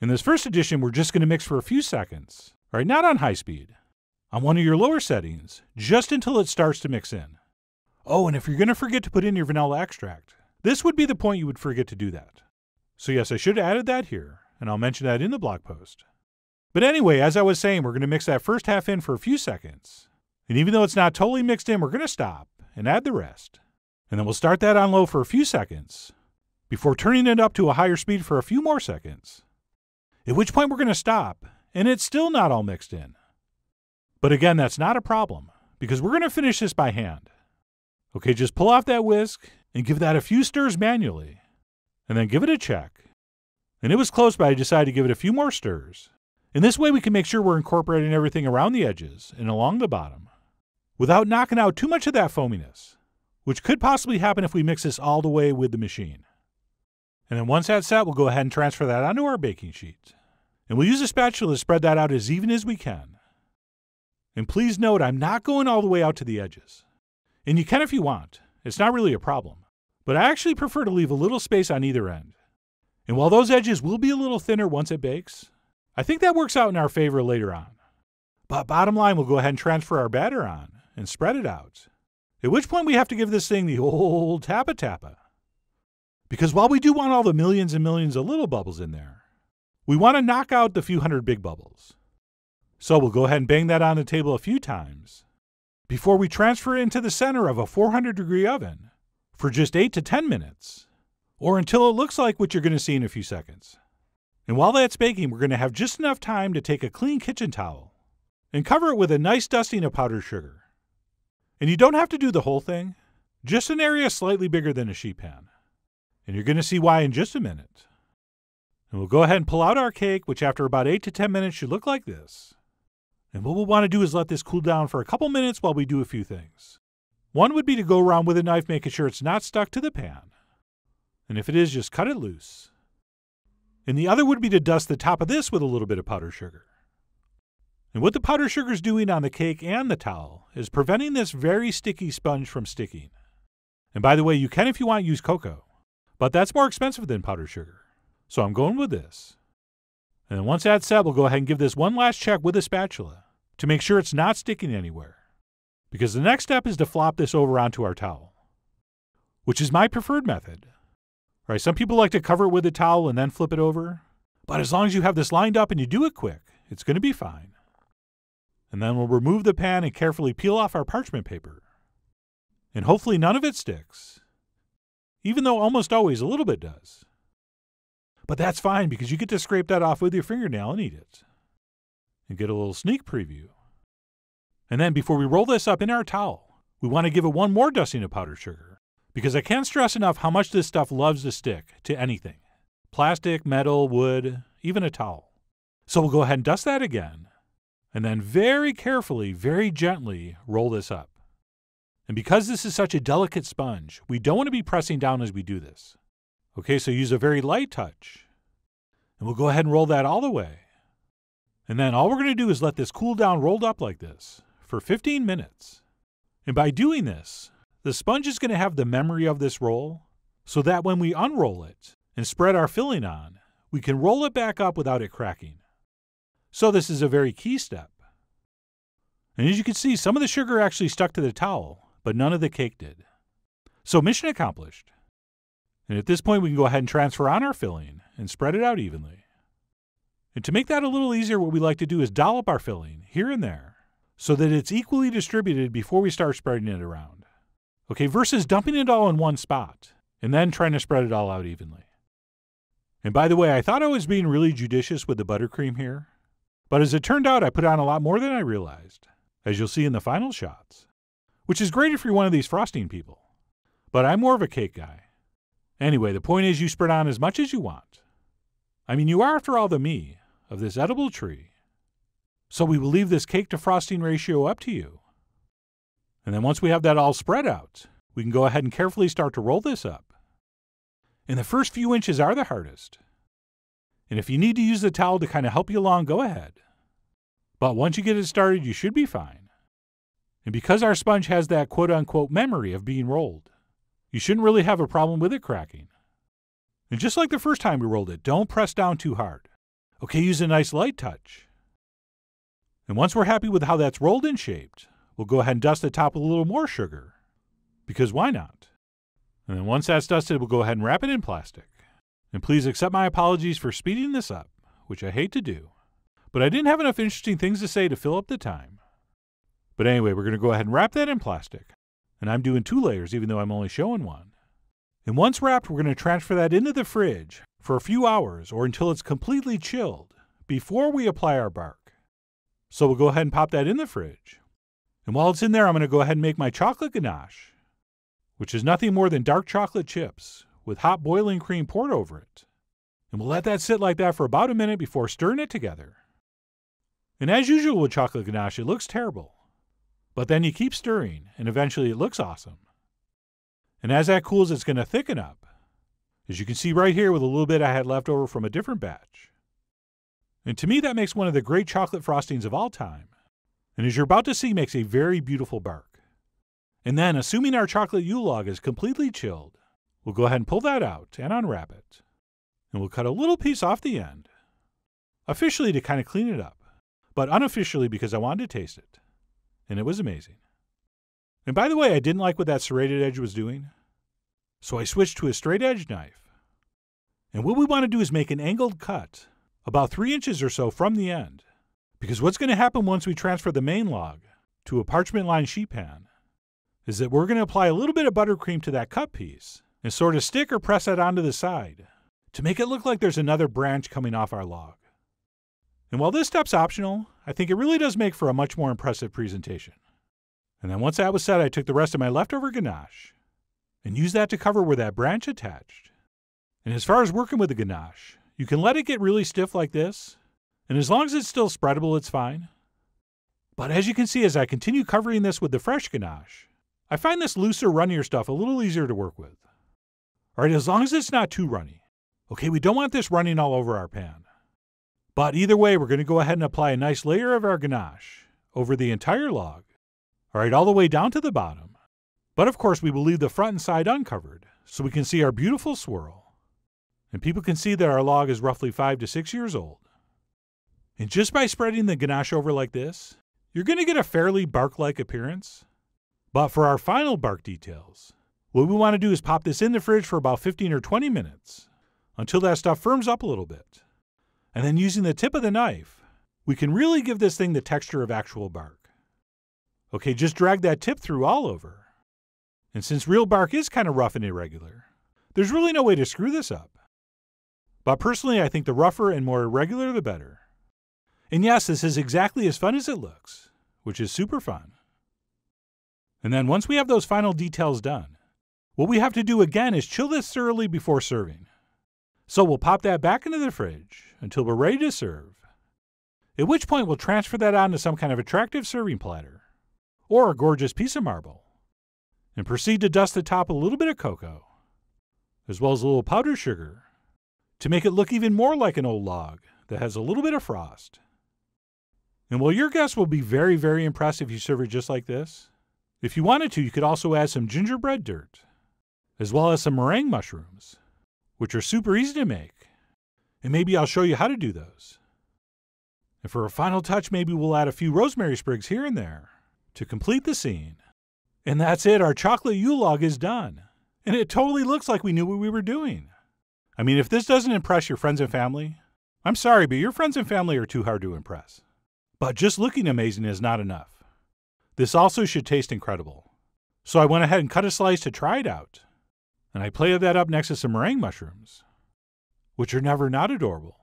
In this first addition, we're just going to mix for a few seconds. All right, not on high speed. On one of your lower settings, just until it starts to mix in. Oh, and if you're going to forget to put in your vanilla extract, this would be the point you would forget to do that. So yes, I should have added that here, and I'll mention that in the blog post. But anyway, as I was saying, we're going to mix that first half in for a few seconds. And even though it's not totally mixed in, we're going to stop and add the rest. And then we'll start that on low for a few seconds before turning it up to a higher speed for a few more seconds. At which point we're going to stop, and it's still not all mixed in. But again, that's not a problem because we're going to finish this by hand. Okay, just pull off that whisk and give that a few stirs manually, and then give it a check. And it was close, but I decided to give it a few more stirs. In this way, we can make sure we're incorporating everything around the edges and along the bottom without knocking out too much of that foaminess which could possibly happen if we mix this all the way with the machine. And then once that's set, we'll go ahead and transfer that onto our baking sheet. And we'll use a spatula to spread that out as even as we can. And please note, I'm not going all the way out to the edges. And you can if you want. It's not really a problem. But I actually prefer to leave a little space on either end. And while those edges will be a little thinner once it bakes, I think that works out in our favor later on. But bottom line, we'll go ahead and transfer our batter on and spread it out. At which point we have to give this thing the old tappa tappa. Because while we do want all the millions and millions of little bubbles in there, we want to knock out the few hundred big bubbles. So we'll go ahead and bang that on the table a few times before we transfer it into the center of a 400 degree oven for just 8 to 10 minutes, or until it looks like what you're going to see in a few seconds. And while that's baking, we're going to have just enough time to take a clean kitchen towel and cover it with a nice dusting of powdered sugar. And you don't have to do the whole thing, just an area slightly bigger than a sheet pan. And you're going to see why in just a minute. And we'll go ahead and pull out our cake, which after about 8 to 10 minutes should look like this. And what we'll want to do is let this cool down for a couple minutes while we do a few things. One would be to go around with a knife making sure it's not stuck to the pan. And if it is, just cut it loose. And the other would be to dust the top of this with a little bit of powdered sugar. And what the powdered sugar is doing on the cake and the towel is preventing this very sticky sponge from sticking. And by the way, you can, if you want, use cocoa, but that's more expensive than powdered sugar. So I'm going with this. And then once that's set, we'll go ahead and give this one last check with a spatula to make sure it's not sticking anywhere. Because the next step is to flop this over onto our towel, which is my preferred method. Right? Some people like to cover it with a towel and then flip it over. But as long as you have this lined up and you do it quick, it's going to be fine. And then we'll remove the pan and carefully peel off our parchment paper. And hopefully none of it sticks, even though almost always a little bit does. But that's fine because you get to scrape that off with your fingernail and eat it. And get a little sneak preview. And then before we roll this up in our towel, we want to give it one more dusting of powdered sugar because I can't stress enough how much this stuff loves to stick to anything plastic, metal, wood, even a towel. So we'll go ahead and dust that again, and then very carefully, very gently roll this up. And because this is such a delicate sponge, we don't want to be pressing down as we do this. Okay, so use a very light touch. And we'll go ahead and roll that all the way. And then all we're going to do is let this cool down rolled up like this for 15 minutes. And by doing this, the sponge is going to have the memory of this roll so that when we unroll it and spread our filling on, we can roll it back up without it cracking. So this is a very key step. And as you can see, some of the sugar actually stuck to the towel, but none of the cake did. So mission accomplished. And at this point, we can go ahead and transfer on our filling and spread it out evenly. And to make that a little easier, what we like to do is dollop our filling here and there so that it's equally distributed before we start spreading it around. Okay, versus dumping it all in one spot and then trying to spread it all out evenly. And by the way, I thought I was being really judicious with the buttercream here, but as it turned out, I put on a lot more than I realized, as you'll see in the final shots, which is great if you're one of these frosting people. But I'm more of a cake guy. Anyway, the point is you spread on as much as you want. I mean, you are, after all, the me of this edible tree. So we will leave this cake to frosting ratio up to you. And then once we have that all spread out, we can go ahead and carefully start to roll this up. And the first few inches are the hardest. And if you need to use the towel to kind of help you along, go ahead. But once you get it started, you should be fine. And because our sponge has that quote unquote memory of being rolled, you shouldn't really have a problem with it cracking. And just like the first time we rolled it, don't press down too hard. Okay, use a nice light touch. And once we're happy with how that's rolled and shaped, we'll go ahead and dust the top with a little more sugar. Because why not? And then once that's dusted, we'll go ahead and wrap it in plastic. And please accept my apologies for speeding this up, which I hate to do. But I didn't have enough interesting things to say to fill up the time. But anyway, we're going to go ahead and wrap that in plastic. And I'm doing two layers, even though I'm only showing one. And once wrapped, we're going to transfer that into the fridge for a few hours or until it's completely chilled before we apply our bark. So we'll go ahead and pop that in the fridge. And while it's in there, I'm going to go ahead and make my chocolate ganache, which is nothing more than dark chocolate chips with hot boiling cream poured over it. And we'll let that sit like that for about a minute before stirring it together. And as usual with chocolate ganache, it looks terrible. But then you keep stirring, and eventually it looks awesome. And as that cools, it's going to thicken up. As you can see right here with a little bit I had left over from a different batch. And to me, that makes one of the great chocolate frostings of all time. And as you're about to see, makes a very beautiful bark. And then, assuming our chocolate Yule log is completely chilled, we'll go ahead and pull that out and unwrap it. And we'll cut a little piece off the end, officially to kind of clean it up, but unofficially because I wanted to taste it. And it was amazing. And by the way, I didn't like what that serrated edge was doing, so I switched to a straight edge knife. And what we want to do is make an angled cut about three inches or so from the end. Because what's going to happen once we transfer the main log to a parchment lined sheet pan is that we're going to apply a little bit of buttercream to that cut piece and sort of stick or press that onto the side to make it look like there's another branch coming off our log. And while this step's optional, I think it really does make for a much more impressive presentation. And then once that was set, I took the rest of my leftover ganache and used that to cover where that branch attached. And as far as working with the ganache, you can let it get really stiff like this, and as long as it's still spreadable, it's fine. But as you can see, as I continue covering this with the fresh ganache, I find this looser, runnier stuff a little easier to work with. All right, as long as it's not too runny. Okay, we don't want this running all over our pan. But either way, we're going to go ahead and apply a nice layer of our ganache over the entire log, all right, all the way down to the bottom. But of course, we will leave the front and side uncovered so we can see our beautiful swirl. And people can see that our log is roughly five to six years old. And just by spreading the ganache over like this, you're going to get a fairly bark like appearance. But for our final bark details, what we want to do is pop this in the fridge for about 15 or 20 minutes until that stuff firms up a little bit. And then using the tip of the knife, we can really give this thing the texture of actual bark. Okay, just drag that tip through all over. And since real bark is kind of rough and irregular, there's really no way to screw this up. But personally, I think the rougher and more irregular the better. And yes, this is exactly as fun as it looks, which is super fun. And then once we have those final details done, what we have to do again is chill this thoroughly before serving. So we'll pop that back into the fridge until we're ready to serve. At which point we'll transfer that onto some kind of attractive serving platter or a gorgeous piece of marble and proceed to dust the top with a little bit of cocoa as well as a little powdered sugar to make it look even more like an old log that has a little bit of frost. And while your guests will be very, very impressed if you serve it just like this, if you wanted to, you could also add some gingerbread dirt, as well as some meringue mushrooms, which are super easy to make. And maybe I'll show you how to do those. And for a final touch, maybe we'll add a few rosemary sprigs here and there to complete the scene. And that's it, our chocolate Yule log is done. And it totally looks like we knew what we were doing. I mean, if this doesn't impress your friends and family, I'm sorry, but your friends and family are too hard to impress. But just looking amazing is not enough. This also should taste incredible. So I went ahead and cut a slice to try it out. And I plated that up next to some meringue mushrooms, which are never not adorable.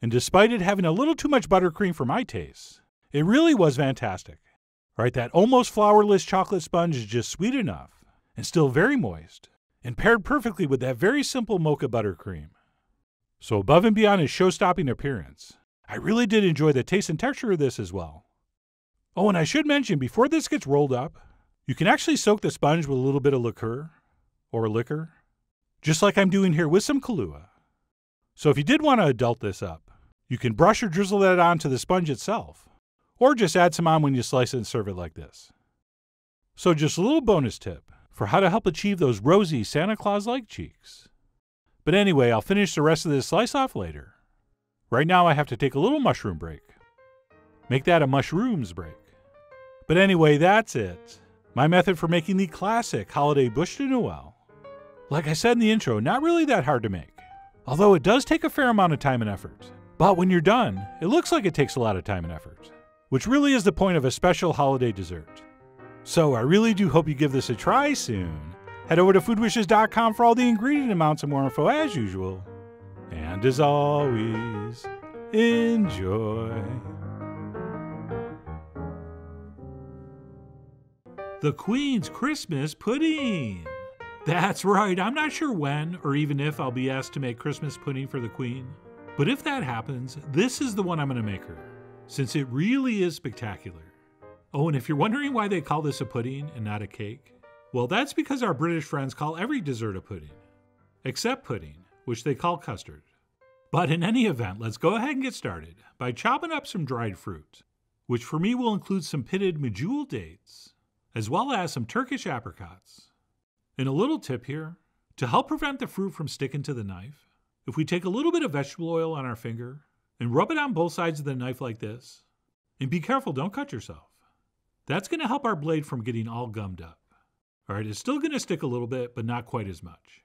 And despite it having a little too much buttercream for my taste, it really was fantastic. Right, that almost flourless chocolate sponge is just sweet enough and still very moist, and paired perfectly with that very simple mocha buttercream. So, above and beyond its show stopping appearance, I really did enjoy the taste and texture of this as well. Oh, and I should mention before this gets rolled up, you can actually soak the sponge with a little bit of liqueur or liquor, just like I'm doing here with some Kahlua. So if you did want to adult this up, you can brush or drizzle that onto the sponge itself, or just add some on when you slice it and serve it like this. So just a little bonus tip for how to help achieve those rosy Santa Claus-like cheeks. But anyway, I'll finish the rest of this slice off later. Right now I have to take a little mushroom break. Make that a mushrooms break. But anyway, that's it. My method for making the classic holiday bûche de Noël. Like I said in the intro, not really that hard to make. Although it does take a fair amount of time and effort. But when you're done, it looks like it takes a lot of time and effort. Which really is the point of a special holiday dessert. So I really do hope you give this a try soon. Head over to foodwishes.com for all the ingredient amounts and more info as usual. And as always, enjoy. The Queen's Christmas Pudding. That's right, I'm not sure when or even if I'll be asked to make Christmas pudding for the Queen. But if that happens, this is the one I'm going to make her, since it really is spectacular. Oh, and if you're wondering why they call this a pudding and not a cake, well, that's because our British friends call every dessert a pudding, except pudding, which they call custard. But in any event, let's go ahead and get started by chopping up some dried fruit, which for me will include some pitted medjool dates, as well as some Turkish apricots. And a little tip here to help prevent the fruit from sticking to the knife, if we take a little bit of vegetable oil on our finger and rub it on both sides of the knife like this, and be careful, don't cut yourself. That's going to help our blade from getting all gummed up. All right, it's still going to stick a little bit, but not quite as much.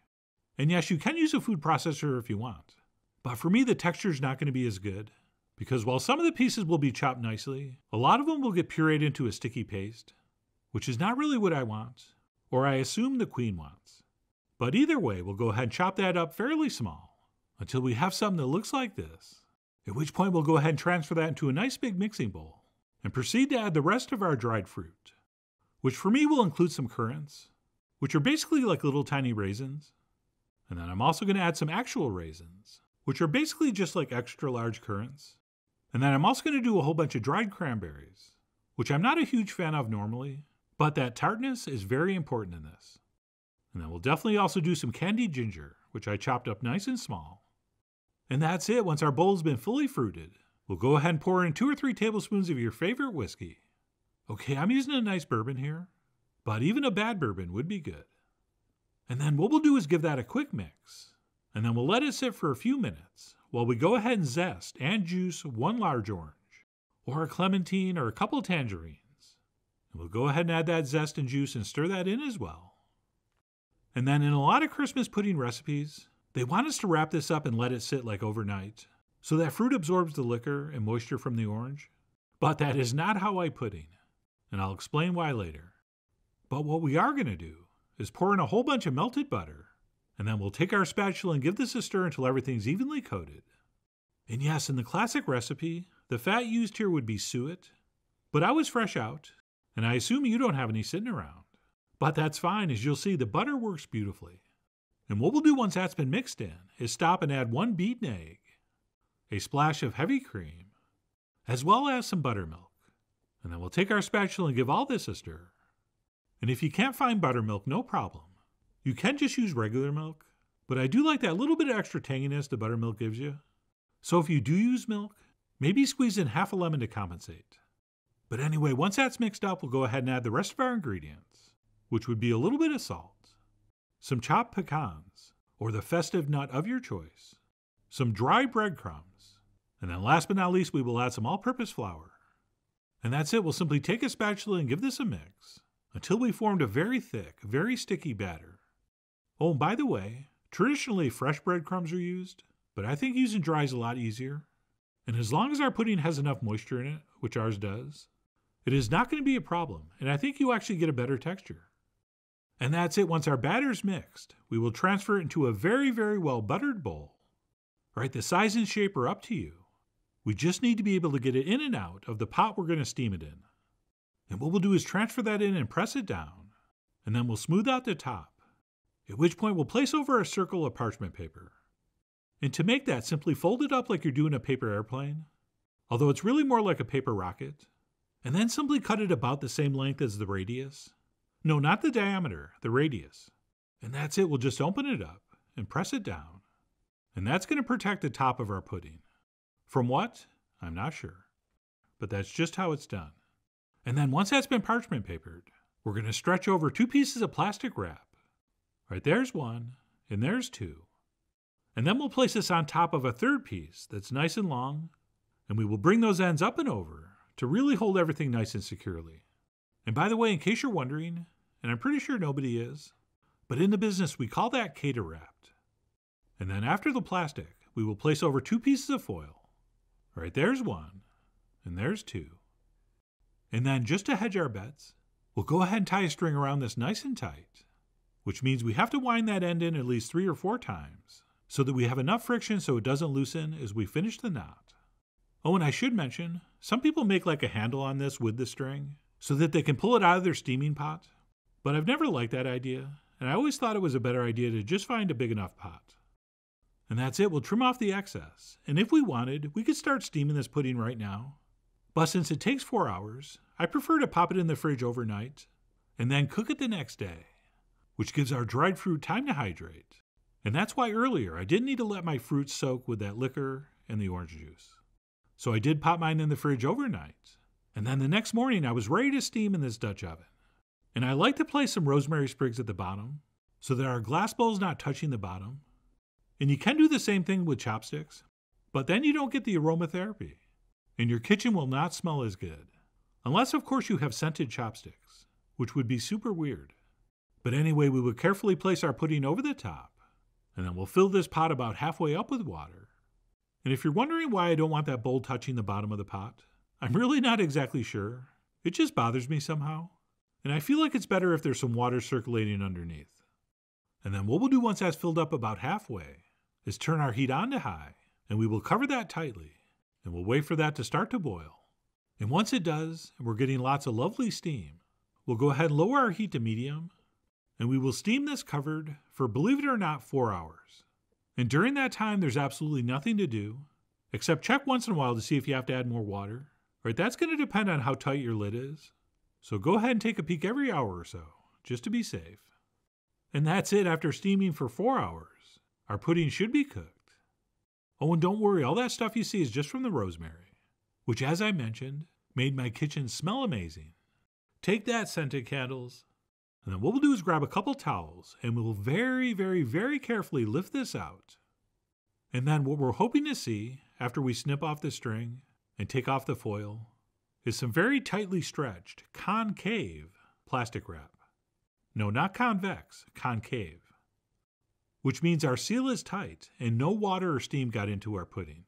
And yes, you can use a food processor if you want. But for me, the texture is not going to be as good because while some of the pieces will be chopped nicely, a lot of them will get pureed into a sticky paste which is not really what I want, or I assume the queen wants. But either way, we'll go ahead and chop that up fairly small until we have something that looks like this, at which point we'll go ahead and transfer that into a nice big mixing bowl and proceed to add the rest of our dried fruit, which for me will include some currants, which are basically like little tiny raisins. And then I'm also going to add some actual raisins, which are basically just like extra large currants. And then I'm also going to do a whole bunch of dried cranberries, which I'm not a huge fan of normally, but that tartness is very important in this. And then we'll definitely also do some candied ginger, which I chopped up nice and small. And that's it. Once our bowl's been fully fruited, we'll go ahead and pour in two or three tablespoons of your favorite whiskey. Okay, I'm using a nice bourbon here, but even a bad bourbon would be good. And then what we'll do is give that a quick mix, and then we'll let it sit for a few minutes while we go ahead and zest and juice one large orange, or a clementine, or a couple tangerines. And we'll go ahead and add that zest and juice and stir that in as well. And then in a lot of Christmas pudding recipes, they want us to wrap this up and let it sit like overnight, so that fruit absorbs the liquor and moisture from the orange. But that is not how I pudding, and I'll explain why later. But what we are going to do is pour in a whole bunch of melted butter, and then we'll take our spatula and give this a stir until everything's evenly coated. And yes, in the classic recipe, the fat used here would be suet, but I was fresh out, and I assume you don't have any sitting around. But that's fine, as you'll see, the butter works beautifully. And what we'll do once that's been mixed in is stop and add one beaten egg, a splash of heavy cream, as well as some buttermilk. And then we'll take our spatula and give all this a stir. And if you can't find buttermilk, no problem. You can just use regular milk, but I do like that little bit of extra tanginess the buttermilk gives you. So if you do use milk, maybe squeeze in half a lemon to compensate. But anyway, once that's mixed up, we'll go ahead and add the rest of our ingredients, which would be a little bit of salt, some chopped pecans, or the festive nut of your choice, some dry breadcrumbs, and then last but not least, we will add some all purpose flour. And that's it. We'll simply take a spatula and give this a mix until we formed a very thick, very sticky batter. Oh, and by the way, traditionally fresh breadcrumbs are used, but I think using dry is a lot easier. And as long as our pudding has enough moisture in it, which ours does, it is not going to be a problem, and I think you actually get a better texture. And that's it. Once our batter's mixed, we will transfer it into a very, very well buttered bowl. All right, the size and shape are up to you. We just need to be able to get it in and out of the pot we're going to steam it in. And what we'll do is transfer that in and press it down, and then we'll smooth out the top, at which point we'll place over a circle of parchment paper. And to make that, simply fold it up like you're doing a paper airplane, although it's really more like a paper rocket, and then simply cut it about the same length as the radius. No, not the diameter, the radius. And that's it, we'll just open it up and press it down. And that's going to protect the top of our pudding. From what? I'm not sure. But that's just how it's done. And then once that's been parchment papered, we're going to stretch over two pieces of plastic wrap. Right there's one, and there's two. And then we'll place this on top of a third piece that's nice and long, and we will bring those ends up and over to really hold everything nice and securely. And by the way, in case you're wondering, and I'm pretty sure nobody is, but in the business we call that cater wrapped. And then after the plastic, we will place over two pieces of foil. Right there's one, and there's two. And then, just to hedge our bets, we'll go ahead and tie a string around this nice and tight, which means we have to wind that end in at least three or four times so that we have enough friction so it doesn't loosen as we finish the knot. Oh, and I should mention, some people make like a handle on this with the string so that they can pull it out of their steaming pot, but I've never liked that idea, and I always thought it was a better idea to just find a big enough pot. And that's it, we'll trim off the excess, and if we wanted, we could start steaming this pudding right now but since it takes four hours, I prefer to pop it in the fridge overnight and then cook it the next day, which gives our dried fruit time to hydrate. And that's why earlier I didn't need to let my fruit soak with that liquor and the orange juice. So I did pop mine in the fridge overnight, and then the next morning I was ready to steam in this Dutch oven. And I like to place some rosemary sprigs at the bottom so that our glass bowl is not touching the bottom. And you can do the same thing with chopsticks, but then you don't get the aromatherapy and your kitchen will not smell as good. Unless, of course, you have scented chopsticks, which would be super weird. But anyway, we would carefully place our pudding over the top, and then we'll fill this pot about halfway up with water. And if you're wondering why I don't want that bowl touching the bottom of the pot, I'm really not exactly sure. It just bothers me somehow. And I feel like it's better if there's some water circulating underneath. And then what we'll do once that's filled up about halfway is turn our heat on to high, and we will cover that tightly and we'll wait for that to start to boil. And once it does, and we're getting lots of lovely steam, we'll go ahead and lower our heat to medium, and we will steam this covered for, believe it or not, four hours. And during that time, there's absolutely nothing to do except check once in a while to see if you have to add more water. Right, that's going to depend on how tight your lid is. So go ahead and take a peek every hour or so, just to be safe. And that's it after steaming for four hours. Our pudding should be cooked. Oh, and don't worry, all that stuff you see is just from the rosemary, which, as I mentioned, made my kitchen smell amazing. Take that, scented candles. And then what we'll do is grab a couple towels and we'll very, very, very carefully lift this out. And then what we're hoping to see after we snip off the string and take off the foil is some very tightly stretched, concave plastic wrap. No, not convex, concave. Which means our seal is tight and no water or steam got into our pudding.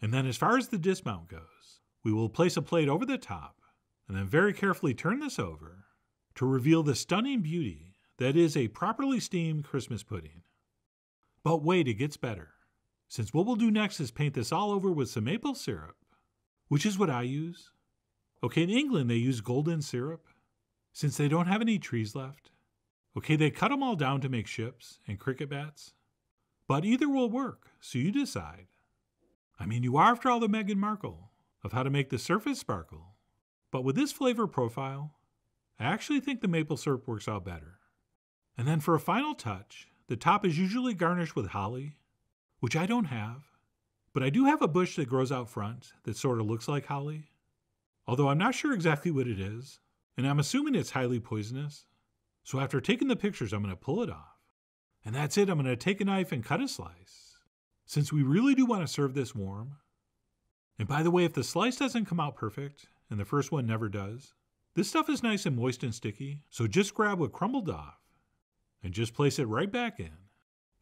And then, as far as the dismount goes, we will place a plate over the top and then very carefully turn this over to reveal the stunning beauty that is a properly steamed Christmas pudding. But wait, it gets better. Since what we'll do next is paint this all over with some maple syrup, which is what I use. Okay, in England they use golden syrup, since they don't have any trees left. Okay, they cut them all down to make ships and cricket bats. But either will work, so you decide. I mean, you are after all the Meghan Markle of how to make the surface sparkle. But with this flavor profile, I actually think the maple syrup works out better. And then for a final touch, the top is usually garnished with holly, which I don't have, but I do have a bush that grows out front that sort of looks like holly, although I'm not sure exactly what it is, and I'm assuming it's highly poisonous. So after taking the pictures, I'm going to pull it off. And that's it, I'm going to take a knife and cut a slice, since we really do want to serve this warm. And by the way, if the slice doesn't come out perfect, and the first one never does, this stuff is nice and moist and sticky, so just grab what crumbled off and just place it right back in.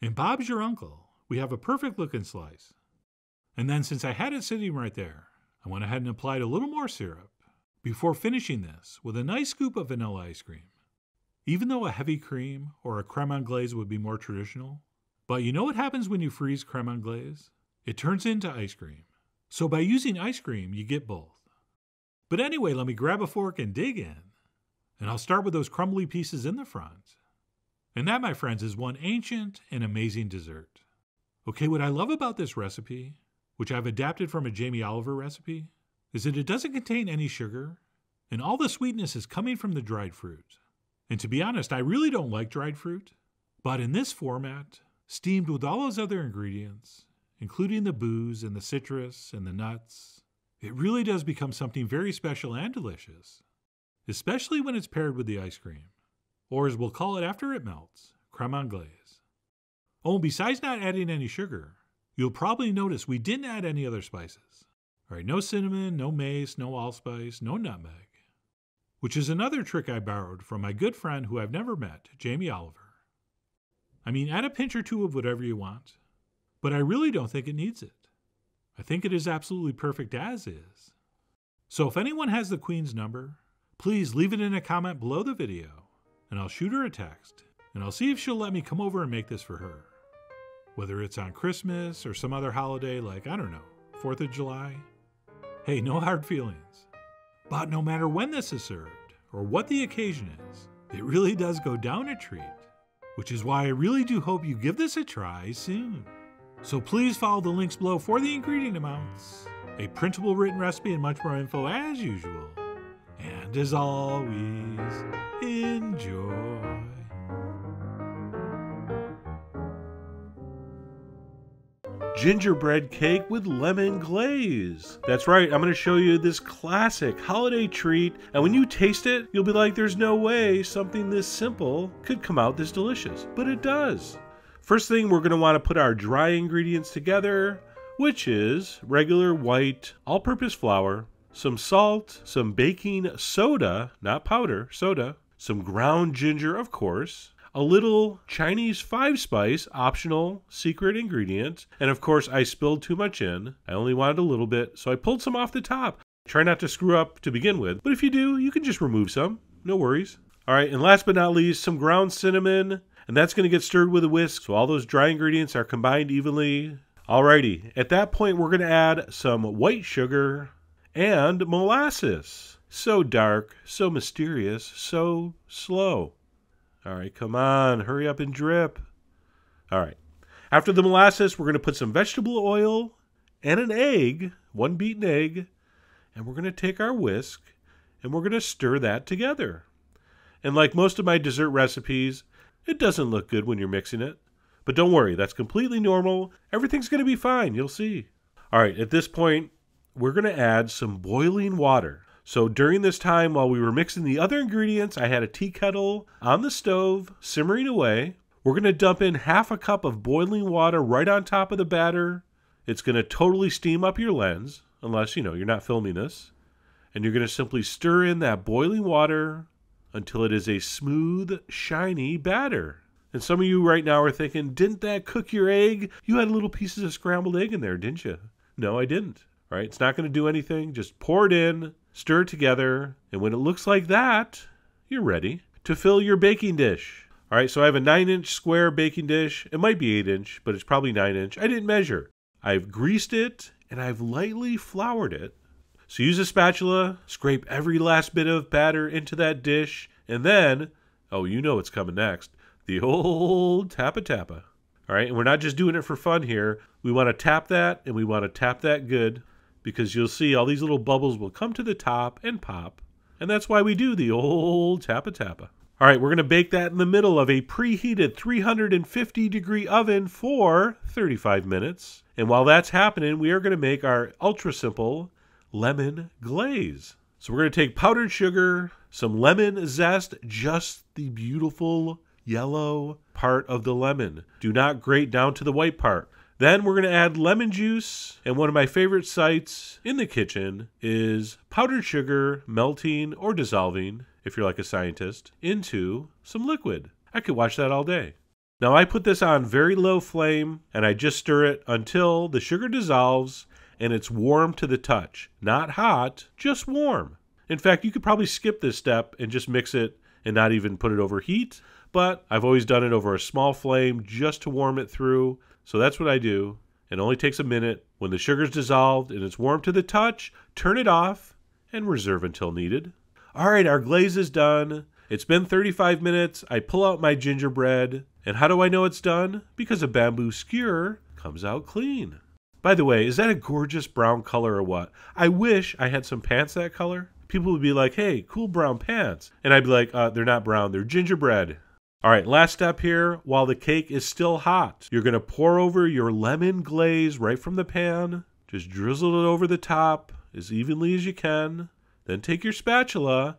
And Bob's your uncle. We have a perfect looking slice. And then, since I had it sitting right there, I went ahead and applied a little more syrup before finishing this with a nice scoop of vanilla ice cream. Even though a heavy cream or a creme anglaise would be more traditional, but you know what happens when you freeze creme anglaise? It turns into ice cream. So by using ice cream, you get both. But anyway, let me grab a fork and dig in. And I'll start with those crumbly pieces in the front. And that, my friends, is one ancient and amazing dessert. Okay, what I love about this recipe, which I've adapted from a Jamie Oliver recipe, is that it doesn't contain any sugar, and all the sweetness is coming from the dried fruit. And to be honest, I really don't like dried fruit, but in this format, steamed with all those other ingredients, including the booze and the citrus and the nuts, it really does become something very special and delicious, especially when it's paired with the ice cream, or as we'll call it after it melts, creme anglaise. Oh, and besides not adding any sugar, you'll probably notice we didn't add any other spices. All right, no cinnamon, no mace, no allspice, no nutmeg, which is another trick I borrowed from my good friend who I've never met, Jamie Oliver. I mean, add a pinch or two of whatever you want, but I really don't think it needs it. I think it is absolutely perfect as is. So if anyone has the Queen's number, please leave it in a comment below the video, and I'll shoot her a text, and I'll see if she'll let me come over and make this for her. Whether it's on Christmas or some other holiday like, I don't know, 4th of July. Hey, no hard feelings. But no matter when this is served, or what the occasion is, it really does go down a treat, which is why I really do hope you give this a try soon. So please follow the links below for the ingredient amounts, a printable written recipe, and much more info as usual. And as always, enjoy. Gingerbread cake with lemon glaze. That's right, I'm going to show you this classic holiday treat, and when you taste it, you'll be like, there's no way something this simple could come out this delicious. But it does. First thing, we're going to want to put our dry ingredients together, which is regular white all purpose flour, some salt, some baking soda, not powder, soda, some ground ginger, of course, a little Chinese five spice, optional secret ingredient, and of course, I spilled too much in. I only wanted a little bit, so I pulled some off the top. Try not to screw up to begin with, but if you do, you can just remove some. No worries. All right, and last but not least, some ground cinnamon and that's going to get stirred with a whisk so all those dry ingredients are combined evenly. Alrighty, at that point we're going to add some white sugar and molasses. So dark, so mysterious, so slow. Alright, come on, hurry up and drip. Alright, after the molasses, we're going to put some vegetable oil and an egg, one beaten egg, and we're going to take our whisk and we're going to stir that together. And like most of my dessert recipes, it doesn't look good when you're mixing it, But don't worry, that's completely normal. Everything's going to be fine. You'll see. All right, at this point, we're going to add some boiling water. So during this time, while we were mixing the other ingredients, I had a tea kettle on the stove simmering away. We're going to dump in half a cup of boiling water right on top of the batter. It's going to totally steam up your lens, unless, you know, you're not filming this. And you're going to simply stir in that boiling water until it is a smooth, shiny batter. And some of you right now are thinking, didn't that cook your egg? You had little pieces of scrambled egg in there, didn't you? No, I didn't. Right, it's not going to do anything. Just pour it in, stir it together, and when it looks like that, you're ready to fill your baking dish. All right, so I have a 9 inch square baking dish. It might be 8 inch, but it's probably 9 inch. I didn't measure. I've greased it and I've lightly floured it. So use a spatula, scrape every last bit of batter into that dish, and then, oh, you know what's coming next the old tappa tappa. All right, and we're not just doing it for fun here. We want to tap that and we want to tap that good because you'll see all these little bubbles will come to the top and pop. And that's why we do the old tappa tappa. All right, we're going to bake that in the middle of a preheated 350 degree oven for 35 minutes. And while that's happening, we are going to make our ultra simple lemon glaze. So we're going to take powdered sugar, some lemon zest, just the beautiful yellow part of the lemon. Do not grate down to the white part. Then we're going to add lemon juice, and one of my favorite sights in the kitchen is powdered sugar melting or dissolving, if you're like a scientist, into some liquid. I could watch that all day. Now I put this on very low flame and I just stir it until the sugar dissolves and it's warm to the touch. Not hot, just warm. In fact, you could probably skip this step and just mix it and not even put it over heat, but I've always done it over a small flame just to warm it through. So that's what I do. It only takes a minute. When the sugar's dissolved and it's warm to the touch, turn it off and reserve until needed. All right, our glaze is done. It's been 35 minutes. I pull out my gingerbread. And how do I know it's done? Because a bamboo skewer comes out clean. By the way, is that a gorgeous brown color or what? I wish I had some pants that color. People would be like, hey, cool brown pants. And I'd be like, uh, they're not brown, they're gingerbread. All right, last step here. While the cake is still hot, you're to pour over your lemon glaze right from the pan. Just drizzle it over the top as evenly as you can. Then take your spatula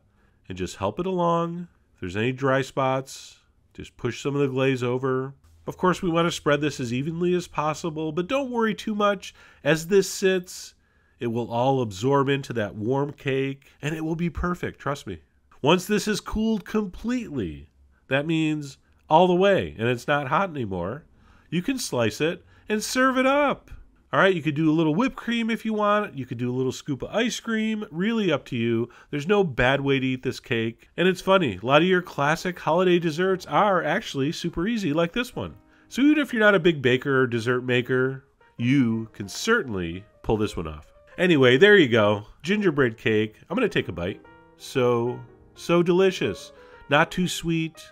and just help it along. If there's any dry spots, just push some of the glaze over. Of course, we want to spread this as evenly as possible, but don't worry too much. As this sits, it will all absorb into that warm cake and it will be perfect, trust me. Once this is cooled completely, that means all the way, and it's not hot anymore. You can slice it and serve it up. All right, you could do a little whipped cream if you want. You could do a little scoop of ice cream. Really up to you. There's no bad way to eat this cake. And it's funny, a lot of your classic holiday desserts are actually super easy, like this one. So even if you're not a big baker or dessert maker, you can certainly pull this one off. Anyway, there you go. Gingerbread cake. I'm going to take a bite. So, so delicious. Not too sweet,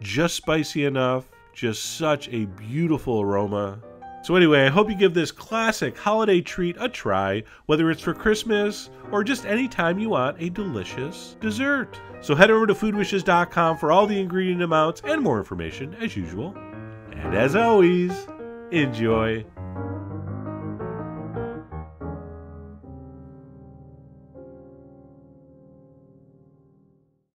just spicy enough, just such a beautiful aroma. So, anyway, I hope you give this classic holiday treat a try, whether it's for Christmas or just any time you want a delicious dessert. So, head over to foodwishes.com for all the ingredient amounts and more information as usual. And as always, enjoy